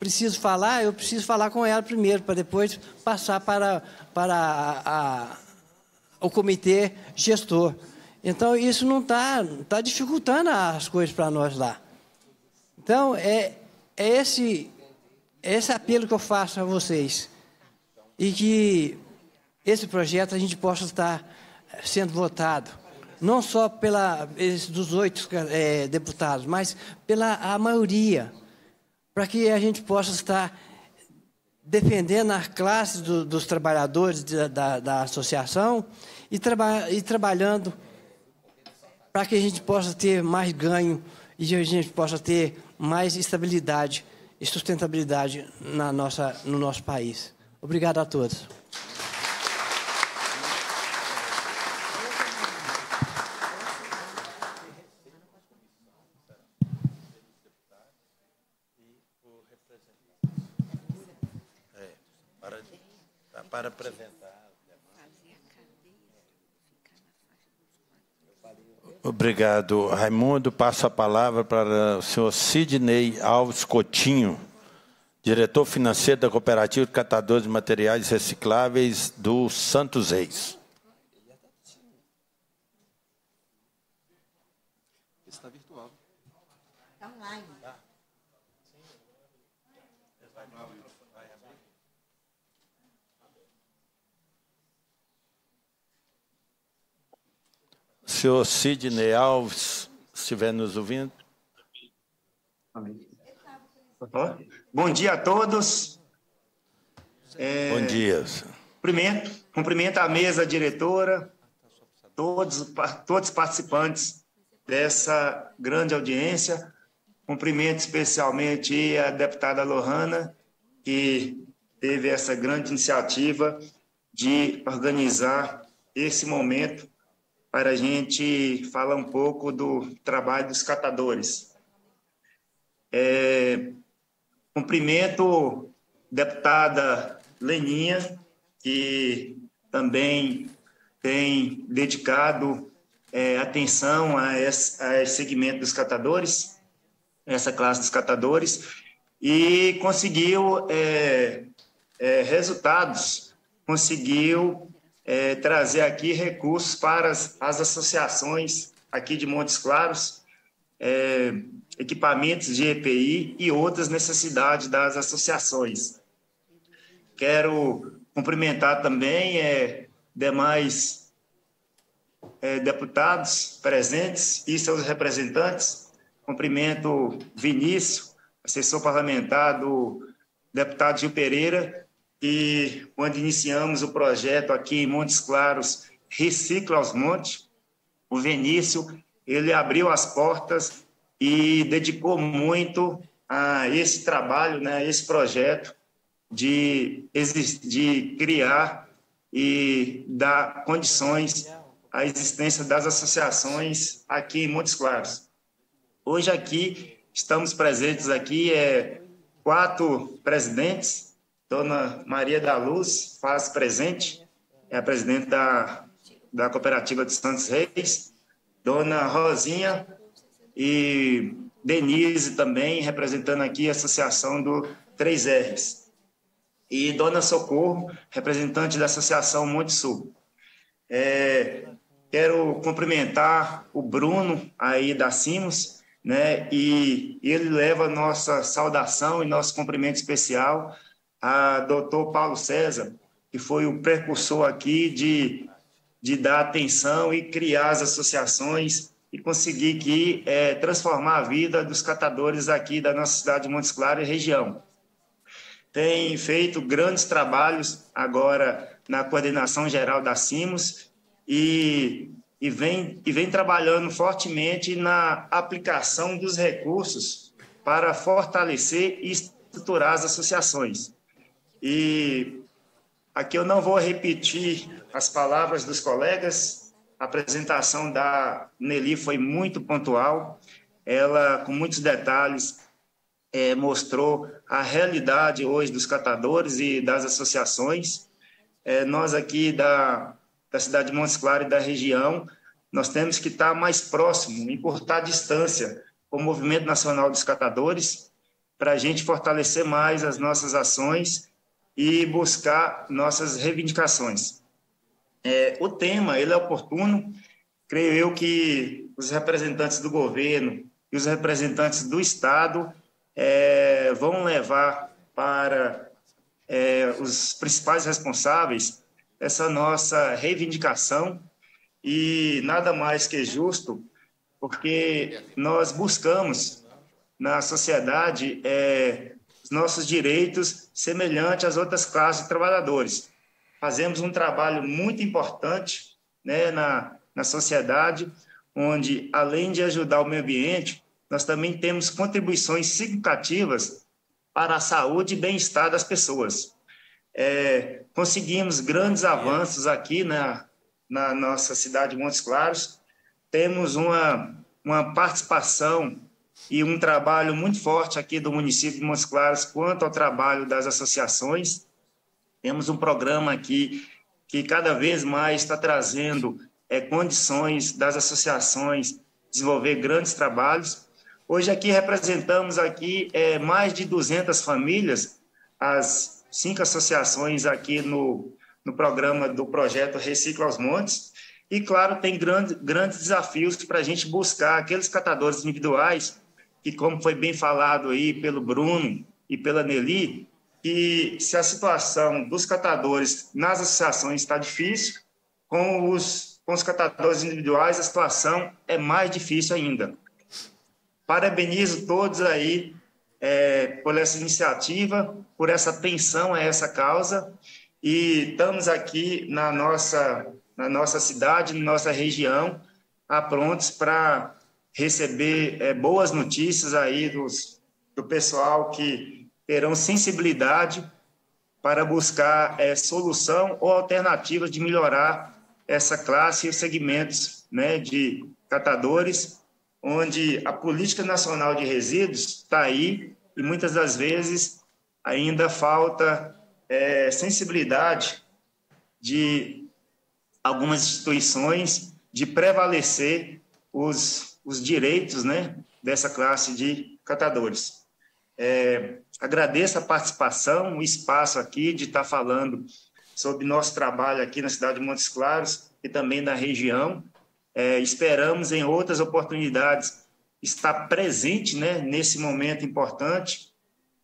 K: preciso falar, eu preciso falar com ela primeiro, para depois passar para, para a, a, o comitê gestor. Então, isso não está tá dificultando as coisas para nós lá. Então, é, é esse, é esse apelo que eu faço a vocês. E que esse projeto a gente possa estar sendo votado. Não só pela, dos oito é, deputados, mas pela a maioria para que a gente possa estar defendendo as classes do, dos trabalhadores da, da, da associação e, traba, e trabalhando para que a gente possa ter mais ganho e a gente possa ter mais estabilidade e sustentabilidade na nossa, no nosso país. Obrigado a todos.
A: Para apresentar. Obrigado, Raimundo. Passo a palavra para o senhor Sidney Alves Coutinho, diretor financeiro da Cooperativa de Catadores de Materiais Recicláveis do Santos Reis. Senhor Sidney Alves, se estiver nos ouvindo.
L: Bom dia a todos.
A: É, Bom dia.
L: Cumprimento, cumprimento a mesa diretora, todos, todos participantes dessa grande audiência. Cumprimento especialmente a deputada Lohana, que teve essa grande iniciativa de organizar esse momento para a gente falar um pouco do trabalho dos catadores. É, cumprimento deputada Leninha, que também tem dedicado é, atenção a esse, a esse segmento dos catadores, essa classe dos catadores, e conseguiu é, é, resultados, conseguiu é, trazer aqui recursos para as, as, associações aqui de Montes Claros, é, equipamentos de EPI e outras necessidades das associações. Quero cumprimentar também é, demais é, deputados presentes e seus representantes. Cumprimento Vinícius, assessor parlamentar do deputado Gil Pereira, e quando iniciamos o projeto aqui em Montes Claros, Recicla aos Montes, o Venício, ele abriu as portas e dedicou muito a esse trabalho, né, esse projeto de, de criar e dar condições à existência das associações aqui em Montes Claros. Hoje aqui estamos presentes aqui é quatro presidentes Dona Maria da Luz faz presente, é a presidente da, da Cooperativa de Santos Reis. Dona Rosinha e Denise também, representando aqui a Associação do 3Rs. E Dona Socorro, representante da Associação Monte Sul. É, quero cumprimentar o Bruno aí da Simos, né? E ele leva nossa saudação e nosso cumprimento especial a doutor Paulo César, que foi o precursor aqui de, de dar atenção e criar as associações e conseguir que, é, transformar a vida dos catadores aqui da nossa cidade de Montes Claros e região. Tem feito grandes trabalhos agora na coordenação geral da CIMOS e e vem, e vem trabalhando fortemente na aplicação dos recursos para fortalecer e estruturar as associações. E aqui eu não vou repetir as palavras dos colegas, a apresentação da Nelly foi muito pontual, ela, com muitos detalhes, é, mostrou a realidade hoje dos catadores e das associações. É, nós aqui da, da cidade de Montes Claros e da região, nós temos que estar mais próximo, encurtar a distância com o Movimento Nacional dos Catadores, para a gente fortalecer mais as nossas ações e buscar nossas reivindicações. É, o tema ele é oportuno, creio eu que os representantes do governo e os representantes do Estado é, vão levar para é, os principais responsáveis essa nossa reivindicação e nada mais que justo, porque nós buscamos na sociedade é, nossos direitos semelhantes às outras classes de trabalhadores. Fazemos um trabalho muito importante né, na, na sociedade, onde, além de ajudar o meio ambiente, nós também temos contribuições significativas para a saúde e bem-estar das pessoas. É, conseguimos grandes avanços aqui na, na nossa cidade de Montes Claros, temos uma, uma participação e um trabalho muito forte aqui do município de Montes Claros quanto ao trabalho das associações. Temos um programa aqui que cada vez mais está trazendo é, condições das associações desenvolver grandes trabalhos Hoje aqui representamos aqui é, mais de 200 famílias, as cinco associações aqui no, no programa do projeto Recicla aos Montes, e claro, tem grande, grandes desafios para a gente buscar aqueles catadores individuais, que como foi bem falado aí pelo Bruno e pela Nelly, que se a situação dos catadores nas associações está difícil, com os, com os catadores individuais a situação é mais difícil ainda. Parabenizo todos aí é, por essa iniciativa, por essa atenção a essa causa e estamos aqui na nossa, na nossa cidade, na nossa região, prontos para receber é, boas notícias aí dos, do pessoal que terão sensibilidade para buscar é, solução ou alternativas de melhorar essa classe e os segmentos né, de catadores onde a política nacional de resíduos está aí e muitas das vezes ainda falta é, sensibilidade de algumas instituições de prevalecer os, os direitos né, dessa classe de catadores. É, agradeço a participação, o espaço aqui de estar falando sobre nosso trabalho aqui na cidade de Montes Claros e também na região. É, esperamos em outras oportunidades estar presente né, nesse momento importante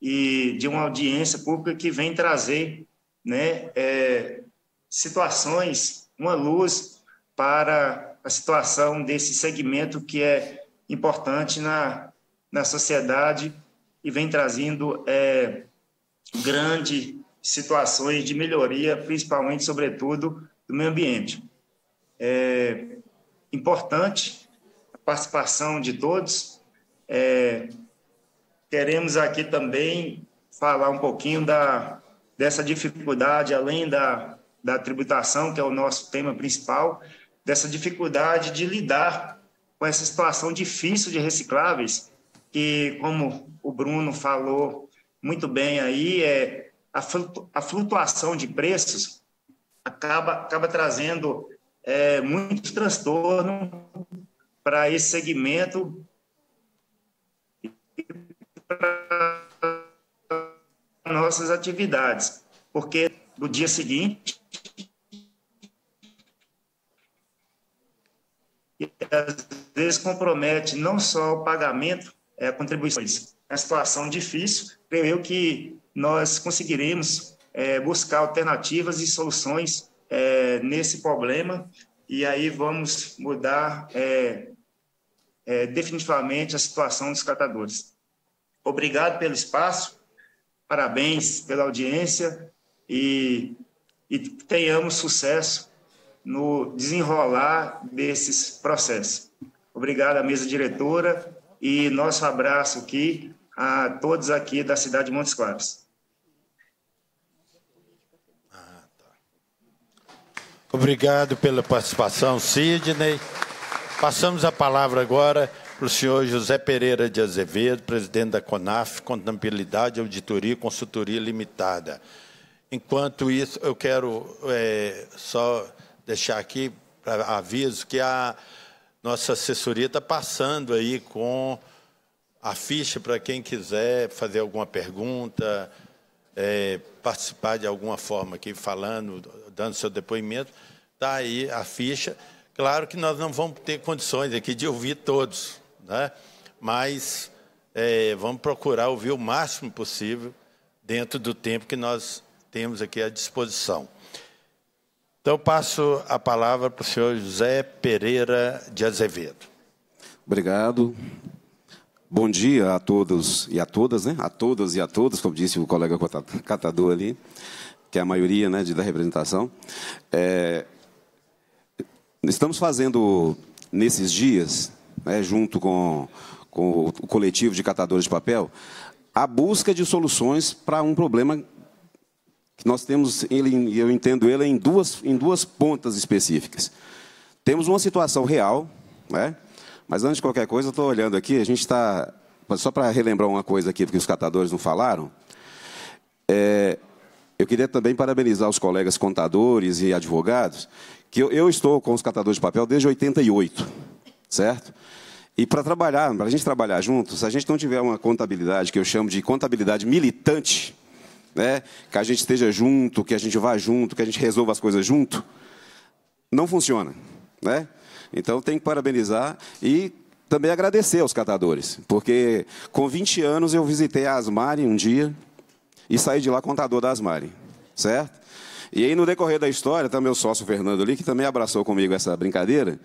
L: e de uma audiência pública que vem trazer né, é, situações, uma luz para a situação desse segmento que é importante na, na sociedade e vem trazendo é, grandes situações de melhoria, principalmente, sobretudo, do meio ambiente. É, importante a participação de todos. É, queremos aqui também falar um pouquinho da, dessa dificuldade, além da, da tributação, que é o nosso tema principal, dessa dificuldade de lidar com essa situação difícil de recicláveis, que, como o Bruno falou muito bem aí, é a flutuação de preços acaba, acaba trazendo é, muito transtorno para esse segmento. E para nossas atividades, porque no dia seguinte e às vezes compromete não só o pagamento, é, contribuições. É uma situação difícil, creio eu que nós conseguiremos é, buscar alternativas e soluções é, nesse problema e aí vamos mudar é, é, definitivamente a situação dos catadores. Obrigado pelo espaço, parabéns pela audiência e, e tenhamos sucesso no desenrolar desses processos. Obrigado à mesa diretora e nosso abraço aqui a todos aqui da cidade de Montes Claros.
A: Obrigado pela participação, Sidney. Passamos a palavra agora para o senhor José Pereira de Azevedo, presidente da CONAF, Contabilidade, Auditoria e Consultoria Limitada. Enquanto isso, eu quero é, só deixar aqui para aviso que a nossa assessoria está passando aí com a ficha para quem quiser fazer alguma pergunta, é, participar de alguma forma aqui, falando, dando seu depoimento, está aí a ficha. Claro que nós não vamos ter condições aqui de ouvir todos, né? mas é, vamos procurar ouvir o máximo possível dentro do tempo que nós temos aqui à disposição. Então, passo a palavra para o senhor José Pereira de Azevedo.
M: Obrigado. Bom dia a todos e a todas, né? A todas e a todos, como disse o colega catador ali, que é a maioria né, de, da representação. É, estamos fazendo, nesses dias, né, junto com, com o coletivo de catadores de papel, a busca de soluções para um problema que nós temos, ele, eu entendo ele em duas, em duas pontas específicas. Temos uma situação real, né? mas antes de qualquer coisa, eu estou olhando aqui, a gente está, só para relembrar uma coisa aqui, porque os catadores não falaram, é, eu queria também parabenizar os colegas contadores e advogados, que eu, eu estou com os catadores de papel desde 88, certo? E para trabalhar, para a gente trabalhar juntos, se a gente não tiver uma contabilidade que eu chamo de contabilidade militante, né, que a gente esteja junto, que a gente vá junto, que a gente resolva as coisas junto, não funciona. Né? Então, tem que parabenizar e também agradecer aos catadores, porque com 20 anos eu visitei a Asmari um dia e saí de lá contador da Asmari, certo? E aí, no decorrer da história, está meu sócio Fernando ali, que também abraçou comigo essa brincadeira,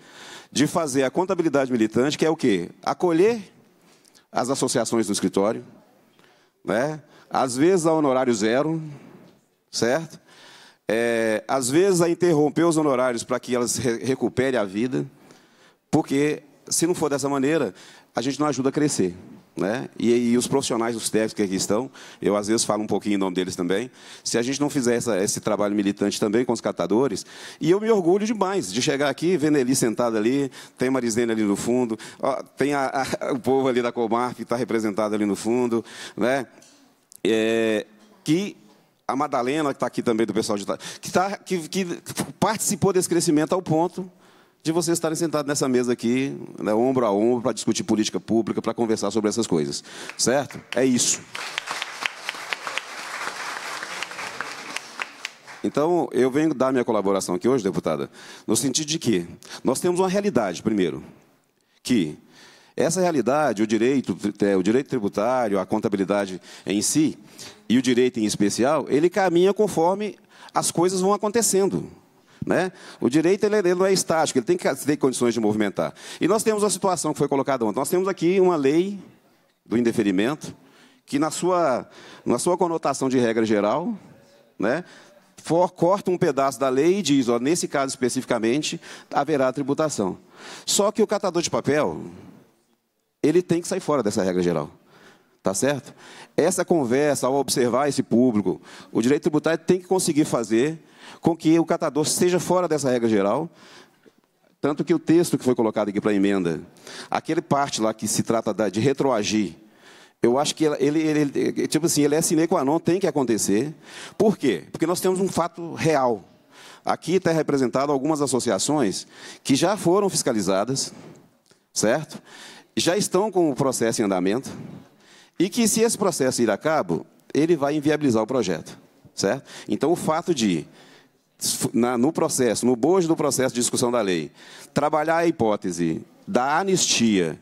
M: de fazer a contabilidade militante, que é o quê? Acolher as associações do escritório, né? Às vezes a honorário zero, certo? É, às vezes a interromper os honorários para que elas re recuperem a vida, porque se não for dessa maneira, a gente não ajuda a crescer. Né? E, e, os profissionais, os técnicos que aqui estão, eu às vezes falo um pouquinho em nome deles também, se a gente não fizer essa, esse trabalho militante também com os catadores, e eu me orgulho demais de chegar aqui, vendo ele sentado ali, tem Marizene ali no fundo, ó, tem a, a, o povo ali da Comar que está representado ali no fundo, né? É, que a Madalena, que está aqui também do pessoal de que, tá, que, que participou desse crescimento ao ponto de vocês estarem sentados nessa mesa aqui, né, ombro a ombro, para discutir política pública, para conversar sobre essas coisas. Certo? É isso. Então, eu venho dar minha colaboração aqui hoje, deputada, no sentido de que nós temos uma realidade, primeiro, que essa realidade, o direito, é, o direito tributário, a contabilidade em si, e o direito em especial, ele caminha conforme as coisas vão acontecendo. Né? O direito ele, ele não é estático, ele tem que ter condições de movimentar. E nós temos uma situação que foi colocada ontem. Nós temos aqui uma lei do indeferimento, que na sua, na sua conotação de regra geral, né, for, corta um pedaço da lei e diz, ó, nesse caso especificamente, haverá tributação. Só que o catador de papel, ele tem que sair fora dessa regra geral. Tá certo? Essa conversa, ao observar esse público, o direito tributário tem que conseguir fazer com que o catador seja fora dessa regra geral. Tanto que o texto que foi colocado aqui para a emenda, aquele parte lá que se trata de retroagir, eu acho que ele, ele, ele, tipo assim, ele é sine qua non, tem que acontecer. Por quê? Porque nós temos um fato real. Aqui está representado algumas associações que já foram fiscalizadas, certo? Já estão com o processo em andamento e que, se esse processo ir a cabo, ele vai inviabilizar o projeto. Certo? Então, o fato de, na, no processo, no bojo do processo de discussão da lei, trabalhar a hipótese da anistia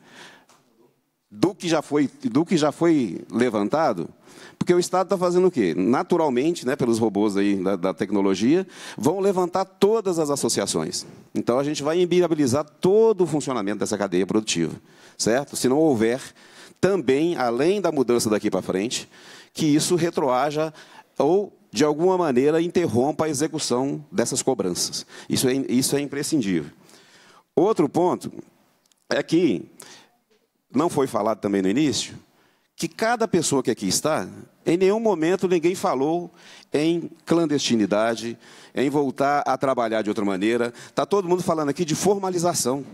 M: do que já foi, do que já foi levantado, porque o Estado está fazendo o quê? Naturalmente, né, pelos robôs aí da, da, tecnologia, vão levantar todas as associações. Então, a gente vai inviabilizar todo o funcionamento dessa cadeia produtiva certo? Se não houver também, além da mudança daqui para frente, que isso retroaja ou de alguma maneira, interrompa a execução dessas cobranças. Isso é, isso é imprescindível. Outro ponto é que, não foi falado também no início, que cada pessoa que aqui está, em nenhum momento ninguém falou em clandestinidade, em voltar a trabalhar de outra maneira. Está todo mundo falando aqui de formalização.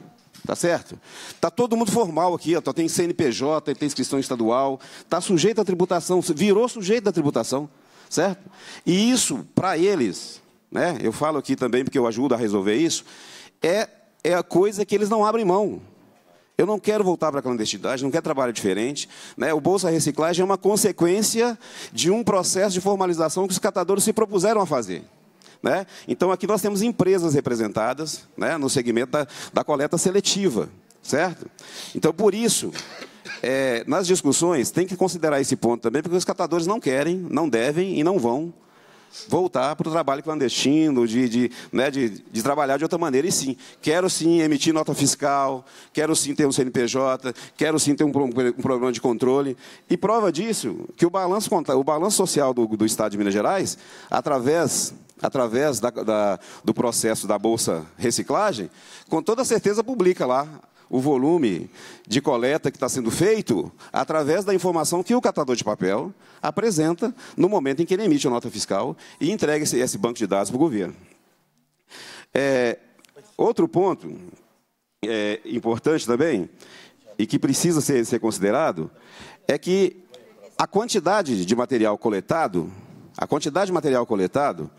M: Tá certo? Está todo mundo formal aqui, ó, tem CNPJ, tem inscrição estadual, está sujeito à tributação, virou sujeito da tributação, certo? E isso, para eles, né, eu falo aqui também porque eu ajudo a resolver isso, é, é a coisa que eles não abrem mão. Eu não quero voltar para a clandestinidade, não quero trabalho diferente. Né? O Bolsa Reciclagem é uma consequência de um processo de formalização que os catadores se propuseram a fazer. Né? Então, aqui nós temos empresas representadas né, no segmento da, da coleta seletiva, certo? Então, por isso, é, nas discussões, tem que considerar esse ponto também, porque os catadores não querem, não devem e não vão voltar para o trabalho clandestino, de, de, né, de, de, trabalhar de outra maneira. E sim, quero sim emitir nota fiscal, quero sim ter um CNPJ, quero sim ter um, um programa de controle. E prova disso, que o balanço, o balanço social do, do Estado de Minas Gerais, através através da, da, do processo da Bolsa Reciclagem, com toda certeza publica lá o volume de coleta que está sendo feito através da informação que o catador de papel apresenta no momento em que ele emite a nota fiscal e entrega esse, esse banco de dados para o governo. É, outro ponto é, importante também, e que precisa ser, ser considerado, é que a quantidade de material coletado, a quantidade de material coletado,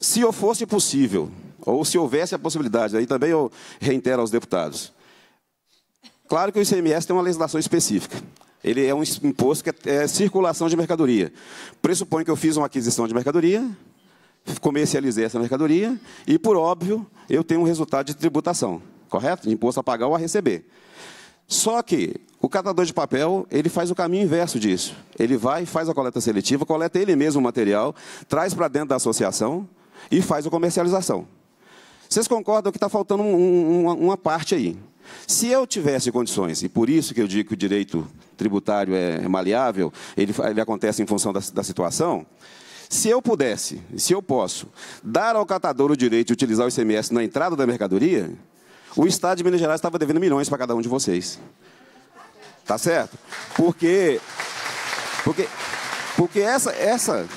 M: se fosse possível ou se houvesse a possibilidade, aí também eu reitero aos deputados. Claro que o ICMS tem uma legislação específica. Ele é um imposto que é, é circulação de mercadoria. Pressupõe que eu fiz uma aquisição de mercadoria, comercializei essa mercadoria e, por óbvio, eu tenho um resultado de tributação, correto? De imposto a pagar ou a receber. Só que o catador de papel, ele faz o caminho inverso disso. Ele vai, faz a coleta seletiva, coleta ele mesmo o material, traz para dentro da associação e faz a comercialização. Vocês concordam que está faltando um, uma, uma parte aí? Se eu tivesse condições, e por isso que eu digo que o direito tributário é maleável, ele, ele acontece em função da, da situação, se eu pudesse, se eu posso, dar ao catador o direito de utilizar o ICMS na entrada da mercadoria, o Estado de Minas Gerais estava devendo milhões para cada um de vocês. Tá certo? Porque, porque, porque essa, essa,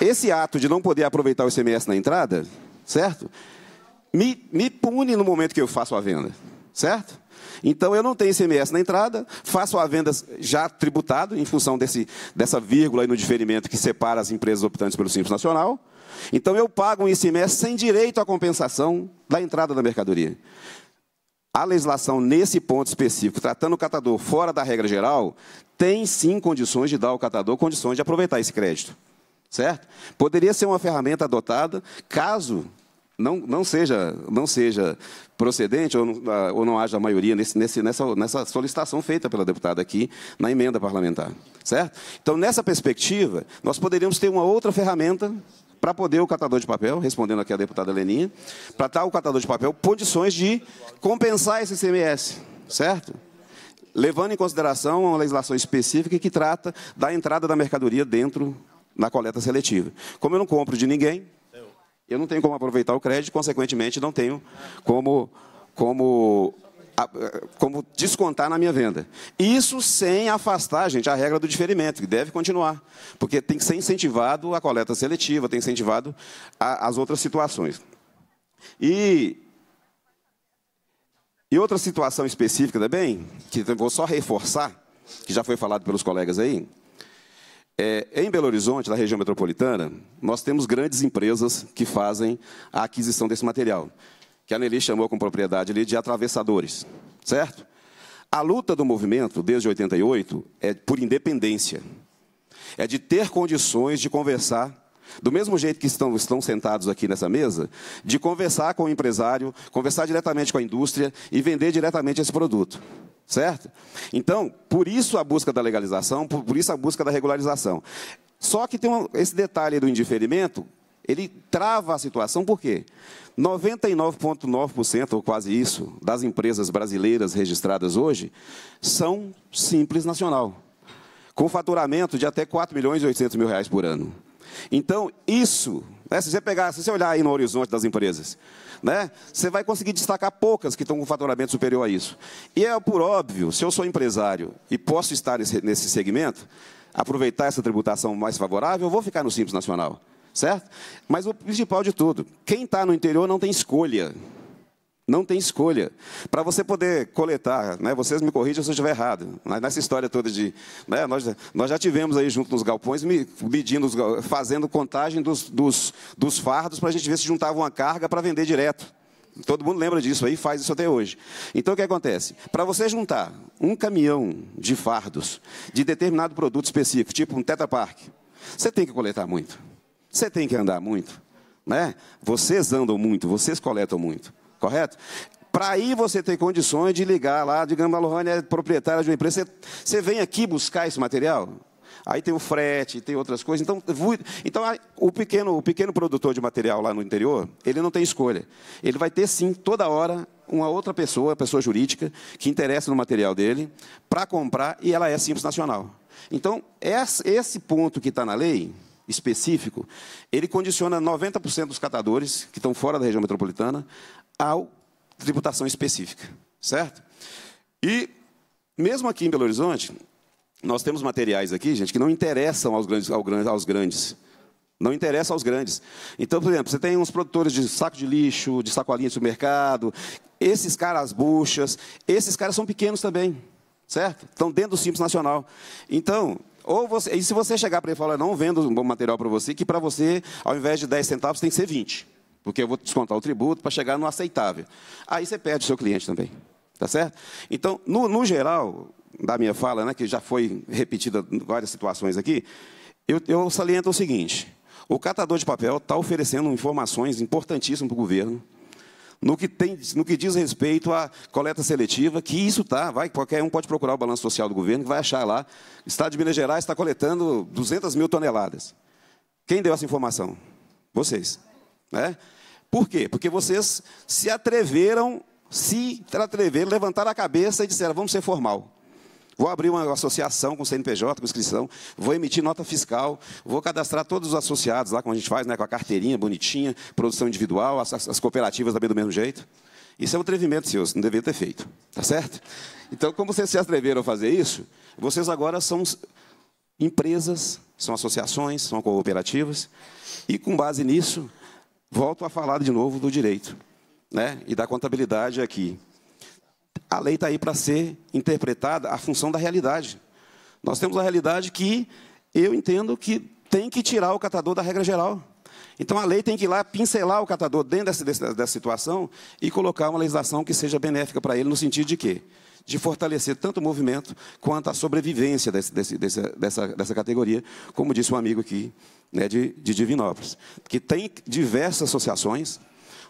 M: esse ato de não poder aproveitar o ICMS na entrada, certo? me, me pune no momento que eu faço a venda, certo? Então eu não tenho ICMS na entrada, faço a venda já tributado, em função desse, dessa vírgula aí no diferimento que separa as empresas optantes pelo Simples Nacional. Então eu pago um ICMS sem direito à compensação da entrada da mercadoria. A legislação, nesse ponto específico, tratando o catador fora da regra geral, tem sim condições de dar ao catador condições de aproveitar esse crédito. Certo? Poderia ser uma ferramenta adotada caso não, não, seja, não seja procedente ou não, ah, ou não haja maioria nesse, nesse, nessa, nessa solicitação feita pela deputada aqui na emenda parlamentar. Certo? Então, nessa perspectiva, nós poderíamos ter uma outra ferramenta para poder o catador de papel, respondendo aqui a deputada Leninha, para dar ao catador de papel condições de compensar esse CMS, certo? Levando em consideração uma legislação específica que trata da entrada da mercadoria dentro da coleta seletiva. Como eu não compro de ninguém, eu não tenho como aproveitar o crédito, consequentemente, não tenho como, como, como descontar na minha venda. Isso sem afastar, gente, a regra do diferimento, que deve continuar. Porque tem que ser incentivado a coleta seletiva, tem incentivado a, as outras situações. E, e outra situação específica também, que vou só reforçar, que já foi falado pelos colegas aí, é, em Belo Horizonte, na região metropolitana, nós temos grandes empresas que fazem a aquisição desse material, que a Nelly chamou com propriedade ali de atravessadores, certo? A luta do movimento, desde 88, é por independência. É de ter condições de conversar, do mesmo jeito que estão, estão sentados aqui nessa mesa, de conversar com o empresário, conversar diretamente com a indústria e vender diretamente esse produto. Certo? Então, por isso a busca da legalização, por, por isso a busca da regularização. Só que tem um, esse detalhe do indiferimento, ele trava a situação, por quê? 99,9%, ou quase isso, das empresas brasileiras registradas hoje são simples nacional, com faturamento de até 4 milhões e 800 mil reais por ano. Então, isso, né, se você pegar, se você olhar aí no horizonte das empresas, né, você vai conseguir destacar poucas que estão com faturamento superior a isso. E é por óbvio, se eu sou empresário e posso estar nesse, segmento, aproveitar essa tributação mais favorável, eu vou ficar no Simples Nacional, certo? Mas o principal de tudo, quem está no interior não tem escolha. Não tem escolha. Para você poder coletar, né, vocês me corrijam se eu estiver errado, nessa história toda de. Né, nós, nós já tivemos aí junto nos galpões, medindo, fazendo contagem dos, dos, dos fardos para a gente ver se juntava uma carga para vender direto. Todo mundo lembra disso aí, faz isso até hoje. Então o que acontece? Para você juntar um caminhão de fardos de determinado produto específico, tipo um Tetra Park, você tem que coletar muito. Você tem que andar muito. Né? Vocês andam muito, vocês coletam muito correto? Para aí você ter condições de ligar lá, digamos, a Lohane é proprietária de uma empresa, você, você vem aqui buscar esse material? Aí tem o frete, tem outras coisas. Então, então o, pequeno, o pequeno produtor de material lá no interior, ele não tem escolha. Ele vai ter, sim, toda hora, uma outra pessoa, pessoa jurídica, que interessa no material dele, para comprar, e ela é simples nacional. Então, esse ponto que está na lei, específico, ele condiciona 90% dos catadores que estão fora da região metropolitana a tributação específica, certo? E, mesmo aqui em Belo Horizonte, nós temos materiais aqui, gente, que não interessam aos grandes, aos grandes. Não interessa aos grandes. Então, por exemplo, você tem uns produtores de saco de lixo, de sacolinha de supermercado, esses caras, as buchas, esses caras são pequenos também, certo? Estão dentro do Simples Nacional. Então, ou você, e se você chegar para ele e falar, não vendo um bom material para você, que para você, ao invés de 10 centavos, tem que ser 20 porque eu vou descontar o tributo para chegar no aceitável. Aí você perde o seu cliente também. Tá certo? Então, no, no geral, da minha fala, né, que já foi repetida em várias situações aqui, eu, eu saliento o seguinte: o catador de papel está oferecendo informações importantíssimas para o governo, no que, tem, no que diz respeito à coleta seletiva, que isso está, vai, qualquer um pode procurar o balanço social do governo, que vai achar lá, o Estado de Minas Gerais está coletando 200 mil toneladas. Quem deu essa informação? Vocês. Né? Por quê? Porque vocês se atreveram, se atreveram, levantaram a cabeça e disseram, vamos ser formal. Vou abrir uma associação com CNPJ, com inscrição, vou emitir nota fiscal, vou cadastrar todos os associados lá, como a gente faz, né, com a carteirinha bonitinha, produção individual, as, as cooperativas também do mesmo jeito. Isso é um atrevimento você não deveria ter feito, tá certo? Então, como vocês se atreveram a fazer isso, vocês agora são empresas, são associações, são cooperativas, e com base nisso, Volto a falar de novo do direito né, e da contabilidade aqui. A lei está aí para ser interpretada a função da realidade. Nós temos a realidade que eu entendo que tem que tirar o catador da regra geral. Então a lei tem que ir lá pincelar o catador dentro dessa, dessa, dessa situação e colocar uma legislação que seja benéfica para ele, no sentido de quê? De fortalecer tanto o movimento quanto a sobrevivência desse, desse, dessa, dessa categoria, como disse um amigo aqui né, de, de Divinópolis, que tem diversas associações.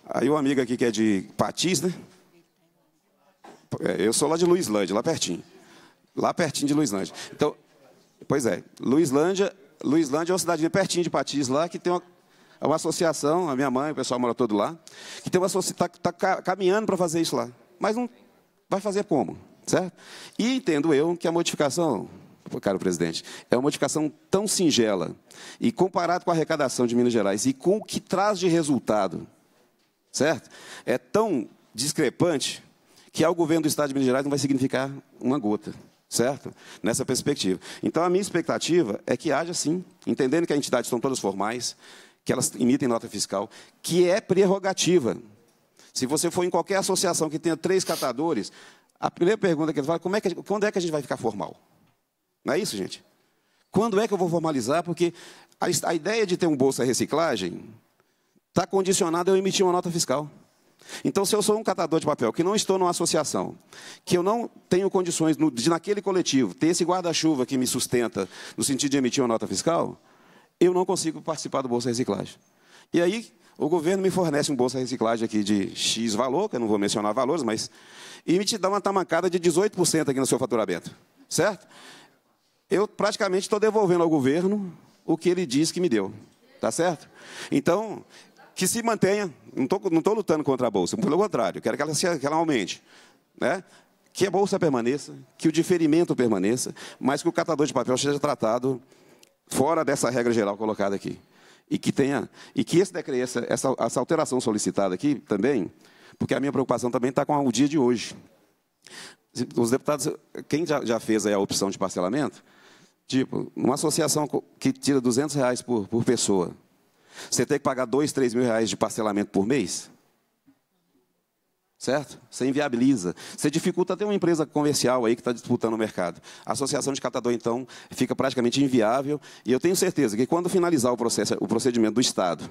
M: Aí um amigo aqui que é de Patis, né? É, eu sou lá de Luislândia, lá pertinho. Lá pertinho de Luislândia. Então, pois é, Luislândia, Luislândia é uma cidade pertinho de Patis lá, que tem uma, uma associação, a minha mãe, o pessoal mora todo lá, que tem uma está tá caminhando para fazer isso lá. Mas não vai fazer como, certo? E entendo eu que a modificação caro presidente, é uma modificação tão singela e comparado com a arrecadação de Minas Gerais e com o que traz de resultado, certo? É tão discrepante que ao governo do Estado de Minas Gerais não vai significar uma gota, certo? Nessa perspectiva. Então, a minha expectativa é que haja, sim, entendendo que as entidades estão todas formais, que elas emitem nota fiscal, que é prerrogativa. Se você for em qualquer associação que tenha três catadores, a primeira pergunta que ele fala, é que, quando é que a gente vai ficar formal? Não é isso, gente? Quando é que eu vou formalizar? Porque a, a ideia de ter um bolsa reciclagem está condicionada a eu emitir uma nota fiscal. Então, se eu sou um catador de papel, que não estou numa associação, que eu não tenho condições no, de, naquele coletivo, ter esse guarda-chuva que me sustenta no sentido de emitir uma nota fiscal, eu não consigo participar do Bolsa Reciclagem. E aí, o governo me fornece um Bolsa Reciclagem aqui de X valor, que eu não vou mencionar valores, mas. E me te dá uma tamancada de 18% aqui no seu faturamento. Certo? eu praticamente estou devolvendo ao governo o que ele disse que me deu. Tá certo? Então, que se mantenha. Não estou não tô lutando contra a Bolsa, pelo contrário, quero que ela, que ela aumente. Né? Que a Bolsa permaneça, que o diferimento permaneça, mas que o catador de papel seja tratado fora dessa regra geral colocada aqui. E que tenha e que esse decreto, essa, essa, essa alteração solicitada aqui também, porque a minha preocupação também está com o dia de hoje. Os deputados, quem já, já fez a opção de parcelamento, tipo, uma associação que tira 200 reais por, por pessoa, você tem que pagar 2, 3 mil reais de parcelamento por mês? Certo? Você inviabiliza. Você dificulta até uma empresa comercial aí que está disputando o mercado. A associação de catador, então, fica praticamente inviável. E eu tenho certeza que quando finalizar o, processo, o procedimento do Estado,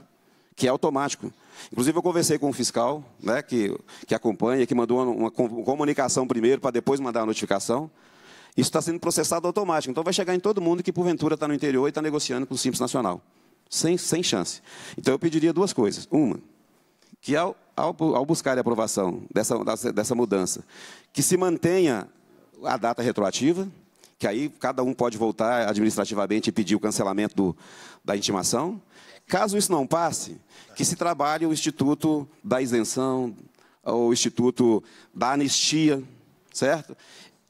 M: que é automático. Inclusive, eu conversei com o fiscal, né, que, que acompanha, que mandou uma, uma comunicação primeiro para depois mandar a notificação. Isso está sendo processado automático. Então, vai chegar em todo mundo que, porventura, está no interior e está negociando com o Simples Nacional. Sem, sem chance. Então, eu pediria duas coisas. Uma, que ao, ao, ao buscar a aprovação dessa, dessa mudança, que se mantenha a data retroativa, que aí cada um pode voltar administrativamente e pedir o cancelamento do, da intimação. Caso isso não passe, que se trabalhe o Instituto da Isenção, o Instituto da Anistia, certo?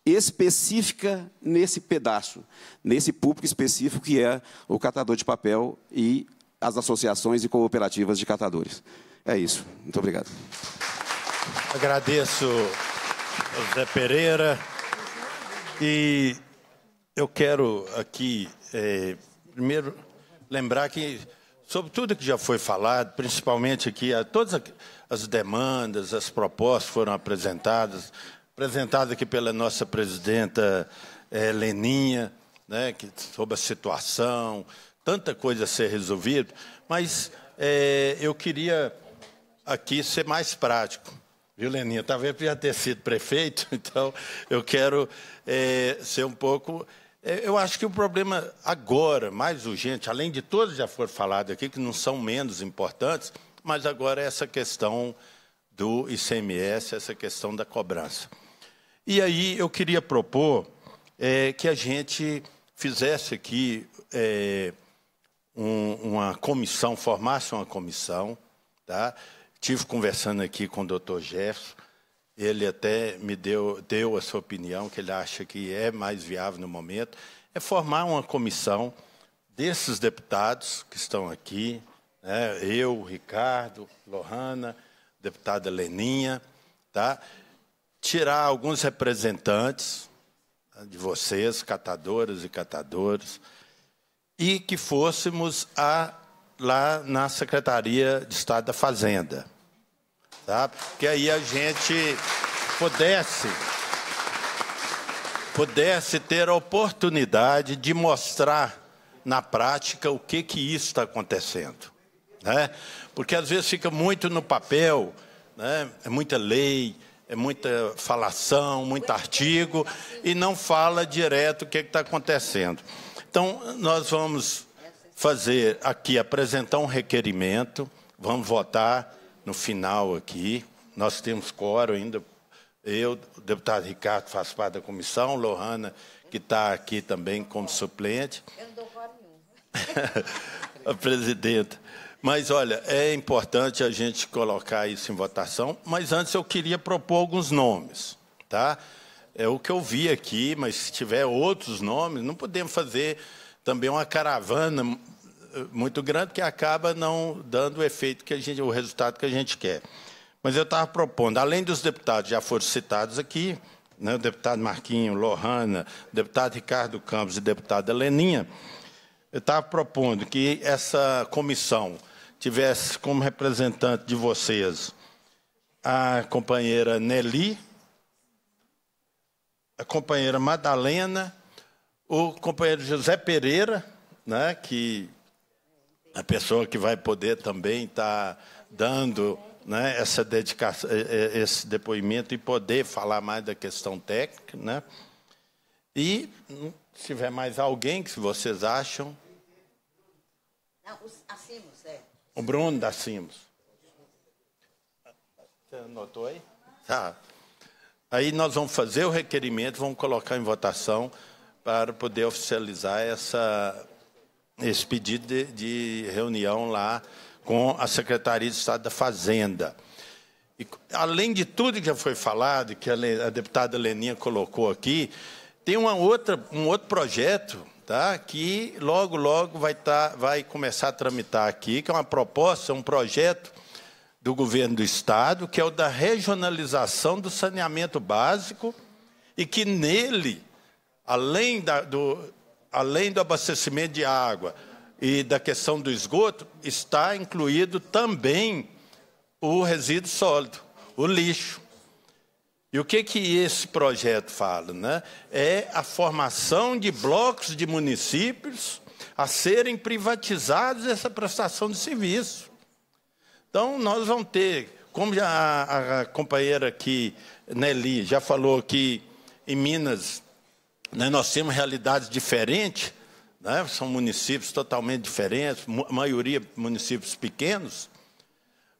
M: Específica nesse pedaço, nesse público específico que é o catador de papel e as associações e cooperativas de catadores. É isso. Muito obrigado.
A: Agradeço ao Zé Pereira. E eu quero aqui, é, primeiro, lembrar que, sobre tudo que já foi falado, principalmente aqui, todas as demandas, as propostas foram apresentadas, apresentadas aqui pela nossa presidenta é, Leninha, né, que, sobre a situação, tanta coisa a ser resolvida, mas é, eu queria aqui ser mais prático. Viu, Leninha? Talvez podia ter sido prefeito, então eu quero é, ser um pouco. É, eu acho que o problema agora, mais urgente, além de todos já foram falados aqui, que não são menos importantes, mas agora é essa questão do ICMS, essa questão da cobrança. E aí eu queria propor é, que a gente fizesse aqui é, um, uma comissão, formasse uma comissão, tá? Tive conversando aqui com o doutor Jefferson, ele até me deu, deu a sua opinião, que ele acha que é mais viável no momento, é formar uma comissão desses deputados que estão aqui, né, eu, Ricardo, Lohana, deputada Leninha, tá? tirar alguns representantes né, de vocês, catadoras e catadores, e que fôssemos a lá na Secretaria de Estado da Fazenda. Tá? Que aí a gente pudesse pudesse ter a oportunidade de mostrar na prática o que que isso está acontecendo, né? Porque às vezes fica muito no papel, né? É muita lei, é muita falação, muito artigo e não fala direto o que está acontecendo. Então nós vamos fazer aqui, apresentar um requerimento, vamos votar no final aqui. Nós temos quórum ainda. Eu, o deputado Ricardo, faço parte da comissão, Lohana, que está aqui também como suplente. Eu não dou quórum nenhum. a presidenta. Mas, olha, é importante a gente colocar isso em votação, mas antes eu queria propor alguns nomes, tá? É o que eu vi aqui, mas se tiver outros nomes, não podemos fazer também uma caravana muito grande que acaba não dando o efeito que a gente, o resultado que a gente quer. Mas eu estava propondo, além dos deputados já foram citados aqui, né, o deputado Marquinho, Lohana, o deputado Ricardo Campos e o deputado Leninha, eu estava propondo que essa comissão tivesse como representante de vocês a companheira Nelly, a companheira Madalena, o companheiro José Pereira, né, que a pessoa que vai poder também estar tá dando né, essa dedicação, esse depoimento e poder falar mais da questão técnica, né? E se tiver mais alguém que vocês acham. Não, a Simos, é. O Bruno da Simos. Você anotou aí? Tá. Aí nós vamos fazer o requerimento, vamos colocar em votação para poder oficializar essa, esse pedido de, de reunião lá com a Secretaria de Estado da Fazenda. E, além de tudo que já foi falado, que a, a deputada Leninha colocou aqui, tem uma outra, um outro projeto tá? que logo, logo vai, tá, vai começar a tramitar aqui, que é uma proposta, um projeto do governo do Estado, que é o da regionalização do saneamento básico, e que nele, além, da, do, além do abastecimento de água e da questão do esgoto, está incluído também o resíduo sólido, o lixo. E o que, que esse projeto fala? Né? É a formação de blocos de municípios a serem privatizados essa prestação de serviço. Então, nós vamos ter, como a, a companheira aqui, Nelly, já falou que em Minas né, nós temos realidades diferentes, né, são municípios totalmente diferentes, a maioria municípios pequenos,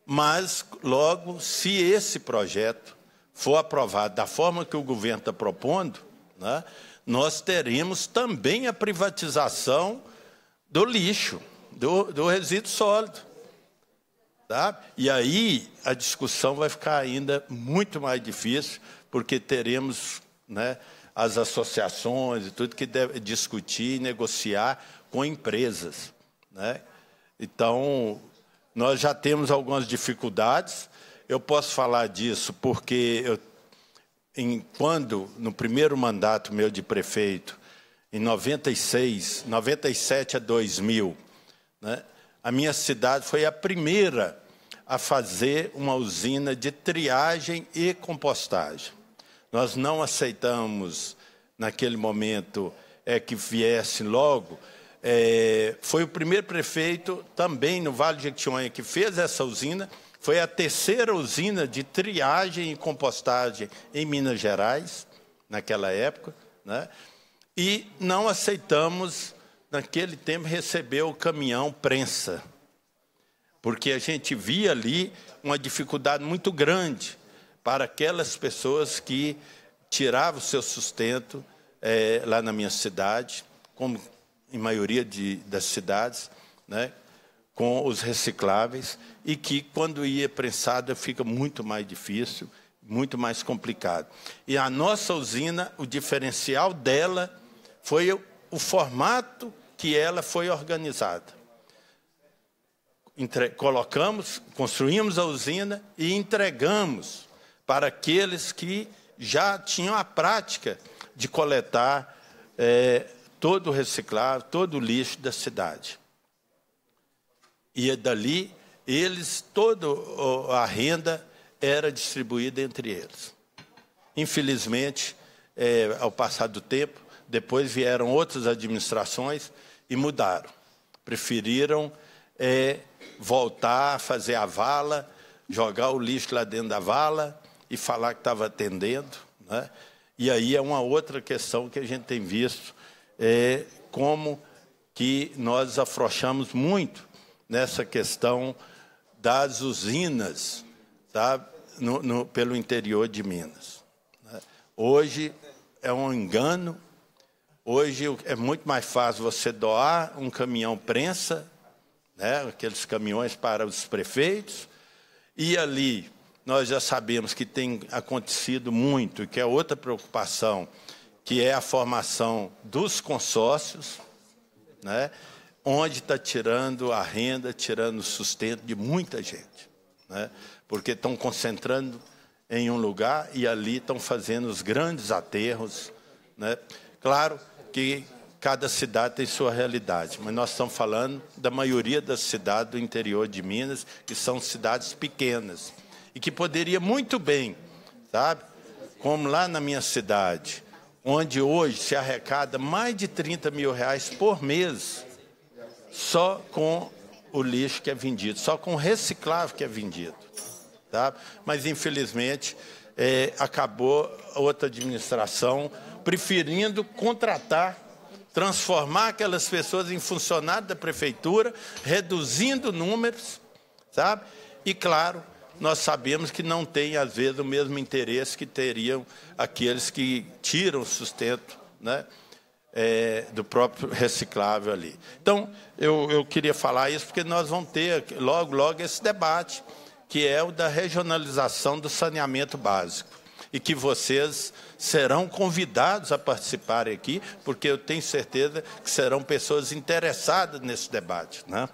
A: mas logo, se esse projeto for aprovado da forma que o governo está propondo, né, nós teremos também a privatização do lixo, do, do resíduo sólido. Tá? E aí a discussão vai ficar ainda muito mais difícil, porque teremos né, as associações e tudo que deve discutir e negociar com empresas. Né? Então, nós já temos algumas dificuldades. Eu posso falar disso porque eu, em, quando, no primeiro mandato meu de prefeito, em 96, 97 a 2000, né, a minha cidade foi a primeira a fazer uma usina de triagem e compostagem. Nós não aceitamos, naquele momento, é, que viesse logo. É, foi o primeiro prefeito, também no Vale de Jequitinhonha, que fez essa usina. Foi a terceira usina de triagem e compostagem em Minas Gerais, naquela época. Né? E não aceitamos, naquele tempo, receber o caminhão prensa porque a gente via ali uma dificuldade muito grande para aquelas pessoas que tiravam o seu sustento é, lá na minha cidade, como em maioria de, das cidades, né, com os recicláveis, e que quando ia prensada fica muito mais difícil, muito mais complicado. E a nossa usina, o diferencial dela foi o, o formato que ela foi organizada entre, colocamos, construímos a usina e entregamos para aqueles que já tinham a prática de coletar é, todo o reciclável, todo o lixo da cidade. E dali, eles, toda a renda era distribuída entre eles. Infelizmente, é, ao passar do tempo, depois vieram outras administrações e mudaram. Preferiram é, voltar a fazer a vala, jogar o lixo lá dentro da vala e falar que estava atendendo. Né? E aí é uma outra questão que a gente tem visto, é como que nós afrouxamos muito nessa questão das usinas tá? no, no, pelo interior de Minas. Né? Hoje é um engano, hoje é muito mais fácil você doar um caminhão prensa né, aqueles caminhões para os prefeitos, e ali nós já sabemos que tem acontecido muito, que é outra preocupação, que é a formação dos consórcios, né, onde está tirando a renda, tirando o sustento de muita gente. Né, porque estão concentrando em um lugar e ali estão fazendo os grandes aterros. Né. Claro que cada cidade tem sua realidade, mas nós estamos falando da maioria das cidades do interior de Minas, que são cidades pequenas, e que poderia muito bem, sabe, como lá na minha cidade, onde hoje se arrecada mais de 30 mil reais por mês, só com o lixo que é vendido, só com o reciclável que é vendido. Tá? Mas, infelizmente, é, acabou outra administração preferindo contratar transformar aquelas pessoas em funcionários da prefeitura, reduzindo números, sabe? E claro, nós sabemos que não tem às vezes o mesmo interesse que teriam aqueles que tiram sustento, né? É, do próprio reciclável ali. Então, eu, eu queria falar isso porque nós vamos ter logo, logo esse debate, que é o da regionalização do saneamento básico. e que vocês serão convidados a participarem aqui, porque eu tenho certeza que serão pessoas interessadas nesse debate. Né?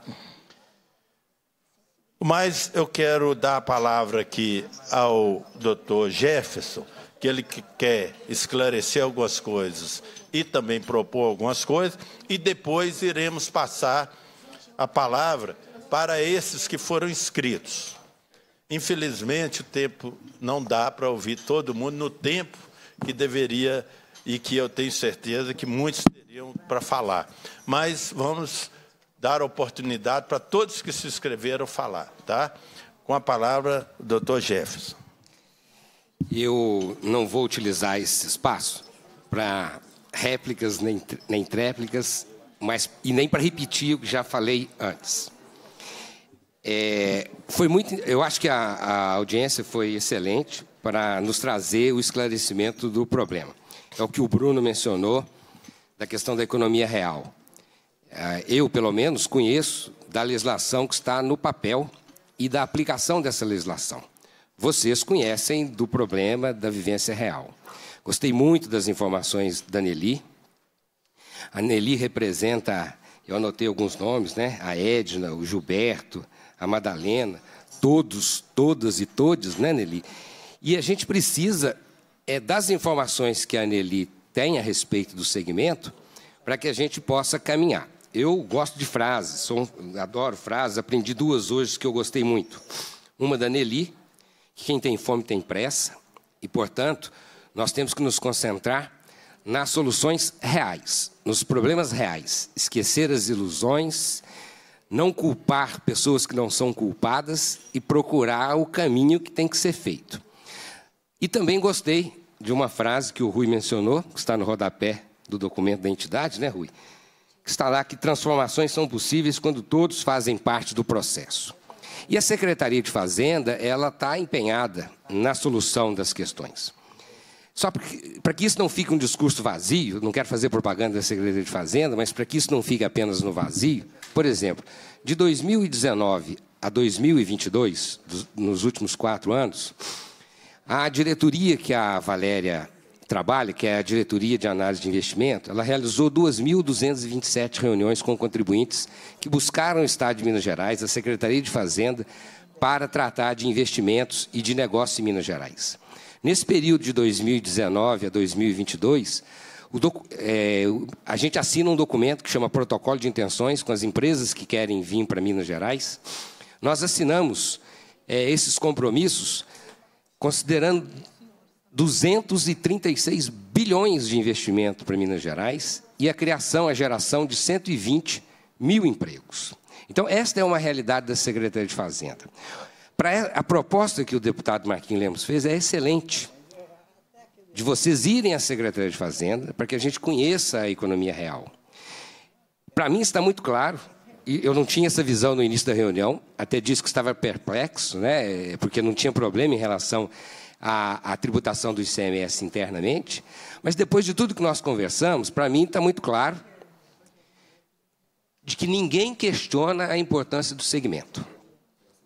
A: Mas eu quero dar a palavra aqui ao doutor Jefferson, que ele quer esclarecer algumas coisas e também propor algumas coisas, e depois iremos passar a palavra para esses que foram inscritos. Infelizmente, o tempo não dá para ouvir todo mundo no tempo que deveria e que eu tenho certeza que muitos teriam para falar. Mas vamos dar oportunidade para todos que se inscreveram falar, tá? Com a palavra, doutor Jefferson.
E: Eu não vou utilizar esse espaço para réplicas nem, nem tréplicas, mas, e nem para repetir o que já falei antes. É, foi muito, eu acho que a, a audiência foi excelente para nos trazer o esclarecimento do problema. É o que o Bruno mencionou da questão da economia real. É, eu, pelo menos, conheço da legislação que está no papel e da aplicação dessa legislação. Vocês conhecem do problema da vivência real. Gostei muito das informações da Nelly. A Nelly representa, eu anotei alguns nomes, né? A Edna, o Gilberto, a Madalena, todos, todas e todos, né, Nelly? E a gente precisa é, das informações que a Nelly tem a respeito do segmento para que a gente possa caminhar. Eu gosto de frases, sou, adoro frases, aprendi duas hoje que eu gostei muito. Uma da Nelly, que quem tem fome tem pressa, e, portanto, nós temos que nos concentrar nas soluções reais, nos problemas reais, esquecer as ilusões, não culpar pessoas que não são culpadas e procurar o caminho que tem que ser feito. E também gostei de uma frase que o Rui mencionou, que está no rodapé do documento da entidade, né, Rui? Que está lá que transformações são possíveis quando todos fazem parte do processo. E a Secretaria de Fazenda, ela está empenhada na solução das questões. Só para que isso não fique um discurso vazio, não quero fazer propaganda da Secretaria de Fazenda, mas para que isso não fique apenas no vazio, por exemplo, de 2019 a 2022, nos últimos quatro anos, a diretoria que a Valéria trabalha, que é a diretoria de análise de investimento, ela realizou 2.227 reuniões com contribuintes que buscaram o Estado de Minas Gerais, a Secretaria de Fazenda, para tratar de investimentos e de negócios em Minas Gerais. Nesse período de 2019 a 2022, é, a gente assina um documento que chama Protocolo de Intenções com as empresas que querem vir para Minas Gerais. Nós assinamos é, esses compromissos considerando 236 bilhões de investimento para Minas Gerais e a criação, a geração de 120 mil empregos. Então, esta é uma realidade da Secretaria de Fazenda. Para a proposta que o deputado Marquinhos Lemos fez é excelente de vocês irem à Secretaria de Fazenda para que a gente conheça a economia real. Para mim está muito claro, e eu não tinha essa visão no início da reunião, até disse que estava perplexo, né, porque não tinha problema em relação à, à tributação do ICMS internamente, mas depois de tudo que nós conversamos, para mim está muito claro de que ninguém questiona a importância do segmento.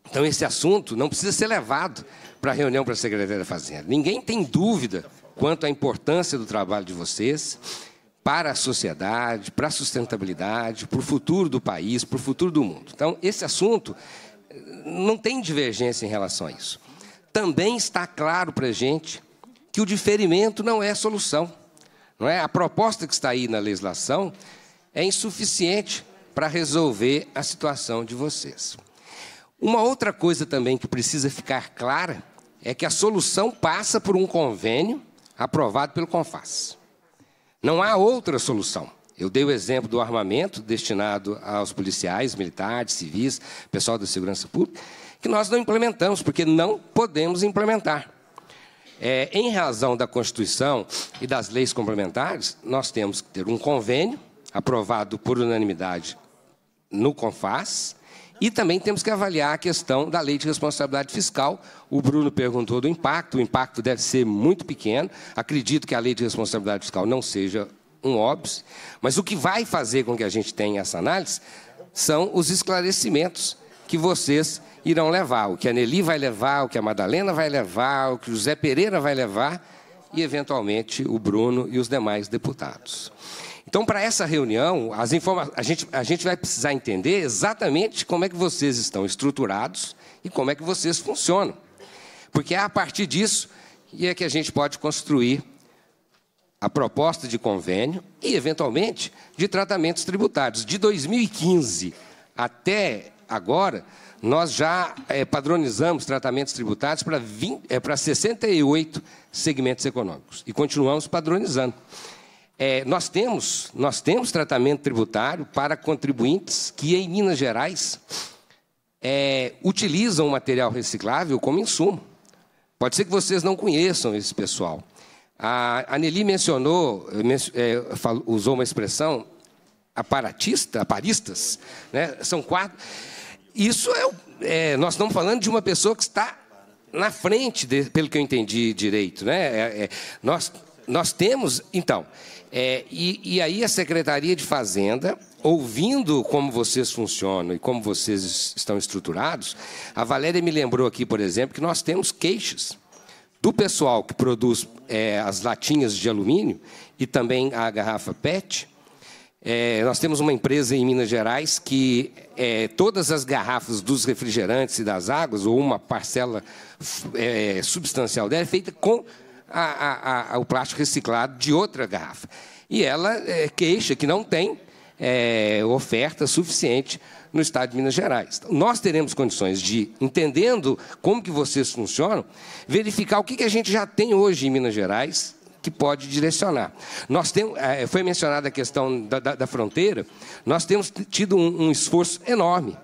E: Então, esse assunto não precisa ser levado para a reunião para a Secretaria da Fazenda. Ninguém tem dúvida quanto à importância do trabalho de vocês para a sociedade, para a sustentabilidade, para o futuro do país, para o futuro do mundo. Então, esse assunto não tem divergência em relação a isso. Também está claro para a gente que o diferimento não é solução. Não é? A proposta que está aí na legislação é insuficiente para resolver a situação de vocês. Uma outra coisa também que precisa ficar clara é que a solução passa por um convênio aprovado pelo CONFAS. Não há outra solução. Eu dei o exemplo do armamento destinado aos policiais, militares, civis, pessoal da segurança pública, que nós não implementamos, porque não podemos implementar. É, em razão da Constituição e das leis complementares, nós temos que ter um convênio aprovado por unanimidade no CONFAS, e também temos que avaliar a questão da lei de responsabilidade fiscal. O Bruno perguntou do impacto, o impacto deve ser muito pequeno. Acredito que a lei de responsabilidade fiscal não seja um óbvio, mas o que vai fazer com que a gente tenha essa análise são os esclarecimentos que vocês irão levar, o que a Nelly vai levar, o que a Madalena vai levar, o que o José Pereira vai levar e, eventualmente, o Bruno e os demais deputados. Então, para essa reunião, as informa a, gente, a gente vai precisar entender exatamente como é que vocês estão estruturados e como é que vocês funcionam. Porque é a partir disso e é que a gente pode construir a proposta de convênio e, eventualmente, de tratamentos tributários. De 2015 até agora, nós já é, padronizamos tratamentos tributários para, 20, é, para 68 segmentos econômicos e continuamos padronizando. É, nós, temos, nós temos tratamento tributário para contribuintes que, em Minas Gerais, é, utilizam material reciclável como insumo. Pode ser que vocês não conheçam esse pessoal. A Nelly mencionou, é, usou uma expressão aparatista, aparistas, né? são quatro. Isso é, é, nós estamos falando de uma pessoa que está na frente, de, pelo que eu entendi direito, né? É, é, nós, nós temos, então, é, e, e aí a Secretaria de Fazenda, ouvindo como vocês funcionam e como vocês estão estruturados, a Valéria me lembrou aqui, por exemplo, que nós temos queixas do pessoal que produz é, as latinhas de alumínio e também a garrafa PET. É, nós temos uma empresa em Minas Gerais que é, todas as garrafas dos refrigerantes e das águas, ou uma parcela é, substancial dela, é feita com a, a, a, o plástico reciclado de outra garrafa. E ela é, queixa que não tem é, oferta suficiente no estado de Minas Gerais. Então, nós teremos condições de, entendendo como que vocês funcionam, verificar o que, que a gente já tem hoje em Minas Gerais que pode direcionar. Nós temos, é, foi mencionada a questão da, da, da fronteira, nós temos tido um, um, esforço enorme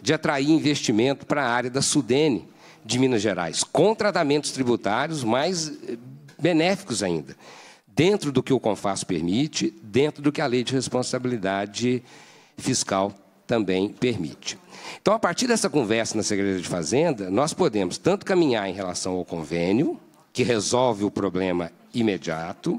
E: de atrair investimento para a área da Sudene de Minas Gerais, com tratamentos tributários mais eh, benéficos ainda, dentro do que o CONFAS permite, dentro do que a lei de responsabilidade fiscal também permite. Então, a partir dessa conversa na Secretaria de Fazenda, nós podemos tanto caminhar em relação ao convênio, que resolve o problema imediato,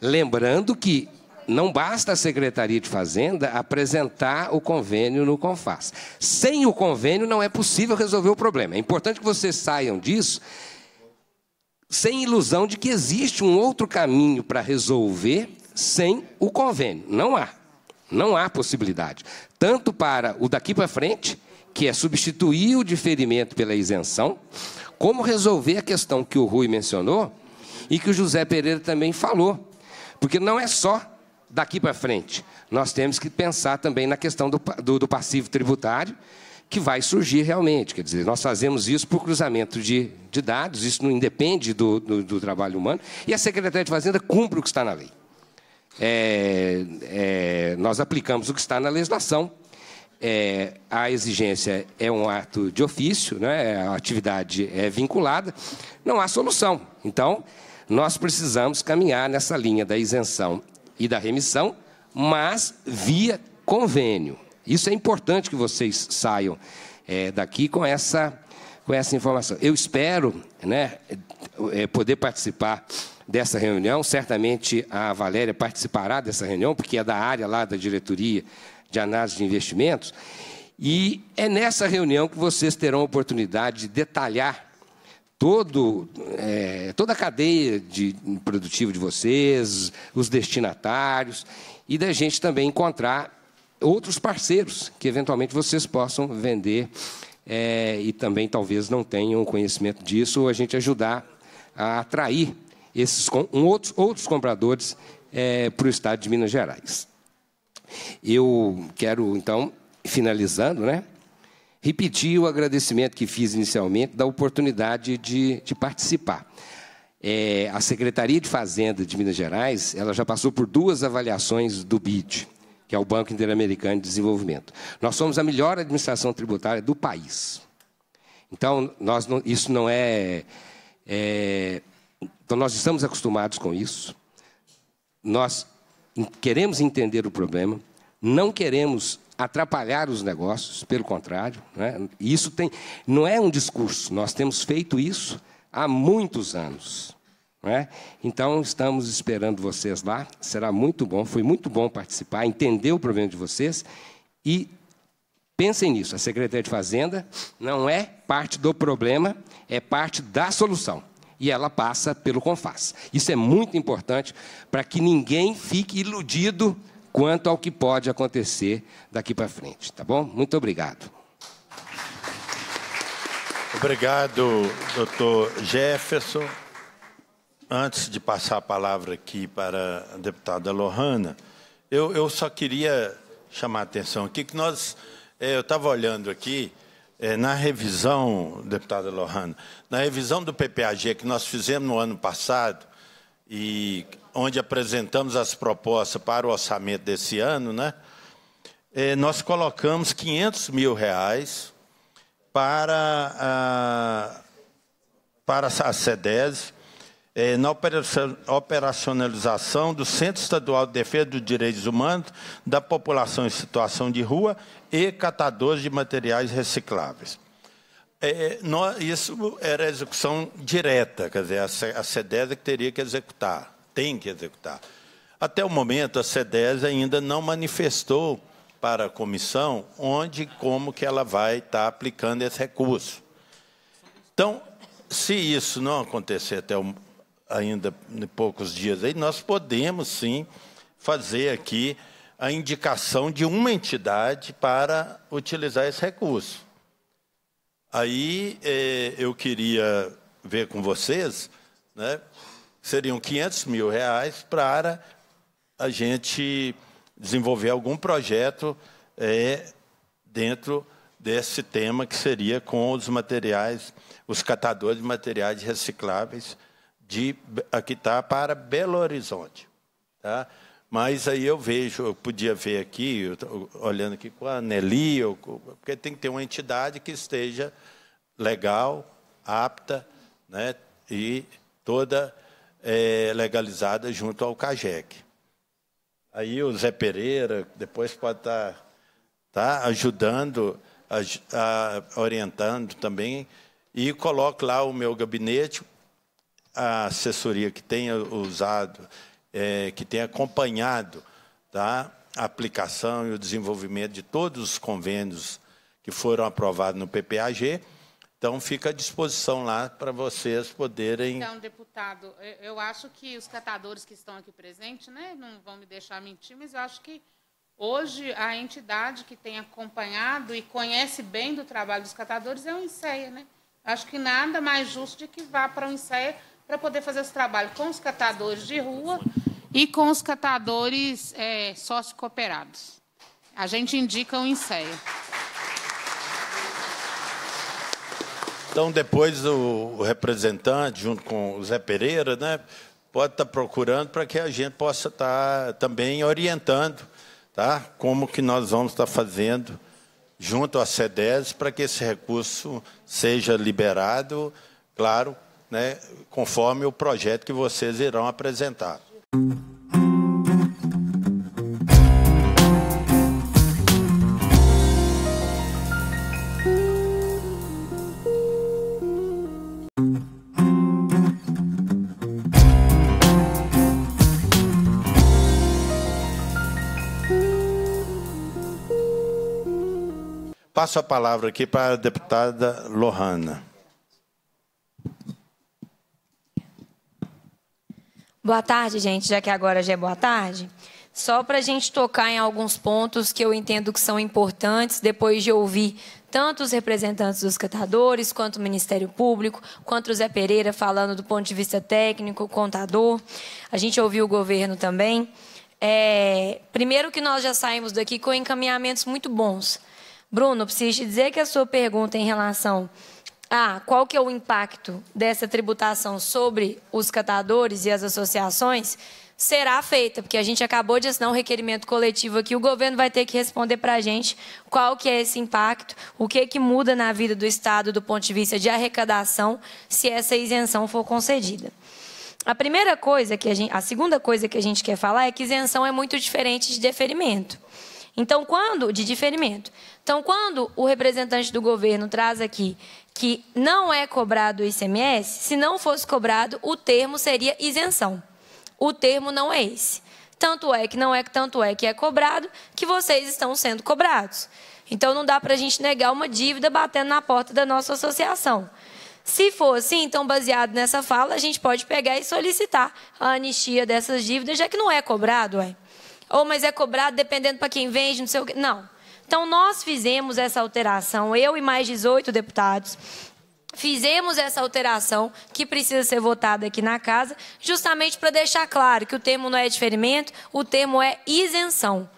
E: lembrando que não basta a Secretaria de Fazenda apresentar o convênio no CONFAS. Sem o convênio não é possível resolver o problema. É importante que vocês saiam disso sem ilusão de que existe um outro caminho para resolver sem o convênio. Não há. Não há possibilidade. Tanto para o daqui para frente, que é substituir o diferimento pela isenção, como resolver a questão que o Rui mencionou e que o José Pereira também falou. Porque não é só daqui para frente. Nós temos que pensar também na questão do, do, do, passivo tributário, que vai surgir realmente. Quer dizer, nós fazemos isso por cruzamento de, de dados, isso não independe do, do, do trabalho humano, e a Secretaria de Fazenda cumpre o que está na lei é, é, nós aplicamos o que está na legislação. É, a exigência é um ato de ofício, né? a atividade é vinculada, não há solução. Então, nós precisamos caminhar nessa linha da isenção e da remissão, mas via convênio. Isso é importante que vocês saiam é, daqui com essa, com essa informação. Eu espero né, é, poder participar dessa reunião. Certamente a Valéria participará dessa reunião, porque é da área lá da diretoria de análise de investimentos. E é nessa reunião que vocês terão a oportunidade de detalhar todo, é, toda a cadeia de, produtiva de vocês, os destinatários, e da gente também encontrar outros parceiros que eventualmente vocês possam vender é, e também talvez não tenham conhecimento disso, ou a gente ajudar a atrair esses um, outros, outros compradores é, para o estado de Minas Gerais. Eu quero, então, finalizando, né, repetir o agradecimento que fiz inicialmente da oportunidade de, de participar. É, a Secretaria de Fazenda de Minas Gerais ela já passou por duas avaliações do BID, que é o Banco Interamericano de Desenvolvimento. Nós somos a melhor administração tributária do país. Então, nós não, isso não é, é então, nós estamos acostumados com isso. Nós queremos entender o problema, não queremos atrapalhar os negócios, pelo contrário. Né? Isso tem, não é um discurso, nós temos feito isso há muitos anos. Né? Então, estamos esperando vocês lá, será muito bom, foi muito bom participar, entender o problema de vocês e Pensem nisso, a Secretaria de Fazenda não é parte do problema, é parte da solução. E ela passa pelo CONFAS. Isso é muito importante para que ninguém fique iludido quanto ao que pode acontecer daqui para frente, tá bom? Muito obrigado.
A: Obrigado, doutor Jefferson. Antes de passar a palavra aqui para a deputada Lohana, eu, eu só queria chamar a atenção aqui que nós, é, eu estava olhando aqui, na revisão, deputada Lohana, na revisão do PPAG que nós fizemos no ano passado, e onde apresentamos as propostas para o orçamento desse ano, né, é, nós colocamos 500 mil reais para a, para a SEDES, é, na operacionalização do Centro Estadual de Defesa dos Direitos Humanos da População em Situação de Rua e catadores de materiais recicláveis. É, nós, isso era execução direta, quer dizer, a SEDES que teria que executar, tem que executar. Até o momento, a SEDES ainda não manifestou para a comissão onde e como que ela vai estar aplicando esse recurso. Então, se isso não acontecer até o, ainda em poucos dias, aí, nós podemos sim fazer aqui a indicação de uma entidade para utilizar esse recurso. Aí eh, eu queria ver com vocês, né, seriam 500 mil reais para a gente desenvolver algum projeto é, dentro desse tema que seria com os materiais, os catadores de materiais recicláveis de aqui está para Belo Horizonte, tá? Mas aí eu vejo, eu podia ver aqui, olhando aqui com a Nelly, porque tem que ter uma entidade que esteja legal, apta, né, e toda é, legalizada junto ao CAGEC. Aí o Zé Pereira depois pode estar tá, tá ajudando, a, a, orientando também. E coloco lá o meu gabinete, a assessoria que tenha usado, é, que tenha acompanhado tá, a aplicação e o desenvolvimento de todos os convênios que foram aprovados no PPAG então, fica à disposição lá para vocês poderem.
H: Então, deputado, eu acho que os catadores que estão aqui presentes, né, não vão me deixar mentir, mas eu acho que hoje a entidade que tem acompanhado e conhece bem do trabalho dos catadores é o INSEA. Né? Acho que nada mais justo de que vá para o INSEA para poder fazer esse trabalho com os catadores de rua e com os catadores é, sócio-cooperados. A gente indica o INSEA.
A: Então, depois o representante, junto com o Zé Pereira, né, pode estar procurando para que a gente possa estar também orientando tá, como que nós vamos estar fazendo junto à SEDES para que esse recurso seja liberado, claro, né, conforme o projeto que vocês irão apresentar. Passo a palavra aqui para a deputada Lohana.
B: Boa tarde, gente, já que agora já é boa tarde. Só para a gente tocar em alguns pontos que eu entendo que são importantes, depois de ouvir tanto os representantes dos catadores, quanto o Ministério Público, quanto o Zé Pereira falando do ponto de vista técnico, contador. A gente ouviu o governo também. É, primeiro que nós já saímos daqui com encaminhamentos muito bons. Bruno, preciso te dizer que a sua pergunta em relação a qual que é o impacto dessa tributação sobre os catadores e as associações será feita, porque a gente acabou de assinar um requerimento coletivo aqui, o governo vai ter que responder para a gente qual que é esse impacto, o que que muda na vida do Estado do ponto de vista de arrecadação se essa isenção for concedida. A primeira coisa que a gente, a segunda coisa que a gente quer falar é que isenção é muito diferente de deferimento. Então, quando de diferimento. Então, quando o representante do governo traz aqui que não é cobrado o ICMS, se não fosse cobrado, o termo seria isenção. O termo não é esse. Tanto é que não é tanto é que é cobrado que vocês estão sendo cobrados. Então não dá para a gente negar uma dívida batendo na porta da nossa associação. Se for assim, então, baseado nessa fala, a gente pode pegar e solicitar a anistia dessas dívidas, já que não é cobrado, ué. Ou, mas é cobrado dependendo para quem vende, não sei o quê. Não. Então, nós fizemos essa alteração, eu e mais 18 deputados, fizemos essa alteração que precisa ser votada aqui na casa, justamente para deixar claro que o termo não é diferimento, o termo é isenção.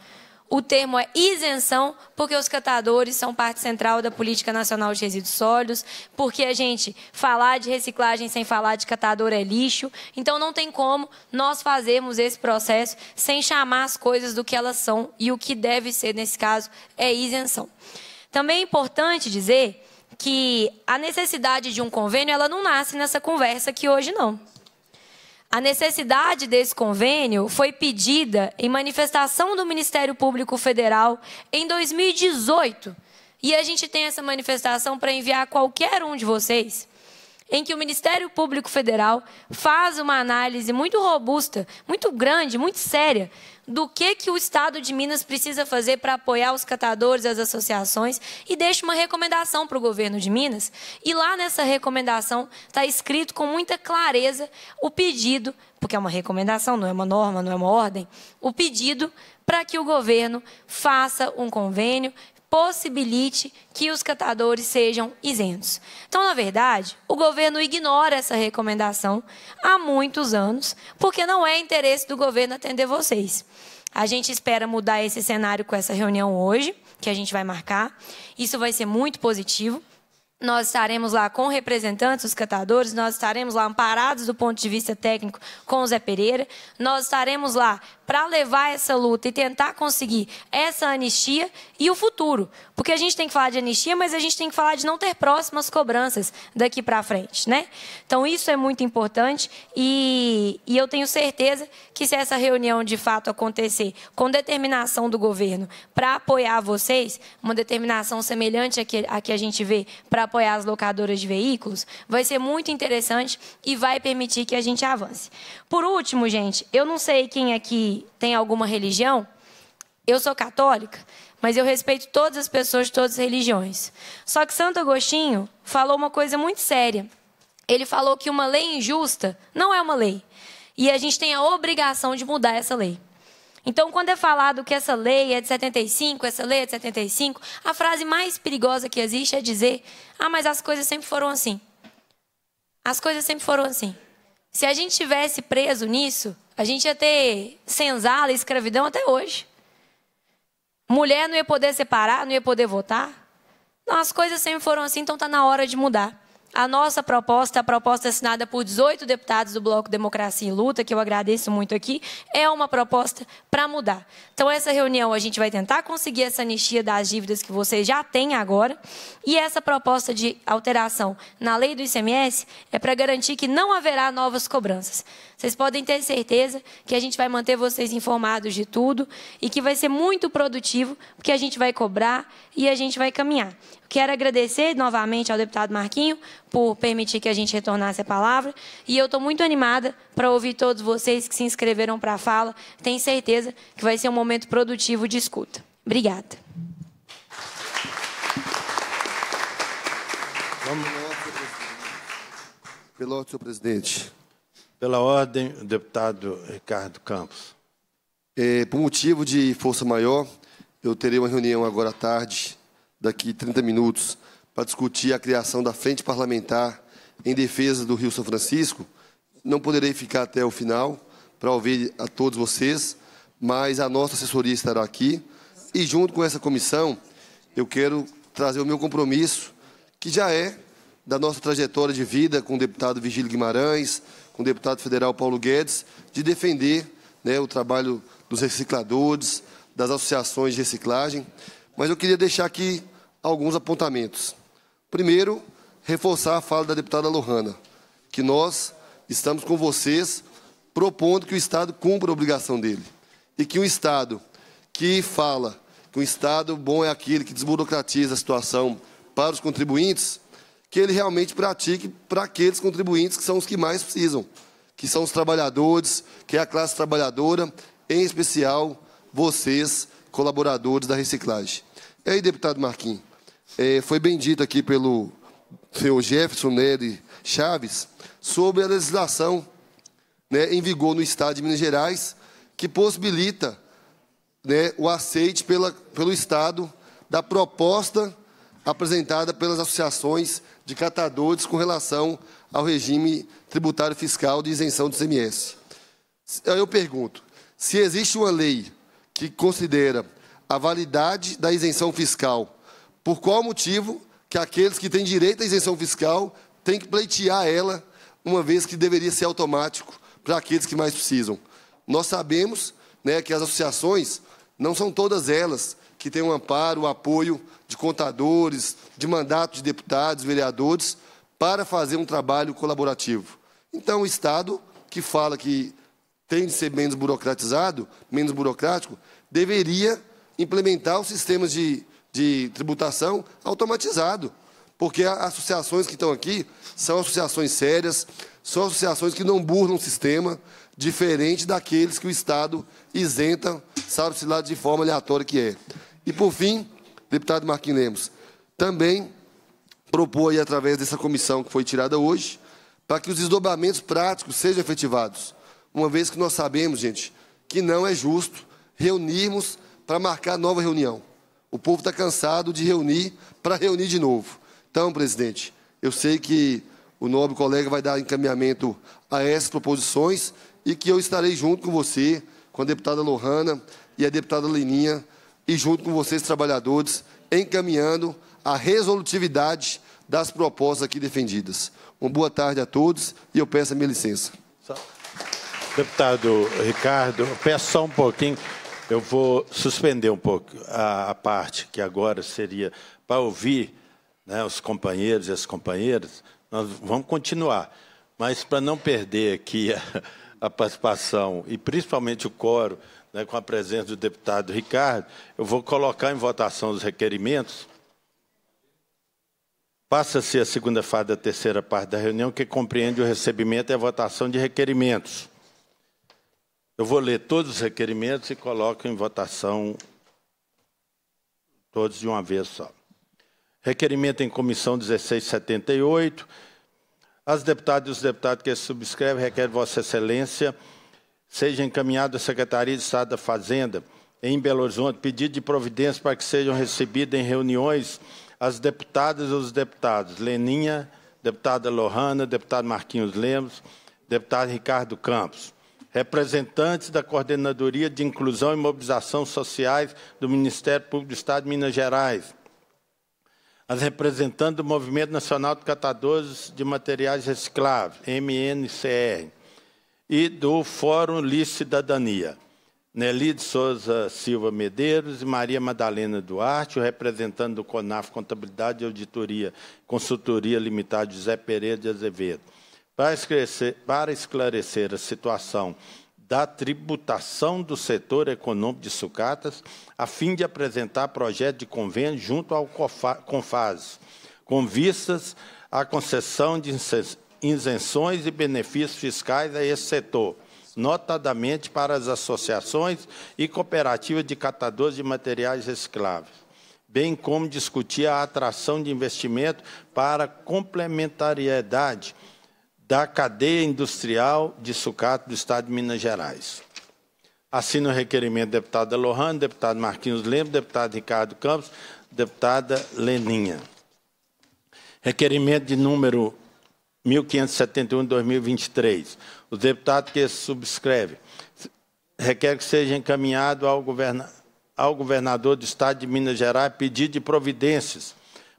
B: O termo é isenção, porque os catadores são parte central da Política Nacional de Resíduos Sólidos, porque a gente falar de reciclagem sem falar de catador é lixo. Então não tem como nós fazermos esse processo sem chamar as coisas do que elas são e o que deve ser, nesse caso, é isenção. Também é importante dizer que a necessidade de um convênio ela não nasce nessa conversa aqui hoje, não. A necessidade desse convênio foi pedida em manifestação do Ministério Público Federal em 2018. E a gente tem essa manifestação para enviar a qualquer um de vocês, em que o Ministério Público Federal faz uma análise muito robusta, muito grande, muito séria do que, que o Estado de Minas precisa fazer para apoiar os catadores, as associações, e deixa uma recomendação para o governo de Minas. E lá nessa recomendação está escrito com muita clareza o pedido, porque é uma recomendação, não é uma norma, não é uma ordem, o pedido para que o governo faça um convênio, possibilite que os catadores sejam isentos. Então, na verdade, o governo ignora essa recomendação há muitos anos, porque não é interesse do governo atender vocês. A gente espera mudar esse cenário com essa reunião hoje, que a gente vai marcar. Isso vai ser muito positivo. Nós estaremos lá com representantes dos catadores, nós estaremos lá amparados do ponto de vista técnico com o Zé Pereira, nós estaremos lá para levar essa luta e tentar conseguir essa anistia e o futuro. Porque a gente tem que falar de anistia, mas a gente tem que falar de não ter próximas cobranças daqui para frente, né? Então isso é muito importante e, e eu tenho certeza que se essa reunião de fato acontecer com determinação do governo para apoiar vocês, uma determinação semelhante à que, à que a gente vê para apoiar as locadoras de veículos, vai ser muito interessante e vai permitir que a gente avance. Por último, gente, eu não sei quem aqui tem alguma religião. Eu sou católica, mas eu respeito todas as pessoas de todas as religiões. Só que Santo Agostinho falou uma coisa muito séria. Ele falou que uma lei injusta não é uma lei. E a gente tem a obrigação de mudar essa lei. Então, quando é falado que essa lei é de 75, essa lei é de 75, a frase mais perigosa que existe é dizer: ah, mas as coisas sempre foram assim. As coisas sempre foram assim. Se a gente tivesse preso nisso, a gente ia ter senzala e escravidão até hoje. Mulher não ia poder separar, não ia poder votar. Não, as coisas sempre foram assim, então está na hora de mudar. A nossa proposta, a proposta assinada por 18 deputados do Bloco Democracia e Luta, que eu agradeço muito aqui, é uma proposta para mudar. Então, essa reunião a gente vai tentar conseguir essa anistia das dívidas que vocês já têm agora. E essa proposta de alteração na lei do ICMS é para garantir que não haverá novas cobranças. Vocês podem ter certeza que a gente vai manter vocês informados de tudo e que vai ser muito produtivo, porque a gente vai cobrar e a gente vai caminhar. Quero agradecer novamente ao deputado Marquinho por permitir que a gente retornasse a palavra. E eu estou muito animada para ouvir todos vocês que se inscreveram para a fala. Tenho certeza que vai ser um momento produtivo de escuta. Obrigada.
F: Pela ordem, senhor presidente.
A: Pela ordem, o deputado Ricardo Campos.
F: É, por motivo de força maior, eu terei uma reunião agora à tarde daqui 30 minutos, para discutir a criação da Frente Parlamentar em defesa do Rio São Francisco. Não poderei ficar até o final para ouvir a todos vocês, mas a nossa assessoria estará aqui. E, junto com essa comissão, eu quero trazer o meu compromisso, que já é da nossa trajetória de vida com o deputado Vigílio Guimarães, com o deputado federal Paulo Guedes, de defender né, o trabalho dos recicladores, das associações de reciclagem. Mas eu queria deixar aqui alguns apontamentos. Primeiro, reforçar a fala da deputada Lohana, que nós estamos com vocês propondo que o Estado cumpra a obrigação dele. E que um Estado que fala que um Estado bom é aquele que desburocratiza a situação para os contribuintes, que ele realmente pratique para aqueles contribuintes que são os que mais precisam, que são os trabalhadores, que é a classe trabalhadora, em especial vocês, colaboradores da reciclagem. E aí, deputado Marquinhos, é, foi bem dito aqui pelo senhor Jefferson Nery Chaves sobre a legislação né, em vigor no Estado de Minas Gerais, que possibilita né, o aceite pela, pelo Estado da proposta apresentada pelas associações de catadores com relação ao regime tributário fiscal de isenção do CMS. Eu pergunto, se existe uma lei que considera a validade da isenção fiscal, por qual motivo que aqueles que têm direito à isenção fiscal têm que pleitear ela, uma vez que deveria ser automático para aqueles que mais precisam? Nós sabemos né, que as associações, não são todas elas que têm um amparo, um apoio de contadores, de mandatos de deputados, vereadores, para fazer um trabalho colaborativo. Então, o Estado, que fala que tem de ser menos burocratizado, menos burocrático, deveria implementar os sistemas de, de tributação automatizado. Porque as associações que estão aqui são associações sérias, são associações que não burlam o sistema, diferente daqueles que o Estado isenta, sabe-se lá de forma aleatória que é. E, por fim, deputado Marquinhos Lemos, também propôs, através dessa comissão que foi tirada hoje, para que os desdobramentos práticos sejam efetivados. Uma vez que nós sabemos, gente, que não é justo reunirmos para marcar nova reunião. O povo está cansado de reunir para reunir de novo. Então, presidente, eu sei que o nobre colega vai dar encaminhamento a essas proposições e que eu estarei junto com você, com a deputada Lohana e a deputada Leninha, e junto com vocês, trabalhadores, encaminhando a resolutividade das propostas aqui defendidas. Uma boa tarde a todos e eu peço a minha licença.
A: Deputado Ricardo, peço só um pouquinho, eu vou suspender um pouco a, a parte que agora seria para ouvir né, os companheiros e as companheiras, nós vamos continuar, mas para não perder aqui a, a participação e principalmente o coro né, com a presença do deputado Ricardo, eu vou colocar em votação os requerimentos. Passa-se a segunda fase da terceira parte da reunião, que compreende o recebimento e a votação de requerimentos. Eu vou ler todos os requerimentos e coloco em votação todos de uma vez só. Requerimento em comissão 1678. As deputadas e os deputados que subscrevem requerem Vossa Excelência seja encaminhado à Secretaria de Estado da Fazenda, em Belo Horizonte, pedido de providência para que sejam recebidas em reuniões as deputadas e os deputados Leninha, deputada Lohana, deputado Marquinhos Lemos, deputado Ricardo Campos, representantes da Coordenadoria de Inclusão e Mobilização Sociais do Ministério Público do Estado de Minas Gerais, as representantes do Movimento Nacional de Catadores de Materiais Recicláveis, MNCR, e do Fórum Li Cidadania. Nelly de Souza Silva Medeiros e Maria Madalena Duarte, o representante do CONAF Contabilidade e Auditoria, Consultoria Limitada José Pereira de Azevedo, para esclarecer, para esclarecer a situação da tributação do setor econômico de sucatas, a fim de apresentar projeto de convênio junto ao CONFAS, com vistas à concessão de isenções e benefícios fiscais a esse setor, notadamente para as associações e cooperativas de catadores de materiais recicláveis, bem como discutir a atração de investimento para complementariedade da cadeia industrial de sucato do Estado de Minas Gerais. Assino o requerimento deputada Lohane, deputado Marquinhos Lemos, deputado Ricardo Campos, deputada Leninha. Requerimento de número 1571-2023. O deputado que subscreve requer que seja encaminhado ao, governa ao governador do Estado de Minas Gerais pedido de providências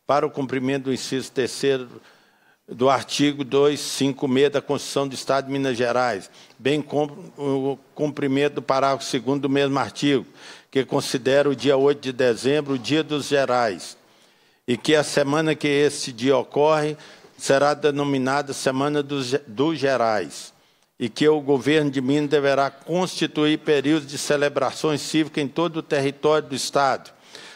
A: para o cumprimento do inciso terceiro do artigo 256 da Constituição do Estado de Minas Gerais, bem como o cumprimento do parágrafo 2 do mesmo artigo, que considera o dia 8 de dezembro o Dia dos Gerais, e que a semana que esse dia ocorre será denominada Semana dos, dos Gerais e que o governo de Minas deverá constituir períodos de celebrações cívicas em todo o território do Estado,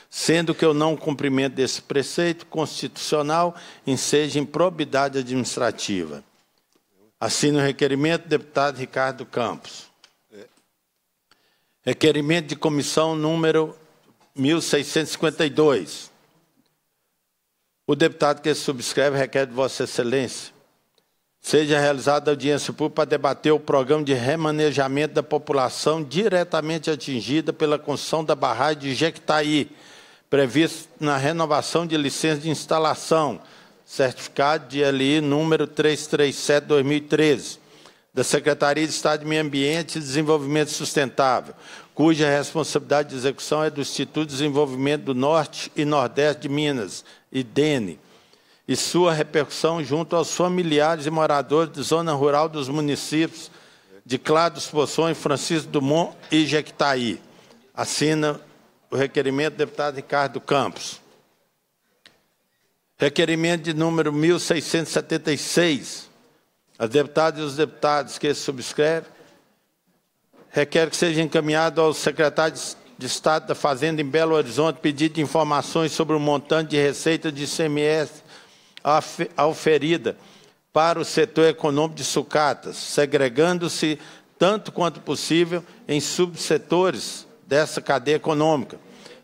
A: sendo que o não cumprimento desse preceito constitucional enseja improbidade administrativa. Assino o requerimento, deputado Ricardo Campos. Requerimento de comissão número 1652. O deputado que subscreve requer de Vossa Excelência seja realizada audiência pública para debater o programa de remanejamento da população diretamente atingida pela construção da barragem de Jequitaí, previsto na renovação de licença de instalação, certificado de LI número 337-2013, da Secretaria de Estado de Meio Ambiente e Desenvolvimento Sustentável, cuja responsabilidade de execução é do Instituto de Desenvolvimento do Norte e Nordeste de Minas, IDENE, e sua repercussão junto aos familiares e moradores de zona rural dos municípios de Clados Poções, Francisco Dumont e Jequitaí. Assina o requerimento do deputado Ricardo Campos. Requerimento de número 1676. As deputadas e os deputados que subscrevem requer que seja encaminhado ao secretário de Estado da Fazenda em Belo Horizonte pedido de informações sobre o montante de receita de ICMS oferida para o setor econômico de sucatas, segregando-se tanto quanto possível em subsetores dessa cadeia econômica,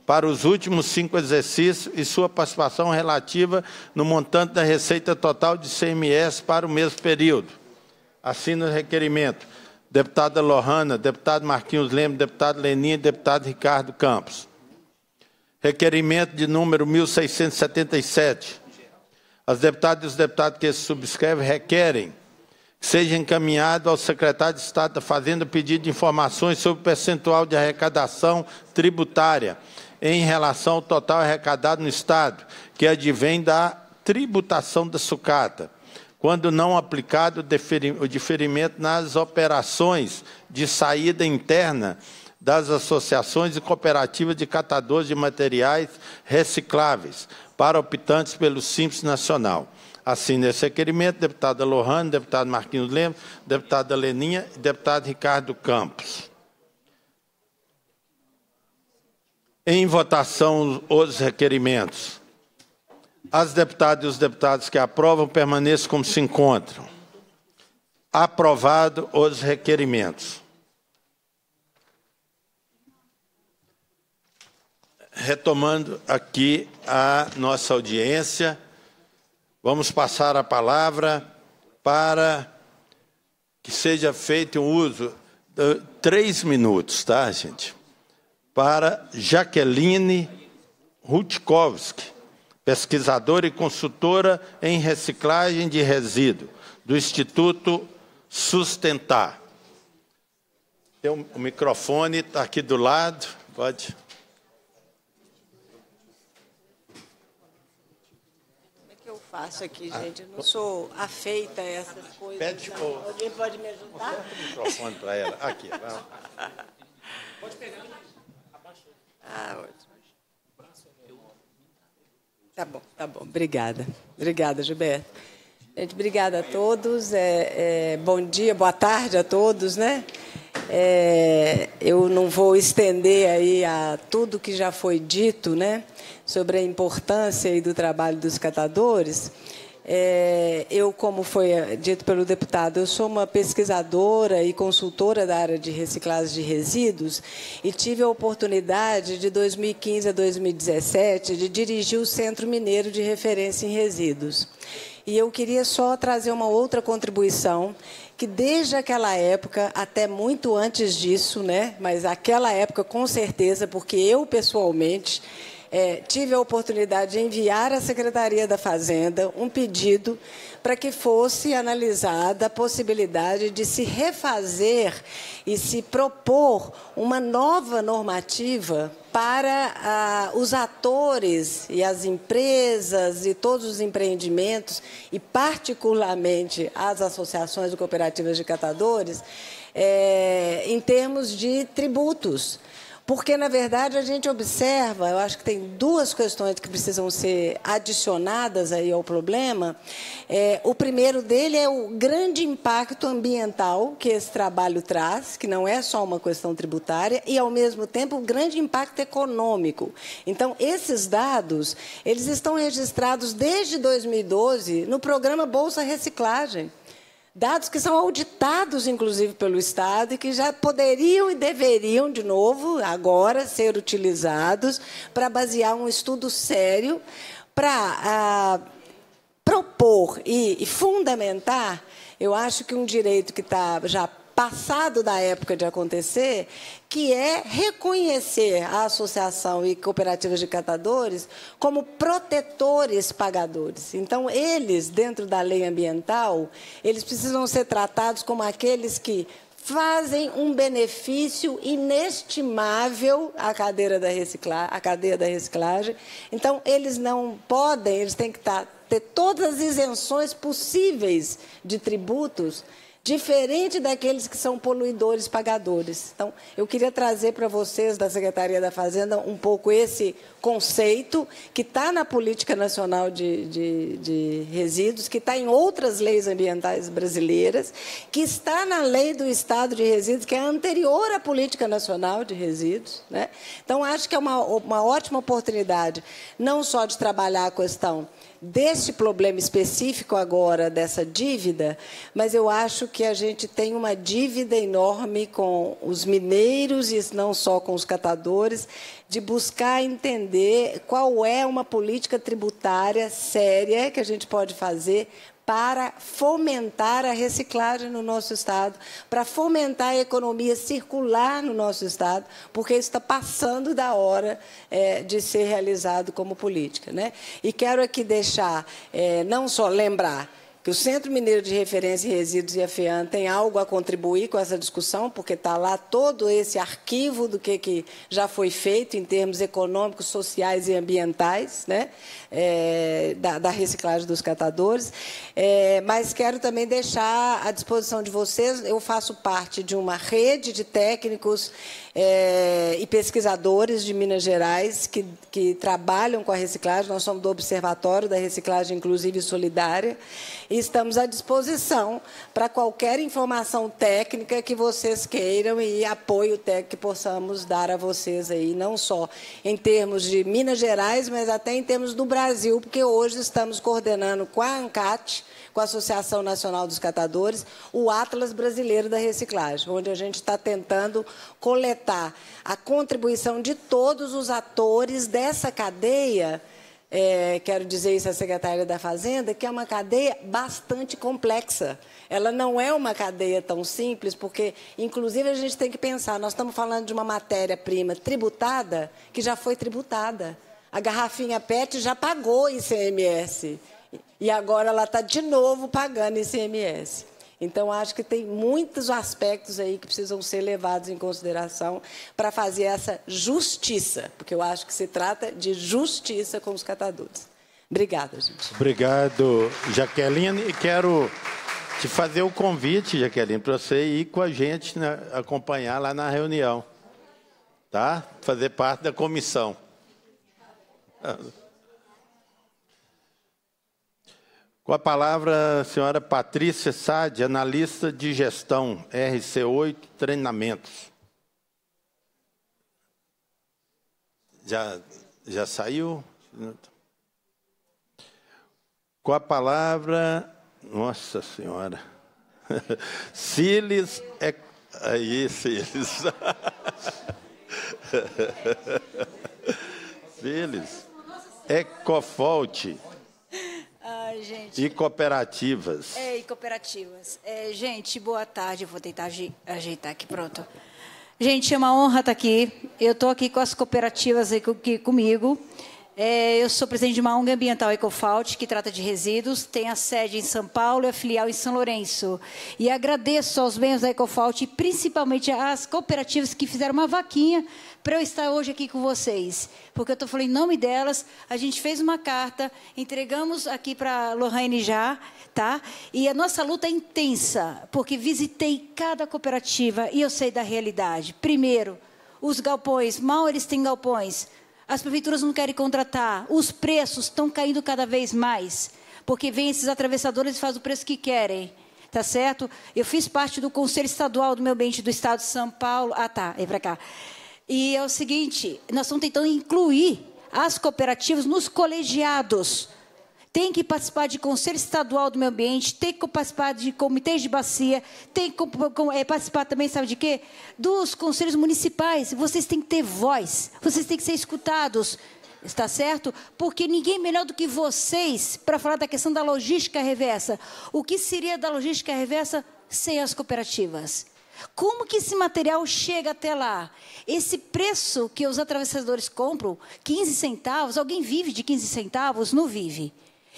A: para os últimos cinco exercícios e sua participação relativa no montante da receita total de CMS para o mesmo período. Assino o requerimento. Deputada Lohana, deputado Marquinhos Lemos, deputado Leninha e deputado Ricardo Campos. Requerimento de número 1677 as deputadas e os deputados que subscrevem requerem que seja encaminhado ao secretário de Estado da Fazenda pedido de informações sobre o percentual de arrecadação tributária em relação ao total arrecadado no Estado, que advém da tributação da sucata, quando não aplicado o diferimento nas operações de saída interna das associações e cooperativas de catadores de materiais recicláveis, para optantes pelo Simples Nacional. Assina esse requerimento, deputada Lohane, deputado Marquinhos Lemos, deputada Leninha e deputado Ricardo Campos. Em votação, os requerimentos. As deputadas e os deputados que aprovam permaneçam como se encontram. Aprovado os requerimentos. retomando aqui a nossa audiência, vamos passar a palavra para que seja feito um uso de três minutos, tá, gente? Para Jaqueline Rutkowski, pesquisadora e consultora em reciclagem de resíduo, do Instituto Sustentar. Tem um, o microfone, está aqui do lado, pode.
N: faço aqui, gente. Eu não sou afeita a essas coisas. Pede, não. Alguém pode me ajudar?
A: O microfone para ela. Aqui, vamos. Pode pegar.
N: Ah, ótimo. Tá bom, tá bom. Obrigada. Obrigada, Gilberto. Gente, obrigada a todos. É, é, bom dia, boa tarde a todos, né? É, eu não vou estender aí a tudo que já foi dito, né? sobre a importância do trabalho dos catadores, é, eu, como foi dito pelo deputado, eu sou uma pesquisadora e consultora da área de reciclagem de resíduos e tive a oportunidade, de 2015 a 2017, de dirigir o Centro Mineiro de Referência em Resíduos. E eu queria só trazer uma outra contribuição, que desde aquela época, até muito antes disso, né, mas aquela época com certeza, porque eu pessoalmente é, tive a oportunidade de enviar à Secretaria da Fazenda um pedido para que fosse analisada a possibilidade de se refazer e se propor uma nova normativa para ah, os atores e as empresas e todos os empreendimentos, e particularmente as associações e cooperativas de catadores, é, em termos de tributos. Porque, na verdade, a gente observa, eu acho que tem duas questões que precisam ser adicionadas aí ao problema. É, o primeiro dele é o grande impacto ambiental que esse trabalho traz, que não é só uma questão tributária, e, ao mesmo tempo, o grande impacto econômico. Então, esses dados, eles estão registrados desde 2012 no programa Bolsa Reciclagem. Dados que são auditados, inclusive, pelo Estado e que já poderiam e deveriam, de novo, agora, ser utilizados para basear um estudo sério para ah, propor e, e fundamentar. Eu acho que um direito que está já passado da época de acontecer, que é reconhecer a associação e cooperativas de catadores como protetores pagadores. Então, eles, dentro da lei ambiental, eles precisam ser tratados como aqueles que fazem um benefício inestimável à cadeira da reciclagem, à cadeia da reciclagem. Então, eles não podem, eles têm que estar, ter todas as isenções possíveis de tributos diferente daqueles que são poluidores pagadores. Então, eu queria trazer para vocês da Secretaria da Fazenda um pouco esse conceito que está na Política Nacional de, de, de Resíduos, que está em outras leis ambientais brasileiras, que está na Lei do Estado de Resíduos, que é anterior à Política Nacional de Resíduos. Né? Então, acho que é uma, uma ótima oportunidade, não só de trabalhar a questão deste problema específico agora, dessa dívida, mas eu acho que a gente tem uma dívida enorme com os mineiros e não só com os catadores, de buscar entender qual é uma política tributária séria que a gente pode fazer para fomentar a reciclagem no nosso Estado, para fomentar a economia circular no nosso Estado, porque isso está passando da hora é, de ser realizado como política. Né? E quero aqui deixar, é, não só lembrar que o Centro Mineiro de Referência e Resíduos e a FEAM tem algo a contribuir com essa discussão, porque está lá todo esse arquivo do que, que já foi feito em termos econômicos, sociais e ambientais, né? É, da, da, reciclagem dos catadores. É, mas quero também deixar à disposição de vocês, eu faço parte de uma rede de técnicos é, e pesquisadores de Minas Gerais que, que trabalham com a reciclagem. Nós somos do Observatório da Reciclagem Inclusiva e Solidária e estamos à disposição para qualquer informação técnica que vocês queiram e apoio técnico que possamos dar a vocês aí, não só em termos de Minas Gerais, mas até em termos do Brasil, porque hoje estamos coordenando com a ANCAT, com a Associação Nacional dos Catadores, o Atlas Brasileiro da Reciclagem, onde a gente está tentando coletar a contribuição de todos os atores dessa cadeia. É, quero dizer isso à secretária da Fazenda, que é uma cadeia bastante complexa. Ela não é uma cadeia tão simples, porque, inclusive, a gente tem que pensar: nós estamos falando de uma matéria-prima tributada que já foi tributada. A garrafinha PET já pagou ICMS. E agora ela está de novo pagando ICMS. Então, acho que tem muitos aspectos aí que precisam ser levados em consideração para fazer essa justiça, porque eu acho que se trata de justiça com os catadores. Obrigada, gente.
A: Obrigado, Jaqueline. E quero te fazer o convite, Jaqueline, para você ir com a gente né, acompanhar lá na reunião. Tá? Fazer parte da comissão. Com a palavra, a senhora Patrícia Sade, analista de gestão, RC8 Treinamentos. Já, já saiu? Com a palavra, nossa senhora, Siles é. Aí, Siles. Siles. Ecofolte.
O: Ai, gente.
A: E cooperativas.
O: É, e cooperativas. É, gente, boa tarde. Vou tentar ajeitar aqui, pronto. Gente, é uma honra estar aqui. Eu estou aqui com as cooperativas aqui comigo. É, eu sou presidente de uma ONG ambiental Ecofault, que trata de resíduos, tem a sede em São Paulo e a filial em São Lourenço. E agradeço aos membros da Ecofault e principalmente às cooperativas que fizeram uma vaquinha para eu estar hoje aqui com vocês. Porque eu estou falando em nome delas, a gente fez uma carta, entregamos aqui para a Lorraine já, tá? E a nossa luta é intensa, porque visitei cada cooperativa e eu sei da realidade. Primeiro, os galpões, mal eles têm galpões as prefeituras não querem contratar. Os preços estão caindo cada vez mais. Porque vem esses atravessadores e fazem o preço que querem. Tá certo? Eu fiz parte do Conselho Estadual do Meio Ambiente do Estado de São Paulo. Ah, tá. É para cá. E é o seguinte: nós estamos tentando incluir as cooperativas nos colegiados. Tem que participar de Conselho Estadual do Meio Ambiente, tem que participar de comitês de bacia, tem que é, participar também, sabe de quê? Dos conselhos municipais. Vocês têm que ter voz, vocês têm que ser escutados. Está certo? Porque ninguém melhor do que vocês para falar da questão da logística reversa. O que seria da logística reversa sem as cooperativas? Como que esse material chega até lá? Esse preço que os atravessadores compram, 15 centavos, alguém vive de 15 centavos? Não vive.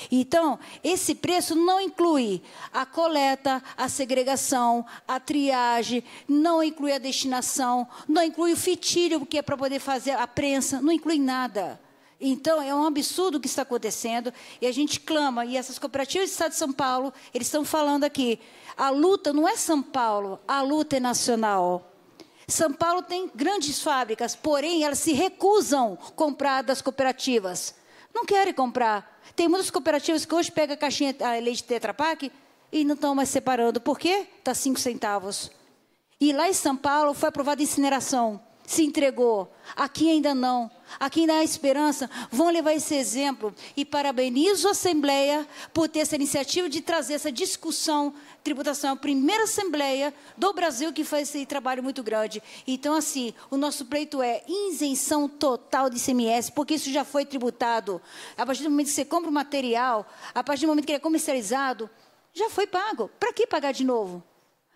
O: Então, esse preço não inclui a coleta, a segregação, a triagem, não inclui a destinação, não inclui o fitilho, que é para poder fazer a prensa, não inclui nada. Então, é um absurdo o que está acontecendo e a gente clama. E essas cooperativas do Estado de São Paulo, eles estão falando aqui. A luta não é São Paulo, a luta é nacional. São Paulo tem grandes fábricas, porém, elas se recusam comprar das cooperativas. Não querem comprar. Tem muitas cooperativas que hoje pegam a caixinha a leite Tetra Pak e não estão mais separando. Por quê? Está cinco centavos. E lá em São Paulo foi aprovada incineração se entregou. Aqui ainda não. Aqui ainda há esperança. Vão levar esse exemplo. E parabenizo a Assembleia por ter essa iniciativa de trazer essa discussão. Tributação é a primeira Assembleia do Brasil que faz esse trabalho muito grande. Então, assim, o nosso pleito é isenção total de ICMS, porque isso já foi tributado. A partir do momento que você compra o material, a partir do momento que ele é comercializado, já foi pago. Para que pagar de novo?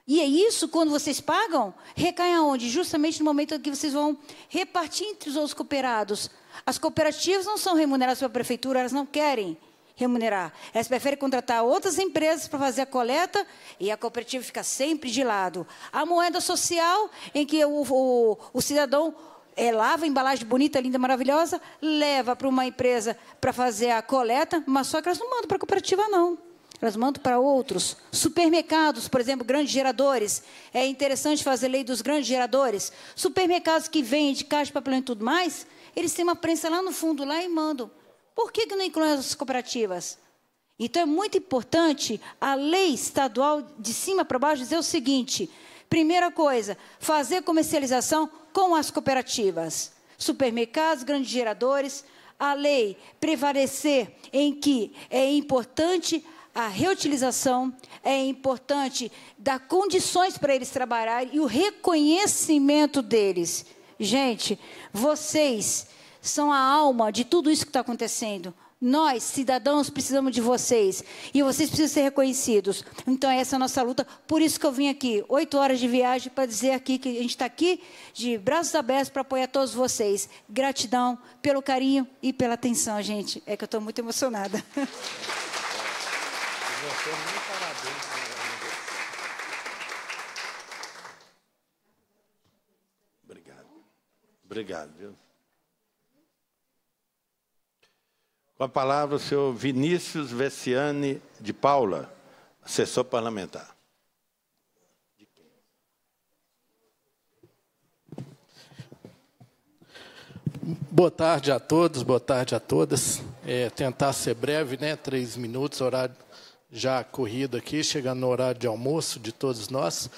O: E é isso, quando vocês pagam, recai aonde? Justamente no momento em que vocês vão repartir entre os outros cooperados. As cooperativas não são remuneradas pela prefeitura, elas não querem remunerar. Elas preferem contratar outras empresas para fazer a coleta e a cooperativa fica sempre de lado. A moeda social, em que o, o, o cidadão é, lava a embalagem bonita, linda, maravilhosa, leva para uma empresa para fazer a coleta, mas só que elas não mandam para a cooperativa, não. Elas mandam para outros. Supermercados, por exemplo, grandes geradores. É interessante fazer lei dos grandes geradores. Supermercados que vendem caixa papelão e tudo mais, eles têm uma prensa lá no fundo lá e mandam. Por que, que não incluem as cooperativas? Então é muito importante a lei estadual de cima para baixo dizer o seguinte: primeira coisa, fazer comercialização com as cooperativas. Supermercados, grandes geradores, a lei prevalecer em que é importante a reutilização, é importante dar condições para eles trabalharem e o reconhecimento deles. Gente, vocês são a alma de tudo isso que está acontecendo. Nós, cidadãos, precisamos de vocês. E vocês precisam ser reconhecidos. Então, essa é a nossa luta. Por isso que eu vim aqui, oito horas de viagem, para dizer aqui que a gente está aqui de braços abertos para apoiar todos vocês. Gratidão pelo carinho e pela atenção, gente. É que eu estou muito emocionada. você, muito parabéns.
A: Obrigado. Obrigado, viu? Com a palavra o senhor Vinícius Vessiani de Paula, assessor parlamentar.
P: Boa tarde a todos, boa tarde a todas. É, tentar ser breve, né? Três minutos, horário já corrido aqui, chegando no horário de almoço de todos nós.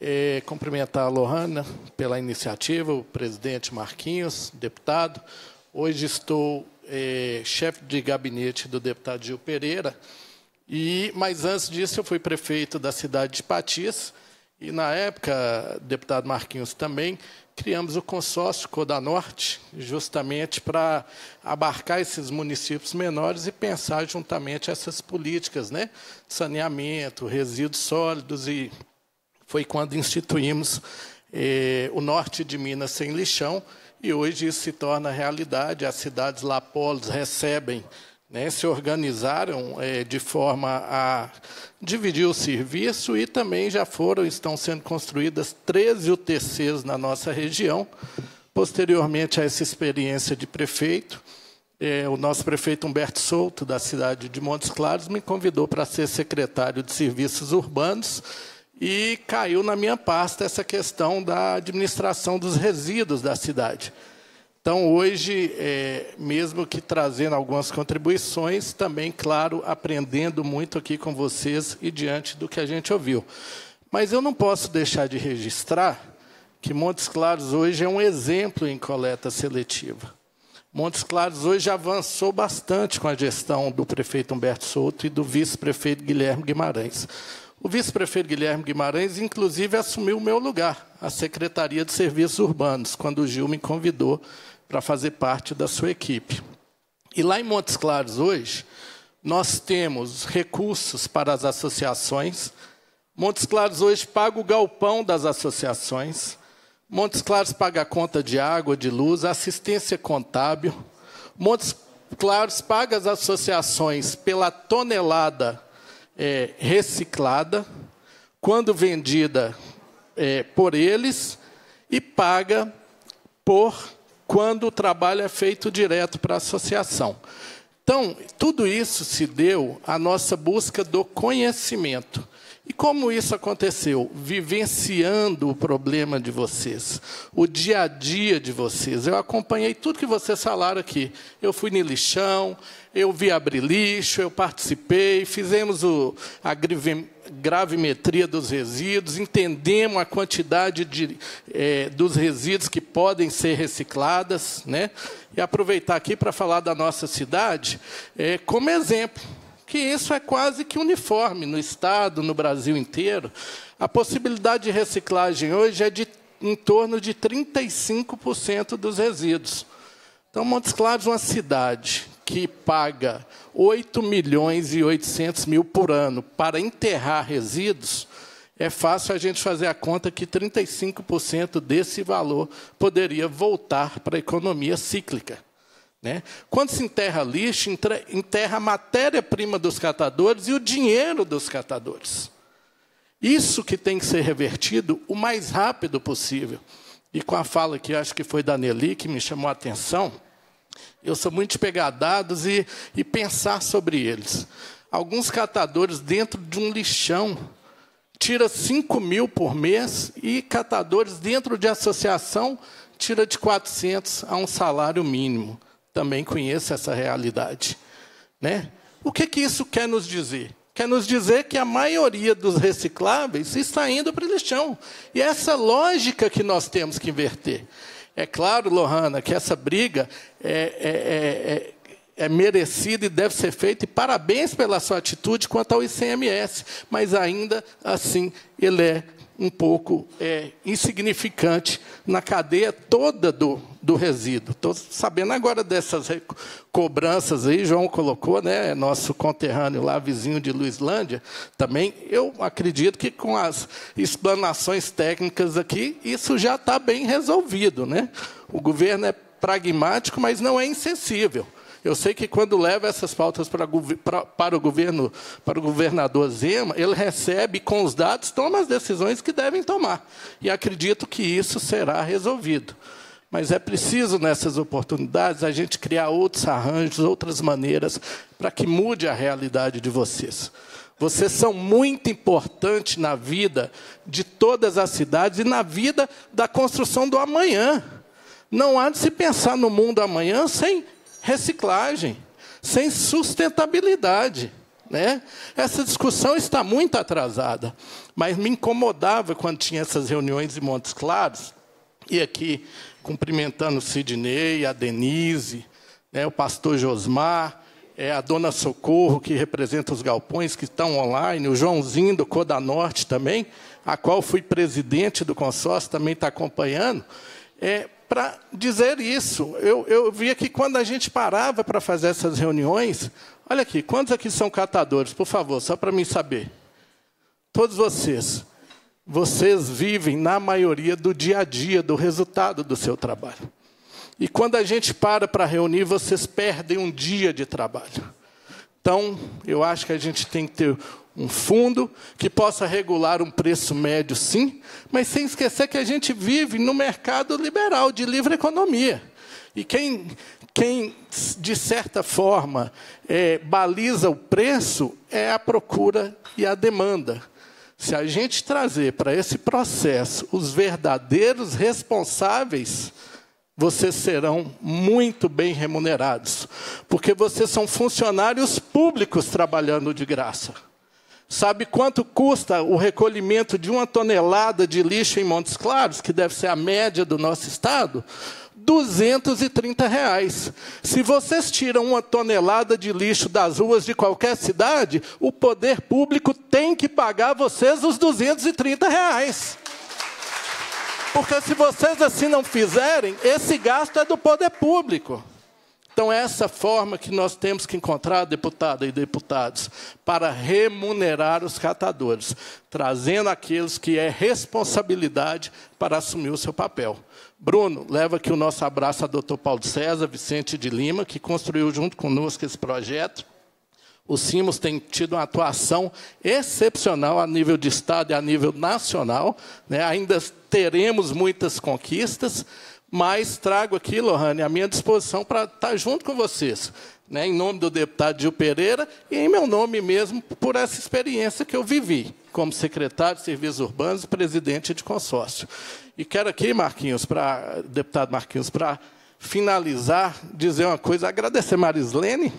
P: É, cumprimentar a Lohana pela iniciativa, o presidente Marquinhos, deputado. Hoje estou é, chefe de gabinete do deputado Gil Pereira, e, mas antes disso eu fui prefeito da cidade de Patias, e na época, deputado Marquinhos também, criamos o consórcio Codanorte, justamente para abarcar esses municípios menores e pensar juntamente essas políticas, né? Saneamento, resíduos sólidos, e foi quando instituímos eh, o norte de Minas sem lixão, e hoje isso se torna realidade. As cidades lapolos recebem né, se organizaram é, de forma a dividir o serviço e também já foram, estão sendo construídas 13 UTCs na nossa região. Posteriormente a essa experiência de prefeito, é, o nosso prefeito Humberto Souto, da cidade de Montes Claros, me convidou para ser secretário de Serviços Urbanos e caiu na minha pasta essa questão da administração dos resíduos da cidade. Então, hoje, é, mesmo que trazendo algumas contribuições, também, claro, aprendendo muito aqui com vocês e diante do que a gente ouviu. Mas eu não posso deixar de registrar que Montes Claros hoje é um exemplo em coleta seletiva. Montes Claros hoje avançou bastante com a gestão do prefeito Humberto Souto e do vice-prefeito Guilherme Guimarães. O vice-prefeito Guilherme Guimarães, inclusive, assumiu o meu lugar, a Secretaria de Serviços Urbanos, quando o Gil me convidou para fazer parte da sua equipe. E lá em Montes Claros, hoje, nós temos recursos para as associações. Montes Claros hoje paga o galpão das associações. Montes Claros paga a conta de água, de luz, assistência contábil. Montes Claros paga as associações pela tonelada é, reciclada, quando vendida é, por eles, e paga por quando o trabalho é feito direto para a associação. Então, tudo isso se deu à nossa busca do conhecimento. E como isso aconteceu? Vivenciando o problema de vocês, o dia a dia de vocês. Eu acompanhei tudo que vocês falaram aqui. Eu fui no lixão, eu vi abrir lixo, eu participei, fizemos o, a gravimetria dos resíduos, entendemos a quantidade de, é, dos resíduos que podem ser recicladas. Né? E aproveitar aqui para falar da nossa cidade é, como exemplo que isso é quase que uniforme no Estado, no Brasil inteiro. A possibilidade de reciclagem hoje é de em torno de 35% dos resíduos. Então, Montes Claros é uma cidade que paga 8 milhões e 800 mil por ano para enterrar resíduos, é fácil a gente fazer a conta que 35% desse valor poderia voltar para a economia cíclica. Né? Quando se enterra lixo, enterra a matéria-prima dos catadores e o dinheiro dos catadores. Isso que tem que ser revertido o mais rápido possível. E com a fala que acho que foi da Nelly, que me chamou a atenção, eu sou muito de pegar dados e, e pensar sobre eles. Alguns catadores dentro de um lixão tira 5 mil por mês e catadores dentro de associação tira de 400 a um salário mínimo também conheço essa realidade. Né? O que, que isso quer nos dizer? Quer nos dizer que a maioria dos recicláveis está indo para o lixão. E é essa lógica que nós temos que inverter. É claro, Lohana, que essa briga é, é, é, é, merecida e deve ser feita, e parabéns pela sua atitude quanto ao ICMS, mas ainda assim ele é um pouco é, insignificante na cadeia toda do, do resíduo. Estou sabendo agora dessas cobranças aí, João colocou, né, nosso conterrâneo lá, vizinho de Luislândia, também. Eu acredito que com as explanações técnicas aqui, isso já está bem resolvido. Né? O governo é pragmático, mas não é insensível. Eu sei que quando leva essas pautas para, para, para, o governo, para o governador Zema, ele recebe com os dados, toma as decisões que devem tomar. E acredito que isso será resolvido. Mas é preciso, nessas oportunidades, a gente criar outros arranjos, outras maneiras, para que mude a realidade de vocês. Vocês são muito importantes na vida de todas as cidades e na vida da construção do amanhã. Não há de se pensar no mundo amanhã sem reciclagem, sem sustentabilidade. Né? Essa discussão está muito atrasada, mas me incomodava quando tinha essas reuniões em Montes Claros, e aqui cumprimentando Sidney, a Denise, né, o pastor Josmar, é, a dona Socorro, que representa os galpões que estão online, o Joãozinho do Coda Norte também, a qual fui presidente do consórcio, também está acompanhando. É, para dizer isso. Eu, eu via que quando a gente parava para fazer essas reuniões, olha aqui, quantos aqui são catadores, por favor, só para mim saber. Todos vocês. Vocês vivem, na maioria, do dia a dia, do resultado do seu trabalho. E quando a gente para para reunir, vocês perdem um dia de trabalho. Então, eu acho que a gente tem que ter um fundo que possa regular um preço médio, sim, mas sem esquecer que a gente vive no mercado liberal, de livre economia. E quem, quem de certa forma, é, baliza o preço é a procura e a demanda. Se a gente trazer para esse processo os verdadeiros responsáveis, vocês serão muito bem remunerados, porque vocês são funcionários públicos trabalhando de graça. Sabe quanto custa o recolhimento de uma tonelada de lixo em Montes Claros, que deve ser a média do nosso estado? 230 reais. Se vocês tiram uma tonelada de lixo das ruas de qualquer cidade, o poder público tem que pagar vocês os 230 reais. Porque se vocês assim não fizerem, esse gasto é do poder público. Então, essa forma que nós temos que encontrar, deputada e deputados, para remunerar os catadores, trazendo aqueles que é responsabilidade para assumir o seu papel. Bruno, leva aqui o nosso abraço ao doutor Paulo César, Vicente de Lima, que construiu junto conosco esse projeto. O Simos tem tido uma atuação excepcional a nível de Estado e a nível nacional. Né? Ainda teremos muitas conquistas, mas trago aqui, Lohane, a minha disposição para estar junto com vocês, né, em nome do deputado Gil Pereira e em meu nome mesmo, por essa experiência que eu vivi como secretário de Serviços Urbanos e presidente de consórcio. E quero aqui, Marquinhos, para deputado Marquinhos, para finalizar, dizer uma coisa, agradecer Marislene,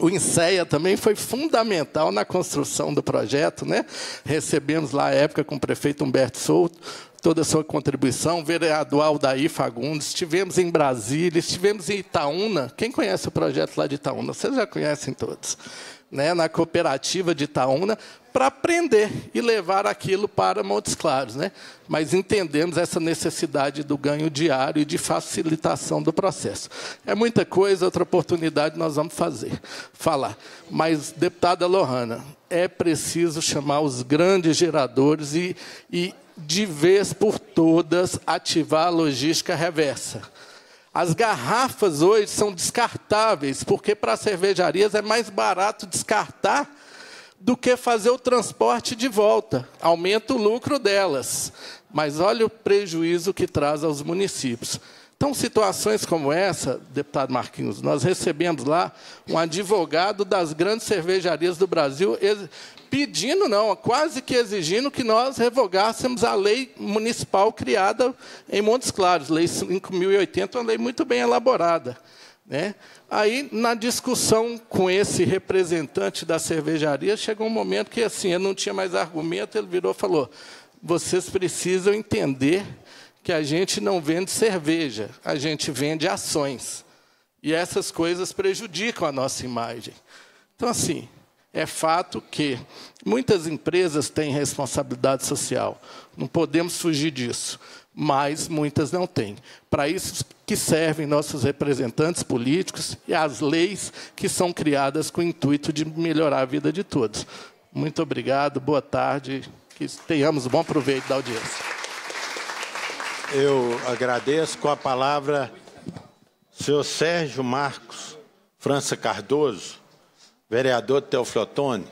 P: o INSEA também foi fundamental na construção do projeto. Né? Recebemos lá, à época, com o prefeito Humberto Souto, toda a sua contribuição, vereador Aldair Fagundes, estivemos em Brasília, estivemos em Itaúna. Quem conhece o projeto lá de Itaúna? Vocês já conhecem todos. Né, na cooperativa de Itaúna, para aprender e levar aquilo para Montes Claros. Né? Mas entendemos essa necessidade do ganho diário e de facilitação do processo. É muita coisa, outra oportunidade nós vamos fazer, falar. Mas, deputada Lohana, é preciso chamar os grandes geradores e, e de vez por todas, ativar a logística reversa. As garrafas hoje são descartáveis, porque para as cervejarias é mais barato descartar do que fazer o transporte de volta. Aumenta o lucro delas. Mas olha o prejuízo que traz aos municípios. Então, situações como essa, deputado Marquinhos, nós recebemos lá um advogado das grandes cervejarias do Brasil pedindo, não, quase que exigindo que nós revogássemos a lei municipal criada em Montes Claros, lei 5.080, uma lei muito bem elaborada. Né? Aí, na discussão com esse representante da cervejaria, chegou um momento que assim, eu não tinha mais argumento, ele virou e falou: vocês precisam entender que a gente não vende cerveja, a gente vende ações. E essas coisas prejudicam a nossa imagem. Então, assim, é fato que muitas empresas têm responsabilidade social, não podemos fugir disso, mas muitas não têm. Para isso que servem nossos representantes políticos e as leis que são criadas com o intuito de melhorar a vida de todos. Muito obrigado, boa tarde, que tenhamos bom proveito da audiência.
A: Eu agradeço com a palavra senhor Sérgio Marcos França Cardoso vereador Teoflotone.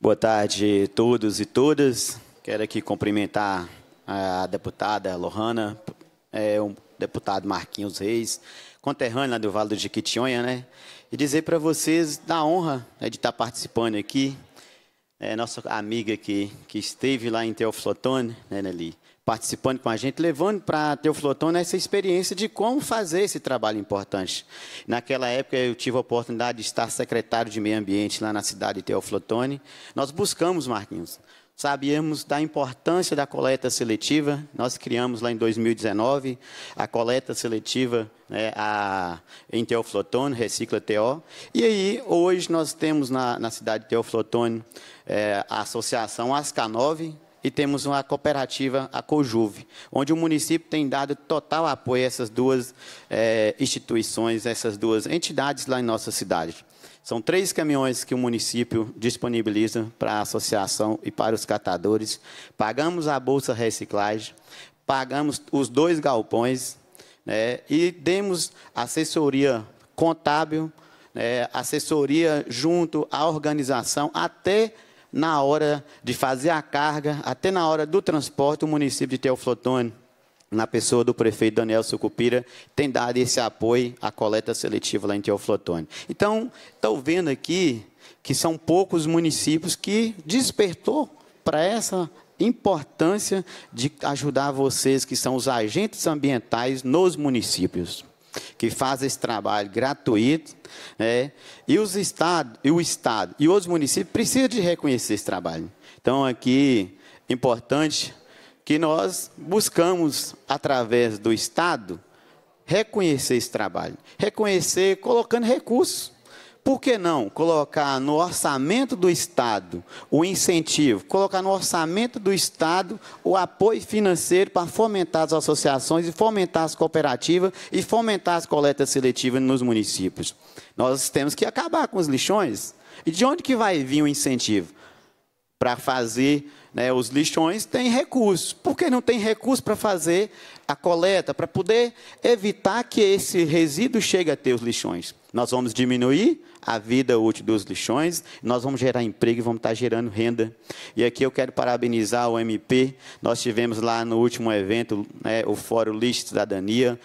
Q: Boa tarde a todos e todas. Quero aqui cumprimentar a deputada Lohana, é, o deputado Marquinhos Reis, conterrâneo do Vale do Jequitinhonha, né? E dizer para vocês da honra né, de estar participando aqui. É, nossa amiga que, que esteve lá em Teoflotone, né, Nelly, participando com a gente, levando para Teoflotone essa experiência de como fazer esse trabalho importante. Naquela época, eu tive a oportunidade de estar secretário de Meio Ambiente lá na cidade de Teoflotone. Nós buscamos, Marquinhos, sabíamos da importância da coleta seletiva. Nós criamos lá em 2019 a coleta seletiva né, a, em Teoflotone, Recicla TO. E aí, hoje, nós temos na, na cidade de Teoflotone é, a associação Ascanove, e temos uma cooperativa, a Cojuve, onde o município tem dado total apoio a essas duas é, instituições, essas duas entidades lá em nossa cidade. São três caminhões que o município disponibiliza para a associação e para os catadores. Pagamos a Bolsa Reciclagem, pagamos os dois galpões né, e demos assessoria contábil, né, assessoria junto à organização, até na hora de fazer a carga, até na hora do transporte, o município de Teoflotone, na pessoa do prefeito Daniel Sucupira, tem dado esse apoio à coleta seletiva lá em Teoflotone. Então, estou vendo aqui que são poucos municípios que despertou para essa importância de ajudar vocês, que são os agentes ambientais nos municípios que faz esse trabalho gratuito, né? e, os estado, e o Estado e os municípios precisam de reconhecer esse trabalho. Então, aqui, importante que nós buscamos, através do Estado, reconhecer esse trabalho. Reconhecer colocando recursos. Por que não colocar no orçamento do Estado o incentivo, colocar no orçamento do Estado o apoio financeiro para fomentar as associações e fomentar as cooperativas e fomentar as coletas seletivas nos municípios? Nós temos que acabar com os lixões. E de onde que vai vir o incentivo? Para fazer né, os lixões têm recursos. Por que não tem recurso para fazer a coleta, para poder evitar que esse resíduo chegue até os lixões? Nós vamos diminuir a vida útil dos lixões, nós vamos gerar emprego e vamos estar gerando renda. E aqui eu quero parabenizar o MP. Nós tivemos lá no último evento né, o Fórum Lixo Cidadania,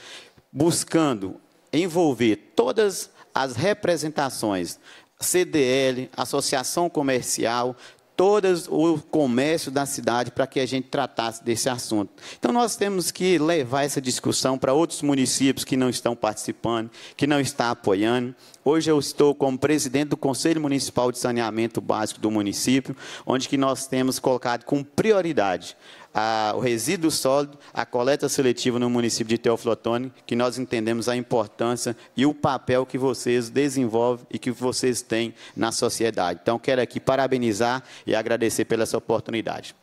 Q: buscando envolver todas as representações, CDL, Associação Comercial, todo o comércio da cidade para que a gente tratasse desse assunto. Então, nós temos que levar essa discussão para outros municípios que não estão participando, que não estão apoiando. Hoje eu estou como presidente do Conselho Municipal de Saneamento Básico do município, onde que nós temos colocado com prioridade a, o resíduo sólido, a coleta seletiva no município de Teoflotone, que nós entendemos a importância e o papel que vocês desenvolvem e que vocês têm na sociedade. Então, quero aqui parabenizar e agradecer pela essa oportunidade.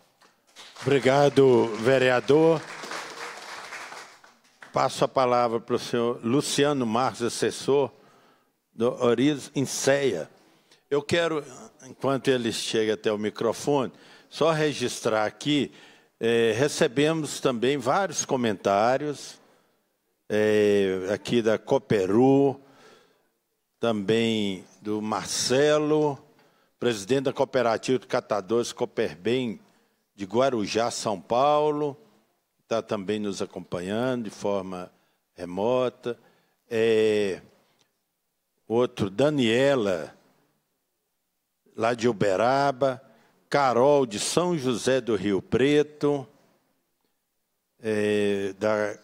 A: Obrigado, vereador. Passo a palavra para o senhor Luciano Marques, assessor do Oriz Inceia. Eu quero, enquanto ele chega até o microfone, só registrar aqui é, recebemos também vários comentários é, aqui da Cooperu, também do Marcelo, presidente da Cooperativa de Catadores Cooperbem de Guarujá, São Paulo, está também nos acompanhando de forma remota. É, outro, Daniela, lá de Uberaba. Carol de São José do Rio Preto, é, da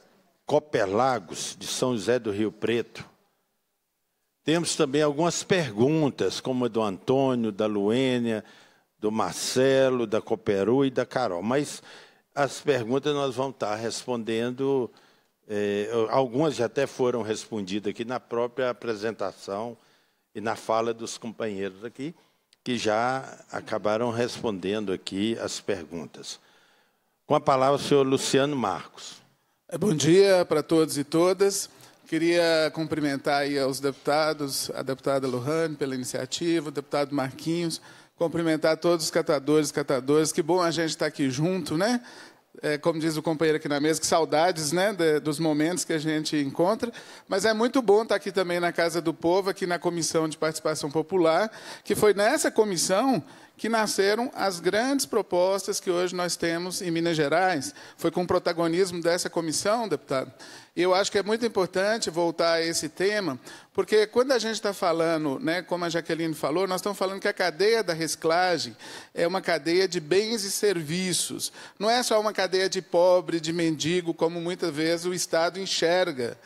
A: Copelagos de São José do Rio Preto. Temos também algumas perguntas, como a do Antônio, da Luênia, do Marcelo, da Coperu e da Carol. Mas as perguntas nós vamos estar respondendo, é, algumas já até foram respondidas aqui na própria apresentação e na fala dos companheiros aqui que já acabaram respondendo aqui as perguntas. Com a palavra, o senhor Luciano Marcos.
R: Bom dia para todos e todas. Queria cumprimentar aí aos deputados, a deputada Lohane pela iniciativa, o deputado Marquinhos, cumprimentar todos os catadores e catadoras. Que bom a gente estar aqui junto, né? É, como diz o companheiro aqui na mesa, que saudades né, de, dos momentos que a gente encontra. Mas é muito bom estar aqui também na Casa do Povo, aqui na Comissão de Participação Popular, que foi nessa comissão que nasceram as grandes propostas que hoje nós temos em Minas Gerais. Foi com o protagonismo dessa comissão, deputado. E eu acho que é muito importante voltar a esse tema, porque quando a gente está falando, né, como a Jaqueline falou, nós estamos falando que a cadeia da reciclagem é uma cadeia de bens e serviços. Não é só uma cadeia de pobre, de mendigo, como muitas vezes o Estado enxerga.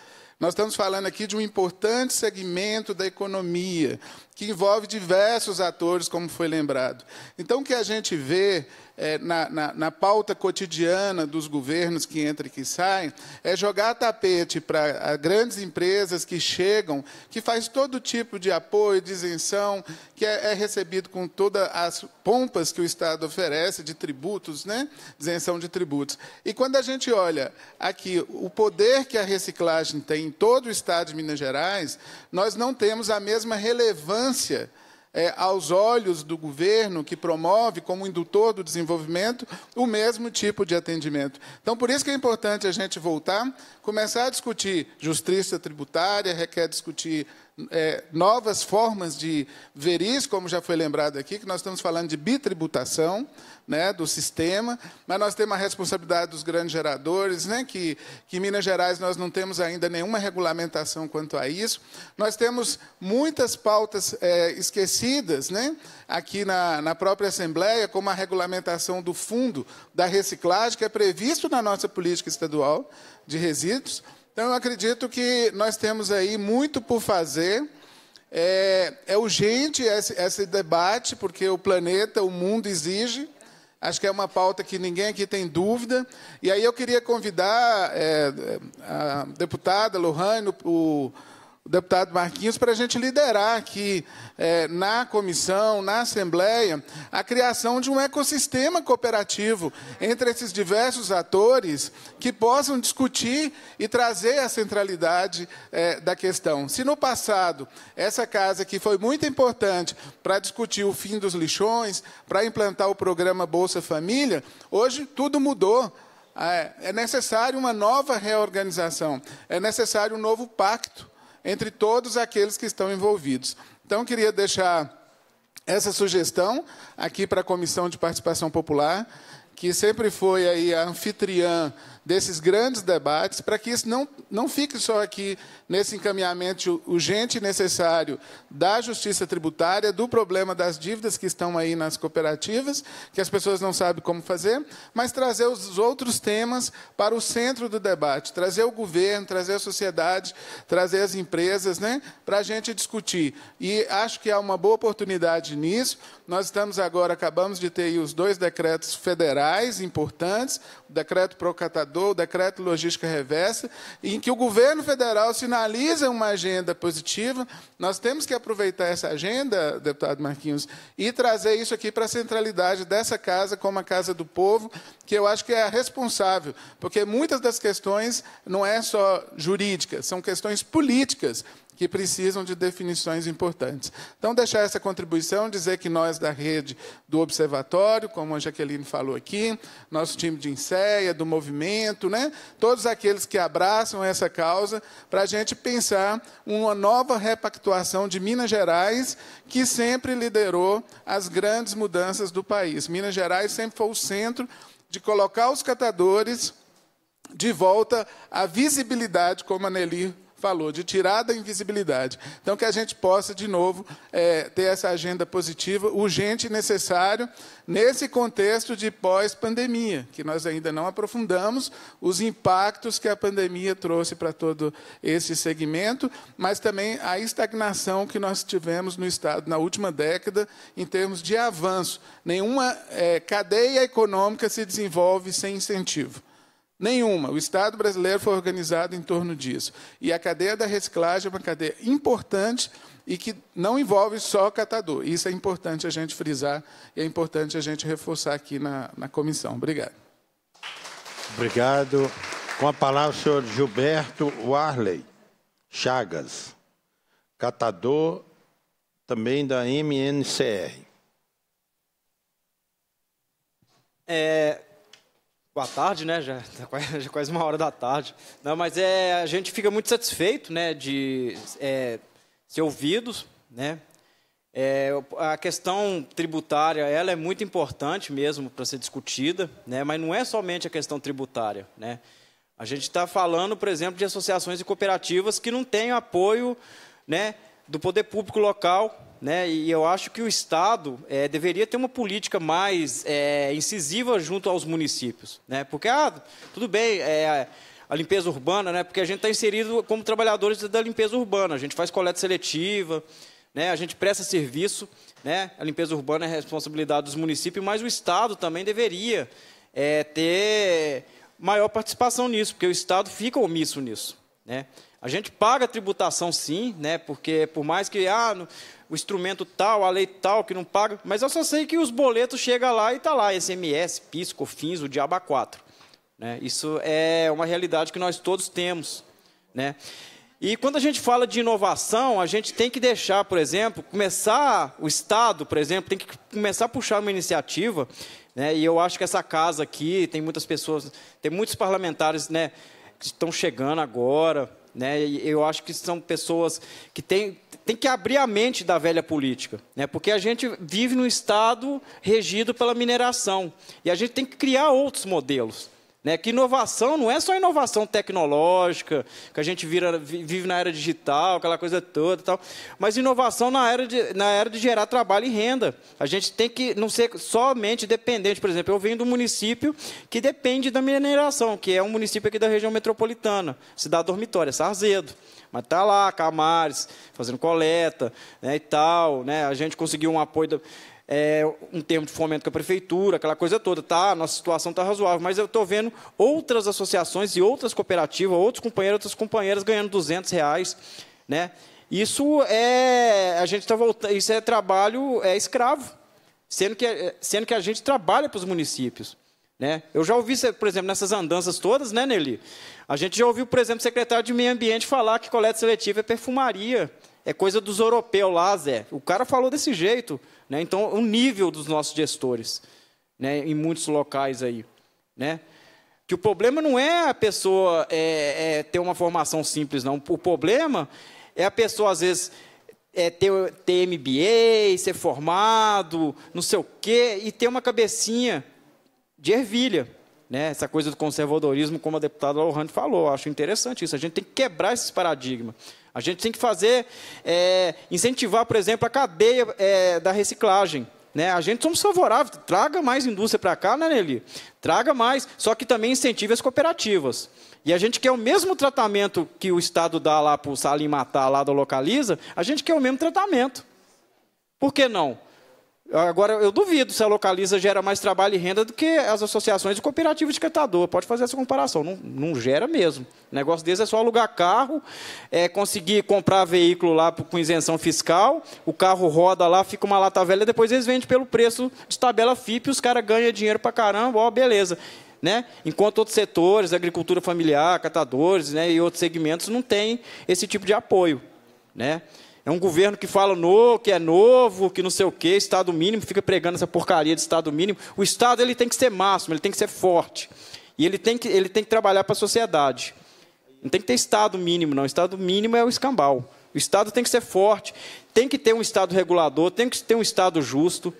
R: Nós estamos falando aqui de um importante segmento da economia, que envolve diversos atores, como foi lembrado. Então, o que a gente vê é, na, na, na, pauta cotidiana dos governos que entram e que saem, é jogar tapete para grandes empresas que chegam, que faz todo tipo de apoio, de isenção, que é, é, recebido com todas as pompas que o Estado oferece de tributos, né? isenção de tributos. E quando a gente olha aqui o poder que a reciclagem tem em todo o Estado de Minas Gerais, nós não temos a mesma relevância é, aos olhos do governo, que promove como indutor do desenvolvimento o mesmo tipo de atendimento. Então, por isso que é importante a gente voltar, começar a discutir justiça tributária, requer discutir é, novas formas de ver isso, como já foi lembrado aqui, que nós estamos falando de bitributação né, do sistema, mas nós temos a responsabilidade dos grandes geradores, né, que, que em Minas Gerais nós não temos ainda nenhuma regulamentação quanto a isso. Nós temos muitas pautas é, esquecidas né, aqui na, na própria Assembleia, como a regulamentação do fundo da reciclagem, que é previsto na nossa política estadual de resíduos, então, eu acredito que nós temos aí muito por fazer. É, é urgente esse, esse, debate, porque o planeta, o mundo exige. Acho que é uma pauta que ninguém aqui tem dúvida. E aí eu queria convidar é, a deputada Lohane, o, o deputado Marquinhos, para a gente liderar aqui é, na comissão, na Assembleia, a criação de um ecossistema cooperativo entre esses diversos atores que possam discutir e trazer a centralidade é, da questão. Se no passado essa casa aqui foi muito importante para discutir o fim dos lixões, para implantar o programa Bolsa Família, hoje tudo mudou. É, é necessário uma nova reorganização, é necessário um novo pacto entre todos aqueles que estão envolvidos. Então, queria deixar essa sugestão aqui para a Comissão de Participação Popular, que sempre foi aí a anfitriã desses grandes debates, para que isso não, não fique só aqui nesse encaminhamento urgente e necessário da justiça tributária, do problema das dívidas que estão aí nas cooperativas, que as pessoas não sabem como fazer, mas trazer os outros temas para o centro do debate, trazer o governo, trazer a sociedade, trazer as empresas, né, para a gente discutir. E acho que há uma boa oportunidade nisso. Nós estamos agora, acabamos de ter os dois decretos federais importantes, o decreto procatador, o decreto logística reversa, em que o governo federal sinaliza uma agenda positiva. Nós temos que aproveitar essa agenda, deputado Marquinhos, e trazer isso aqui para a centralidade dessa casa, como a Casa do Povo, que eu acho que é a responsável, porque muitas das questões não é só jurídicas, são questões políticas que precisam de definições importantes. Então, deixar essa contribuição, dizer que nós da rede do Observatório, como a Jaqueline falou aqui, nosso time de INSEA, do movimento, né? todos aqueles que abraçam essa causa, para a gente pensar uma nova repactuação de Minas Gerais, que sempre liderou as grandes mudanças do país. Minas Gerais sempre foi o centro de colocar os catadores de volta à visibilidade, como a Nelly falou, de tirar da invisibilidade. Então, que a gente possa, de novo, é, ter essa agenda positiva, urgente e necessário, nesse contexto de pós-pandemia, que nós ainda não aprofundamos os impactos que a pandemia trouxe para todo esse segmento, mas também a estagnação que nós tivemos no Estado na última década em termos de avanço. Nenhuma é, cadeia econômica se desenvolve sem incentivo. Nenhuma. O Estado brasileiro foi organizado em torno disso. E a cadeia da reciclagem é uma cadeia importante e que não envolve só catador. Isso é importante a gente frisar e é importante a gente reforçar aqui na, na comissão. Obrigado.
A: Obrigado. Com a palavra o senhor Gilberto Warley Chagas, catador também da MNCR.
G: É, Boa tarde, né? Já, tá quase, já quase uma hora da tarde. Não, mas é, a gente fica muito satisfeito, né, de é, ser ouvidos, né? É, a questão tributária, ela é muito importante mesmo para ser discutida, né? Mas não é somente a questão tributária, né? A gente está falando, por exemplo, de associações e cooperativas que não têm apoio, né, do poder público local, né? E eu acho que o Estado é, deveria ter uma política mais é, incisiva junto aos municípios, né? Porque ah, tudo bem, é, a limpeza urbana, né? Porque a gente está inserido como trabalhadores da limpeza urbana, a gente faz coleta seletiva, né? A gente presta serviço, né? A limpeza urbana é responsabilidade dos municípios, mas o Estado também deveria é, ter maior participação nisso, porque o Estado fica omisso nisso, né? A gente paga tributação sim, né? Porque por mais que ah, o instrumento tal, a lei tal que não paga, mas eu só sei que os boletos chegam lá e está lá, SMS, PIS, COFINS, o diabo 4. Né? Isso é uma realidade que nós todos temos. Né? E quando a gente fala de inovação, a gente tem que deixar, por exemplo, começar, o Estado, por exemplo, tem que começar a puxar uma iniciativa, né? e eu acho que essa casa aqui, tem muitas pessoas, tem muitos parlamentares né, que estão chegando agora, né? Eu acho que são pessoas que têm, têm que abrir a mente da velha política, né? porque a gente vive num Estado regido pela mineração e a gente tem que criar outros modelos. Né? Que inovação não é só inovação tecnológica, que a gente vira, vive na era digital, aquela coisa toda, tal, mas inovação na era, de, na era de gerar trabalho e renda. A gente tem que não ser somente dependente. Por exemplo, eu venho de um município que depende da mineração, que é um município aqui da região metropolitana, cidade dormitória, Sarzedo. Mas está lá, Camares, fazendo coleta né, e tal. Né? A gente conseguiu um apoio.
S: É, um termo de fomento com a prefeitura, aquela coisa toda, tá? Nossa situação está razoável, mas eu estou vendo outras associações e outras cooperativas, outros companheiros, outras companheiras ganhando 200 reais, né? Isso é a gente está voltando, isso é trabalho é escravo, sendo que sendo que a gente trabalha para os municípios, né? Eu já ouvi, por exemplo, nessas andanças todas, né, Nelly? A gente já ouviu, por exemplo, o secretário de Meio Ambiente falar que coleta seletiva é perfumaria, é coisa dos europeus lá, Zé. O cara falou desse jeito. Né? Então, o nível dos nossos gestores né, em muitos locais aí. Né? Que o problema não é a pessoa é, é, ter uma formação simples, não. O problema é a pessoa, às vezes, é, ter, ter MBA, ser formado, não sei o quê, e ter uma cabecinha de ervilha. Né? Essa coisa do conservadorismo, como a deputada Lohane falou. Acho interessante isso. A gente tem que quebrar esses paradigmas. A gente tem que fazer, é, incentivar, por exemplo, a cadeia é, da reciclagem. Né? A gente somos favoráveis, traga mais indústria para cá, né, Nelly? Traga mais, só que também incentive as cooperativas. E a gente quer o mesmo tratamento que o Estado dá lá para o Salim Matar, lá da Localiza, a gente quer o mesmo tratamento. Por que não? Agora, eu duvido se a Localiza gera mais trabalho e renda do que as associações de cooperativas de catador. Pode fazer essa comparação. Não, não gera mesmo. O negócio deles é só alugar carro, é conseguir comprar veículo lá com isenção fiscal, o carro roda lá, fica uma lata velha, depois eles vendem pelo preço de tabela FIP e os caras ganham dinheiro para caramba, ó, beleza. Né? Enquanto outros setores, agricultura familiar, catadores né, e outros segmentos, não têm esse tipo de apoio. Né? É um governo que fala no, que é novo, que não sei o quê, Estado mínimo, fica pregando essa porcaria de Estado mínimo. O Estado ele tem que ser máximo, ele tem que ser forte. E ele tem que, ele tem que trabalhar para a sociedade. Não tem que ter Estado mínimo, não. O Estado mínimo é o escambau. O Estado tem que ser forte, tem que ter um Estado regulador, tem que ter um Estado justo.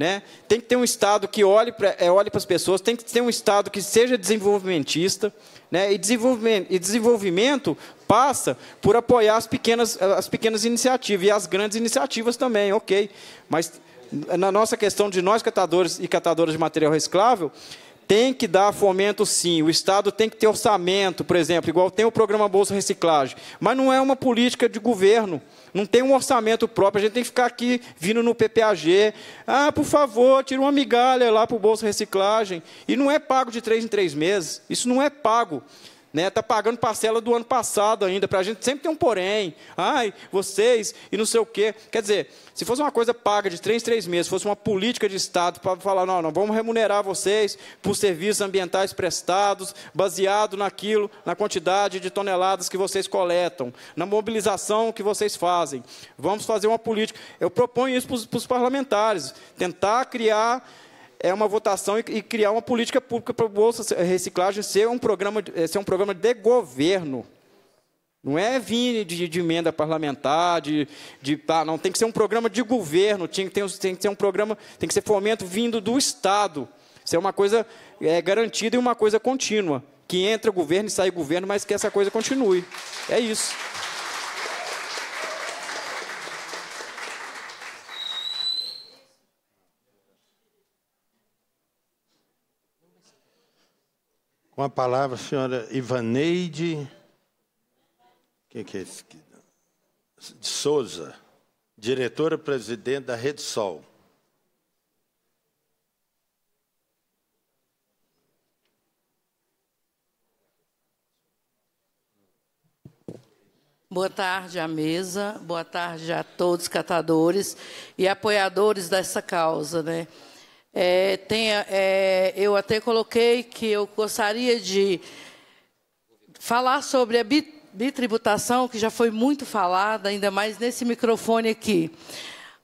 S: Né? Tem que ter um Estado que olhe para é, olhe as pessoas, tem que ter um Estado que seja desenvolvimentista. Né? E, desenvolvimento, e desenvolvimento passa por apoiar as pequenas, as pequenas iniciativas e as grandes iniciativas também, ok. Mas na nossa questão de nós catadores e catadoras de material reciclável, tem que dar fomento sim. O Estado tem que ter orçamento, por exemplo, igual tem o programa Bolsa Reciclagem. Mas não é uma política de governo. Não tem um orçamento próprio. A gente tem que ficar aqui vindo no PPAG. Ah, por favor, tira uma migalha lá para o Bolsa Reciclagem. E não é pago de três em três meses. Isso não é pago né? Está pagando parcela do ano passado ainda, para a gente sempre tem um porém. Ai, vocês e não sei o quê. Quer dizer, se fosse uma coisa paga de três, três meses, fosse uma política de Estado para falar, não, não, vamos remunerar vocês por serviços ambientais prestados, baseado naquilo, na quantidade de toneladas que vocês coletam, na mobilização que vocês fazem. Vamos fazer uma política. Eu proponho isso para os parlamentares, tentar criar é uma votação e, e criar uma política pública para o Bolsa Reciclagem ser um programa, eh, ser um programa de governo. Não é vir de, de emenda parlamentar, de, de ah, não tem que ser um programa de governo, tem que, ter, tem que ser um programa, tem que ser fomento vindo do Estado. Isso é uma coisa é, garantida e uma coisa contínua. Que entra governo e sai governo, mas que essa coisa continue. É isso.
A: Com a palavra, a senhora Ivaneide. Quem que é esse? De Souza, diretora-presidente da Rede Sol.
T: Boa tarde à mesa, boa tarde a todos catadores e apoiadores dessa causa, né? É, tem, é, eu até coloquei que eu gostaria de falar sobre a bitributação, que já foi muito falada, ainda mais nesse microfone aqui.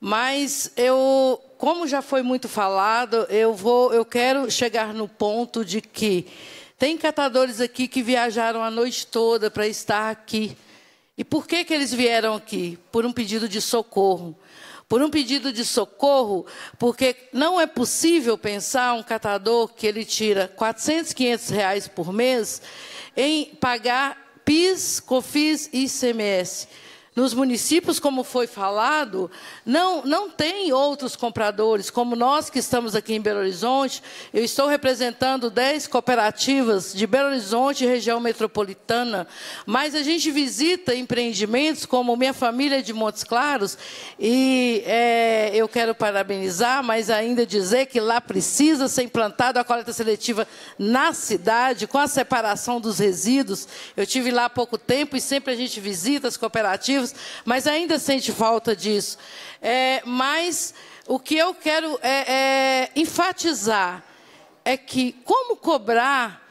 T: Mas eu, como já foi muito falado, eu vou, eu quero chegar no ponto de que tem catadores aqui que viajaram a noite toda para estar aqui. E por que, que eles vieram aqui? Por um pedido de socorro por um pedido de socorro, porque não é possível pensar um catador que ele tira 400, 500 reais por mês em pagar PIS, COFIS e ICMS. Nos municípios, como foi falado, não, não tem outros compradores, como nós que estamos aqui em Belo Horizonte. Eu estou representando 10 cooperativas de Belo Horizonte e região metropolitana, mas a gente visita empreendimentos como Minha Família de Montes Claros, e é, eu quero parabenizar, mas ainda dizer que lá precisa ser implantada a coleta seletiva na cidade, com a separação dos resíduos. Eu tive lá há pouco tempo e sempre a gente visita as cooperativas, mas ainda sente falta disso. É, mas o que eu quero é, é, enfatizar é que como cobrar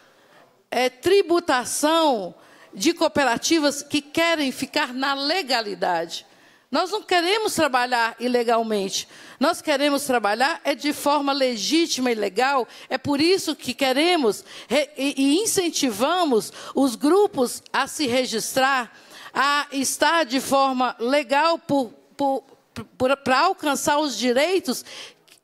T: é, tributação de cooperativas que querem ficar na legalidade. Nós não queremos trabalhar ilegalmente. Nós queremos trabalhar é de forma legítima e legal. É por isso que queremos e incentivamos os grupos a se registrar, a estar de forma legal para alcançar os direitos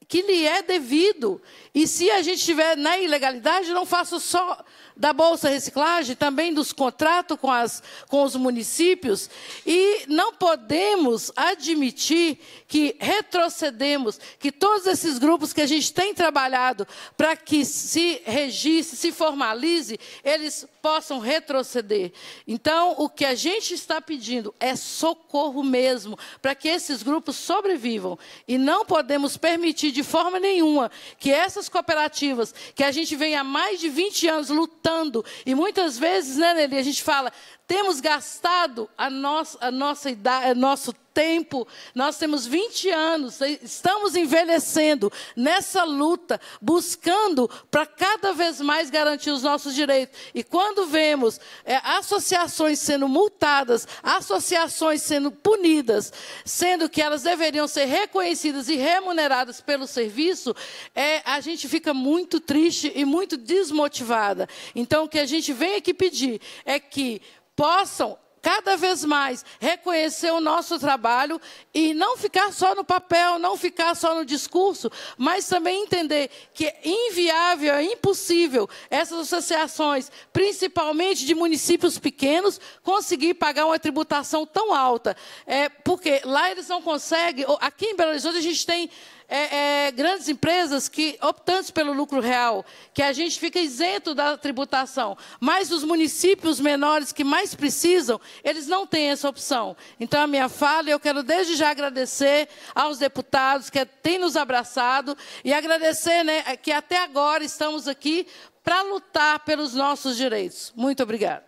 T: que lhe é devido. E se a gente estiver na ilegalidade, não faço só da Bolsa Reciclagem, também dos contratos com, as, com os municípios, e não podemos admitir que retrocedemos, que todos esses grupos que a gente tem trabalhado para que se registre, se formalize, eles possam retroceder. Então, o que a gente está pedindo é socorro mesmo, para que esses grupos sobrevivam. E não podemos permitir de forma nenhuma que essas cooperativas, que a gente vem há mais de 20 anos lutando, e muitas vezes, né, Nelly, a gente fala, temos gastado a nossa, a nossa idade, nosso tempo, nós temos 20 anos, estamos envelhecendo nessa luta, buscando para cada vez mais garantir os nossos direitos. E quando vemos é, associações sendo multadas, associações sendo punidas, sendo que elas deveriam ser reconhecidas e remuneradas pelo serviço, é, a gente fica muito triste e muito desmotivada. Então, o que a gente vem aqui pedir é que possam cada vez mais reconhecer o nosso trabalho e não ficar só no papel, não ficar só no discurso, mas também entender que é inviável, é impossível essas associações, principalmente de municípios pequenos, conseguir pagar uma tributação tão alta. É, porque lá eles não conseguem. Aqui em Belo Horizonte a gente tem é, é, grandes empresas que optantes pelo lucro real, que a gente fica isento da tributação. Mas os municípios menores que mais precisam, eles não têm essa opção. Então, a minha fala, eu quero desde já agradecer aos deputados que têm nos abraçado e agradecer né, que até agora estamos aqui para lutar pelos nossos direitos. Muito obrigada.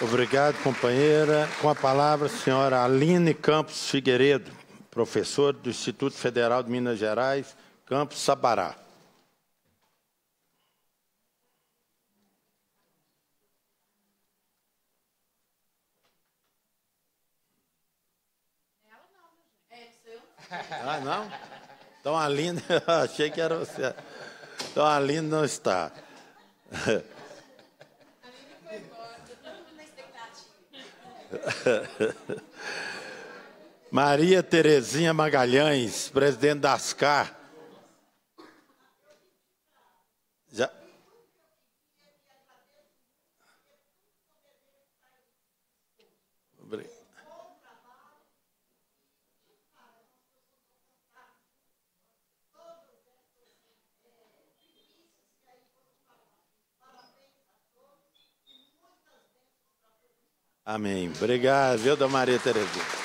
A: Obrigado, companheira. Com a palavra, a senhora Aline Campos Figueiredo professor do Instituto Federal de Minas Gerais, Campos Sabará. Ah, não? Então a Linda, achei que era você. Então a Linda não está. A Linda foi embora, todo mundo na expectativa. Maria Terezinha Magalhães, presidente da ASCAR. Já. Amém. Obrigado, viu, da Maria Terezinha.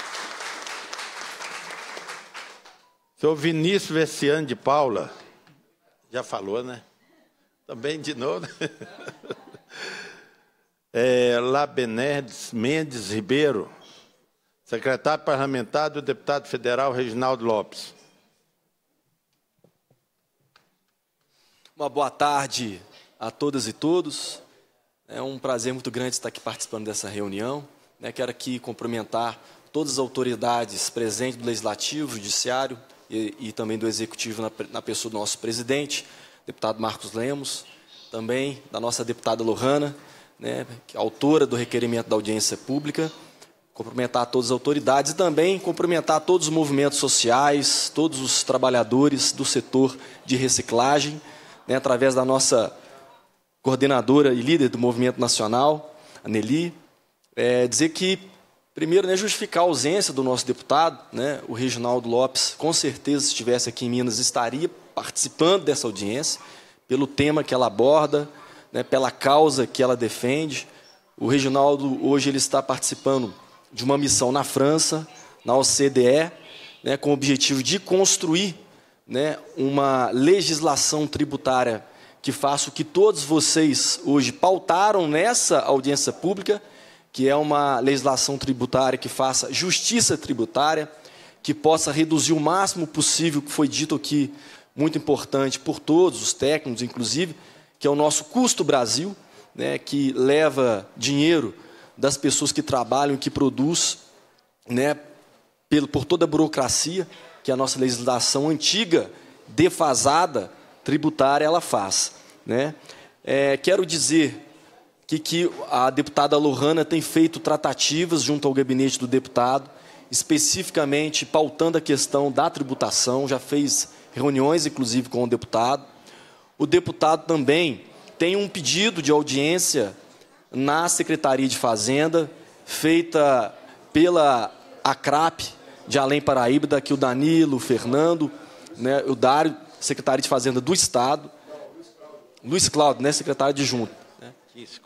A: Senhor Vinícius Vessiano de Paula, já falou, né? Também de novo. é, Labenerdes Mendes Ribeiro, secretário parlamentar do deputado federal Reginaldo Lopes.
U: Uma boa tarde a todas e todos. É um prazer muito grande estar aqui participando dessa reunião. Né? Quero aqui cumprimentar todas as autoridades presentes do Legislativo, Judiciário, e, e também do Executivo na, na, pessoa do nosso presidente, deputado Marcos Lemos, também da nossa deputada Lohana, né, é autora do requerimento da audiência pública, cumprimentar todas as autoridades e também cumprimentar todos os movimentos sociais, todos os trabalhadores do setor de reciclagem, né, através da nossa coordenadora e líder do movimento nacional, a Nelly, é, dizer que
G: Primeiro, né, justificar a ausência do nosso deputado, né, o Reginaldo Lopes, com certeza, se estivesse aqui em Minas, estaria participando dessa audiência, pelo tema que ela aborda, né, pela causa que ela defende. O Reginaldo, hoje, ele está participando de uma missão na França, na OCDE, né, com o objetivo de construir né, uma legislação tributária que faça o que todos vocês hoje pautaram nessa audiência pública, que é uma legislação tributária que faça justiça tributária, que possa reduzir o máximo possível, que foi dito aqui, muito importante por todos os técnicos, inclusive, que é o nosso custo Brasil, né, que leva dinheiro das pessoas que trabalham e que produzem, né, pelo, por toda a burocracia que a nossa legislação antiga, defasada, tributária, ela faz. Né? É, quero dizer que, que a deputada Lohana tem feito tratativas junto ao gabinete do deputado, especificamente pautando a questão da tributação, já fez reuniões, inclusive, com o deputado. O deputado também tem um pedido de audiência na Secretaria de Fazenda, feita pela ACRAP de Além Paraíba, daqui o Danilo, o Fernando, né, o Dário, secretário de Fazenda do Estado, Luiz Cláudio, né, secretário adjunto.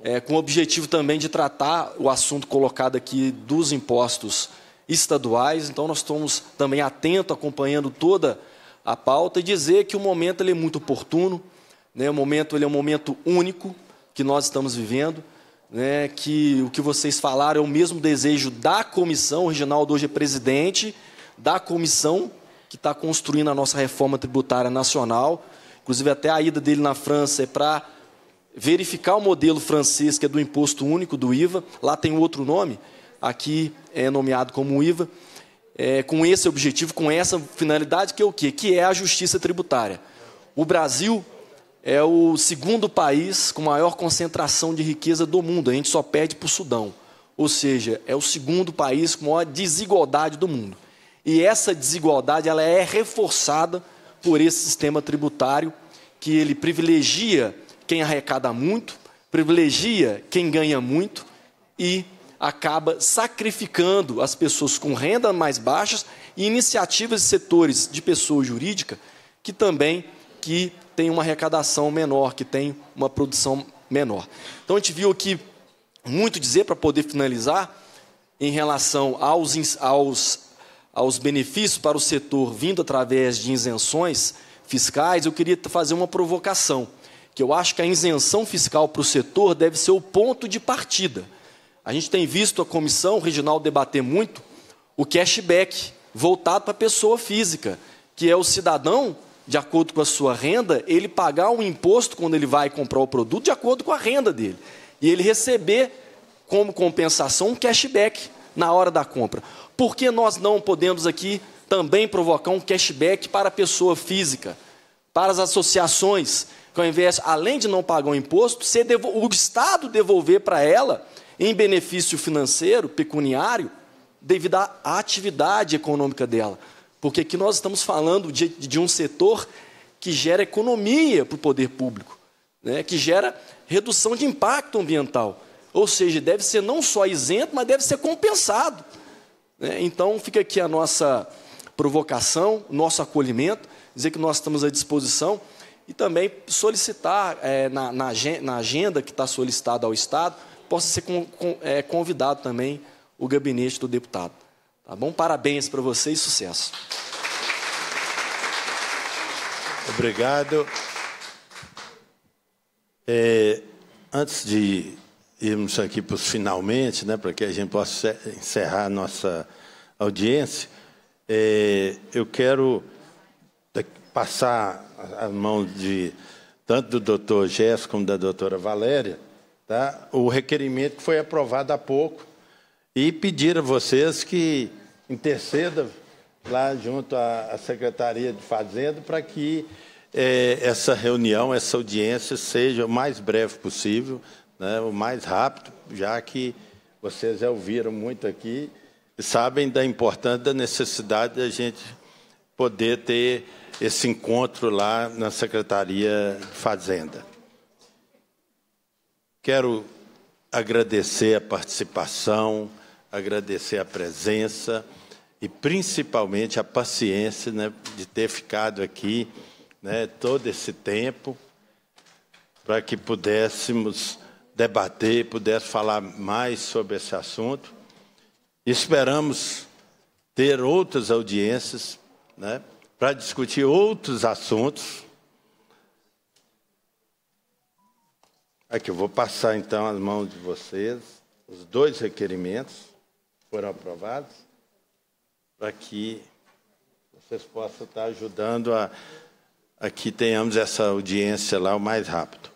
G: É, com o objetivo também de tratar o assunto colocado aqui dos impostos estaduais. Então, nós estamos também atentos, acompanhando toda a pauta e dizer que o momento ele é muito oportuno, né, o momento ele é um momento único que nós estamos vivendo né, que o que vocês falaram é o mesmo desejo da comissão. O Reginaldo hoje é presidente da comissão que está construindo a nossa reforma tributária nacional. Inclusive, até a ida dele na França é para verificar o modelo francês, que é do imposto único, do IVA. Lá tem outro nome, aqui é nomeado como IVA. É, com esse objetivo, com essa finalidade, que é o quê? Que é a justiça tributária. O Brasil é o segundo país com maior concentração de riqueza do mundo. A gente só perde para o Sudão. Ou seja, é o segundo país com maior desigualdade do mundo. E essa desigualdade ela é reforçada por esse sistema tributário que ele privilegia quem arrecada muito, privilegia quem ganha muito e acaba sacrificando as pessoas com renda mais baixas e iniciativas de setores de pessoa jurídica que também que tem uma arrecadação menor, que tem uma produção menor. Então a gente viu aqui muito dizer para poder finalizar em relação aos, aos, aos benefícios para o setor vindo através de isenções fiscais, eu queria fazer uma provocação, que eu acho que a isenção fiscal para o setor deve ser o ponto de partida. A gente tem visto a comissão regional debater muito o cashback voltado para a pessoa física, que é o cidadão de acordo com a sua renda, ele pagar um imposto quando ele vai comprar o produto de acordo com a renda dele. E ele receber como compensação um cashback na hora da compra. Por que nós não podemos aqui também provocar um cashback para a pessoa física, para as associações, que ao invés, além de não pagar o imposto, o Estado devolver para ela, em benefício financeiro, pecuniário, devido à atividade econômica dela. Porque aqui nós estamos falando de, de um setor que gera economia para o poder público, né, que gera redução de impacto ambiental. Ou seja, deve ser não só isento, mas deve ser compensado. Né? Então, fica aqui a nossa provocação, nosso acolhimento, dizer que nós estamos à disposição e também solicitar é, na, na, na, agenda que está solicitada ao Estado, possa ser com, com, é, convidado também o gabinete do deputado. Tá bom? Parabéns para você e sucesso.
A: Obrigado. É, antes de irmos aqui para os finalmente, né, para que a gente possa encerrar a nossa audiência, é, eu quero passar a mão de tanto do doutor Gesso como da doutora Valéria, tá? o requerimento que foi aprovado há pouco, e pedir a vocês que interceda lá junto à, Secretaria de Fazenda para que é, essa reunião, essa audiência seja o mais breve possível, né, o mais rápido, já que vocês já ouviram muito aqui e sabem da importância, da necessidade da gente poder ter esse encontro lá na Secretaria Fazenda. Quero agradecer a participação, agradecer a presença e principalmente a paciência né, de ter ficado aqui né, todo esse tempo para que pudéssemos debater, pudéssemos falar mais sobre esse assunto. Esperamos ter outras audiências né, para discutir outros assuntos. Aqui eu vou passar então as mãos de vocês. Os dois requerimentos foram aprovados para que vocês possam estar ajudando a, a que tenhamos essa audiência lá o mais rápido.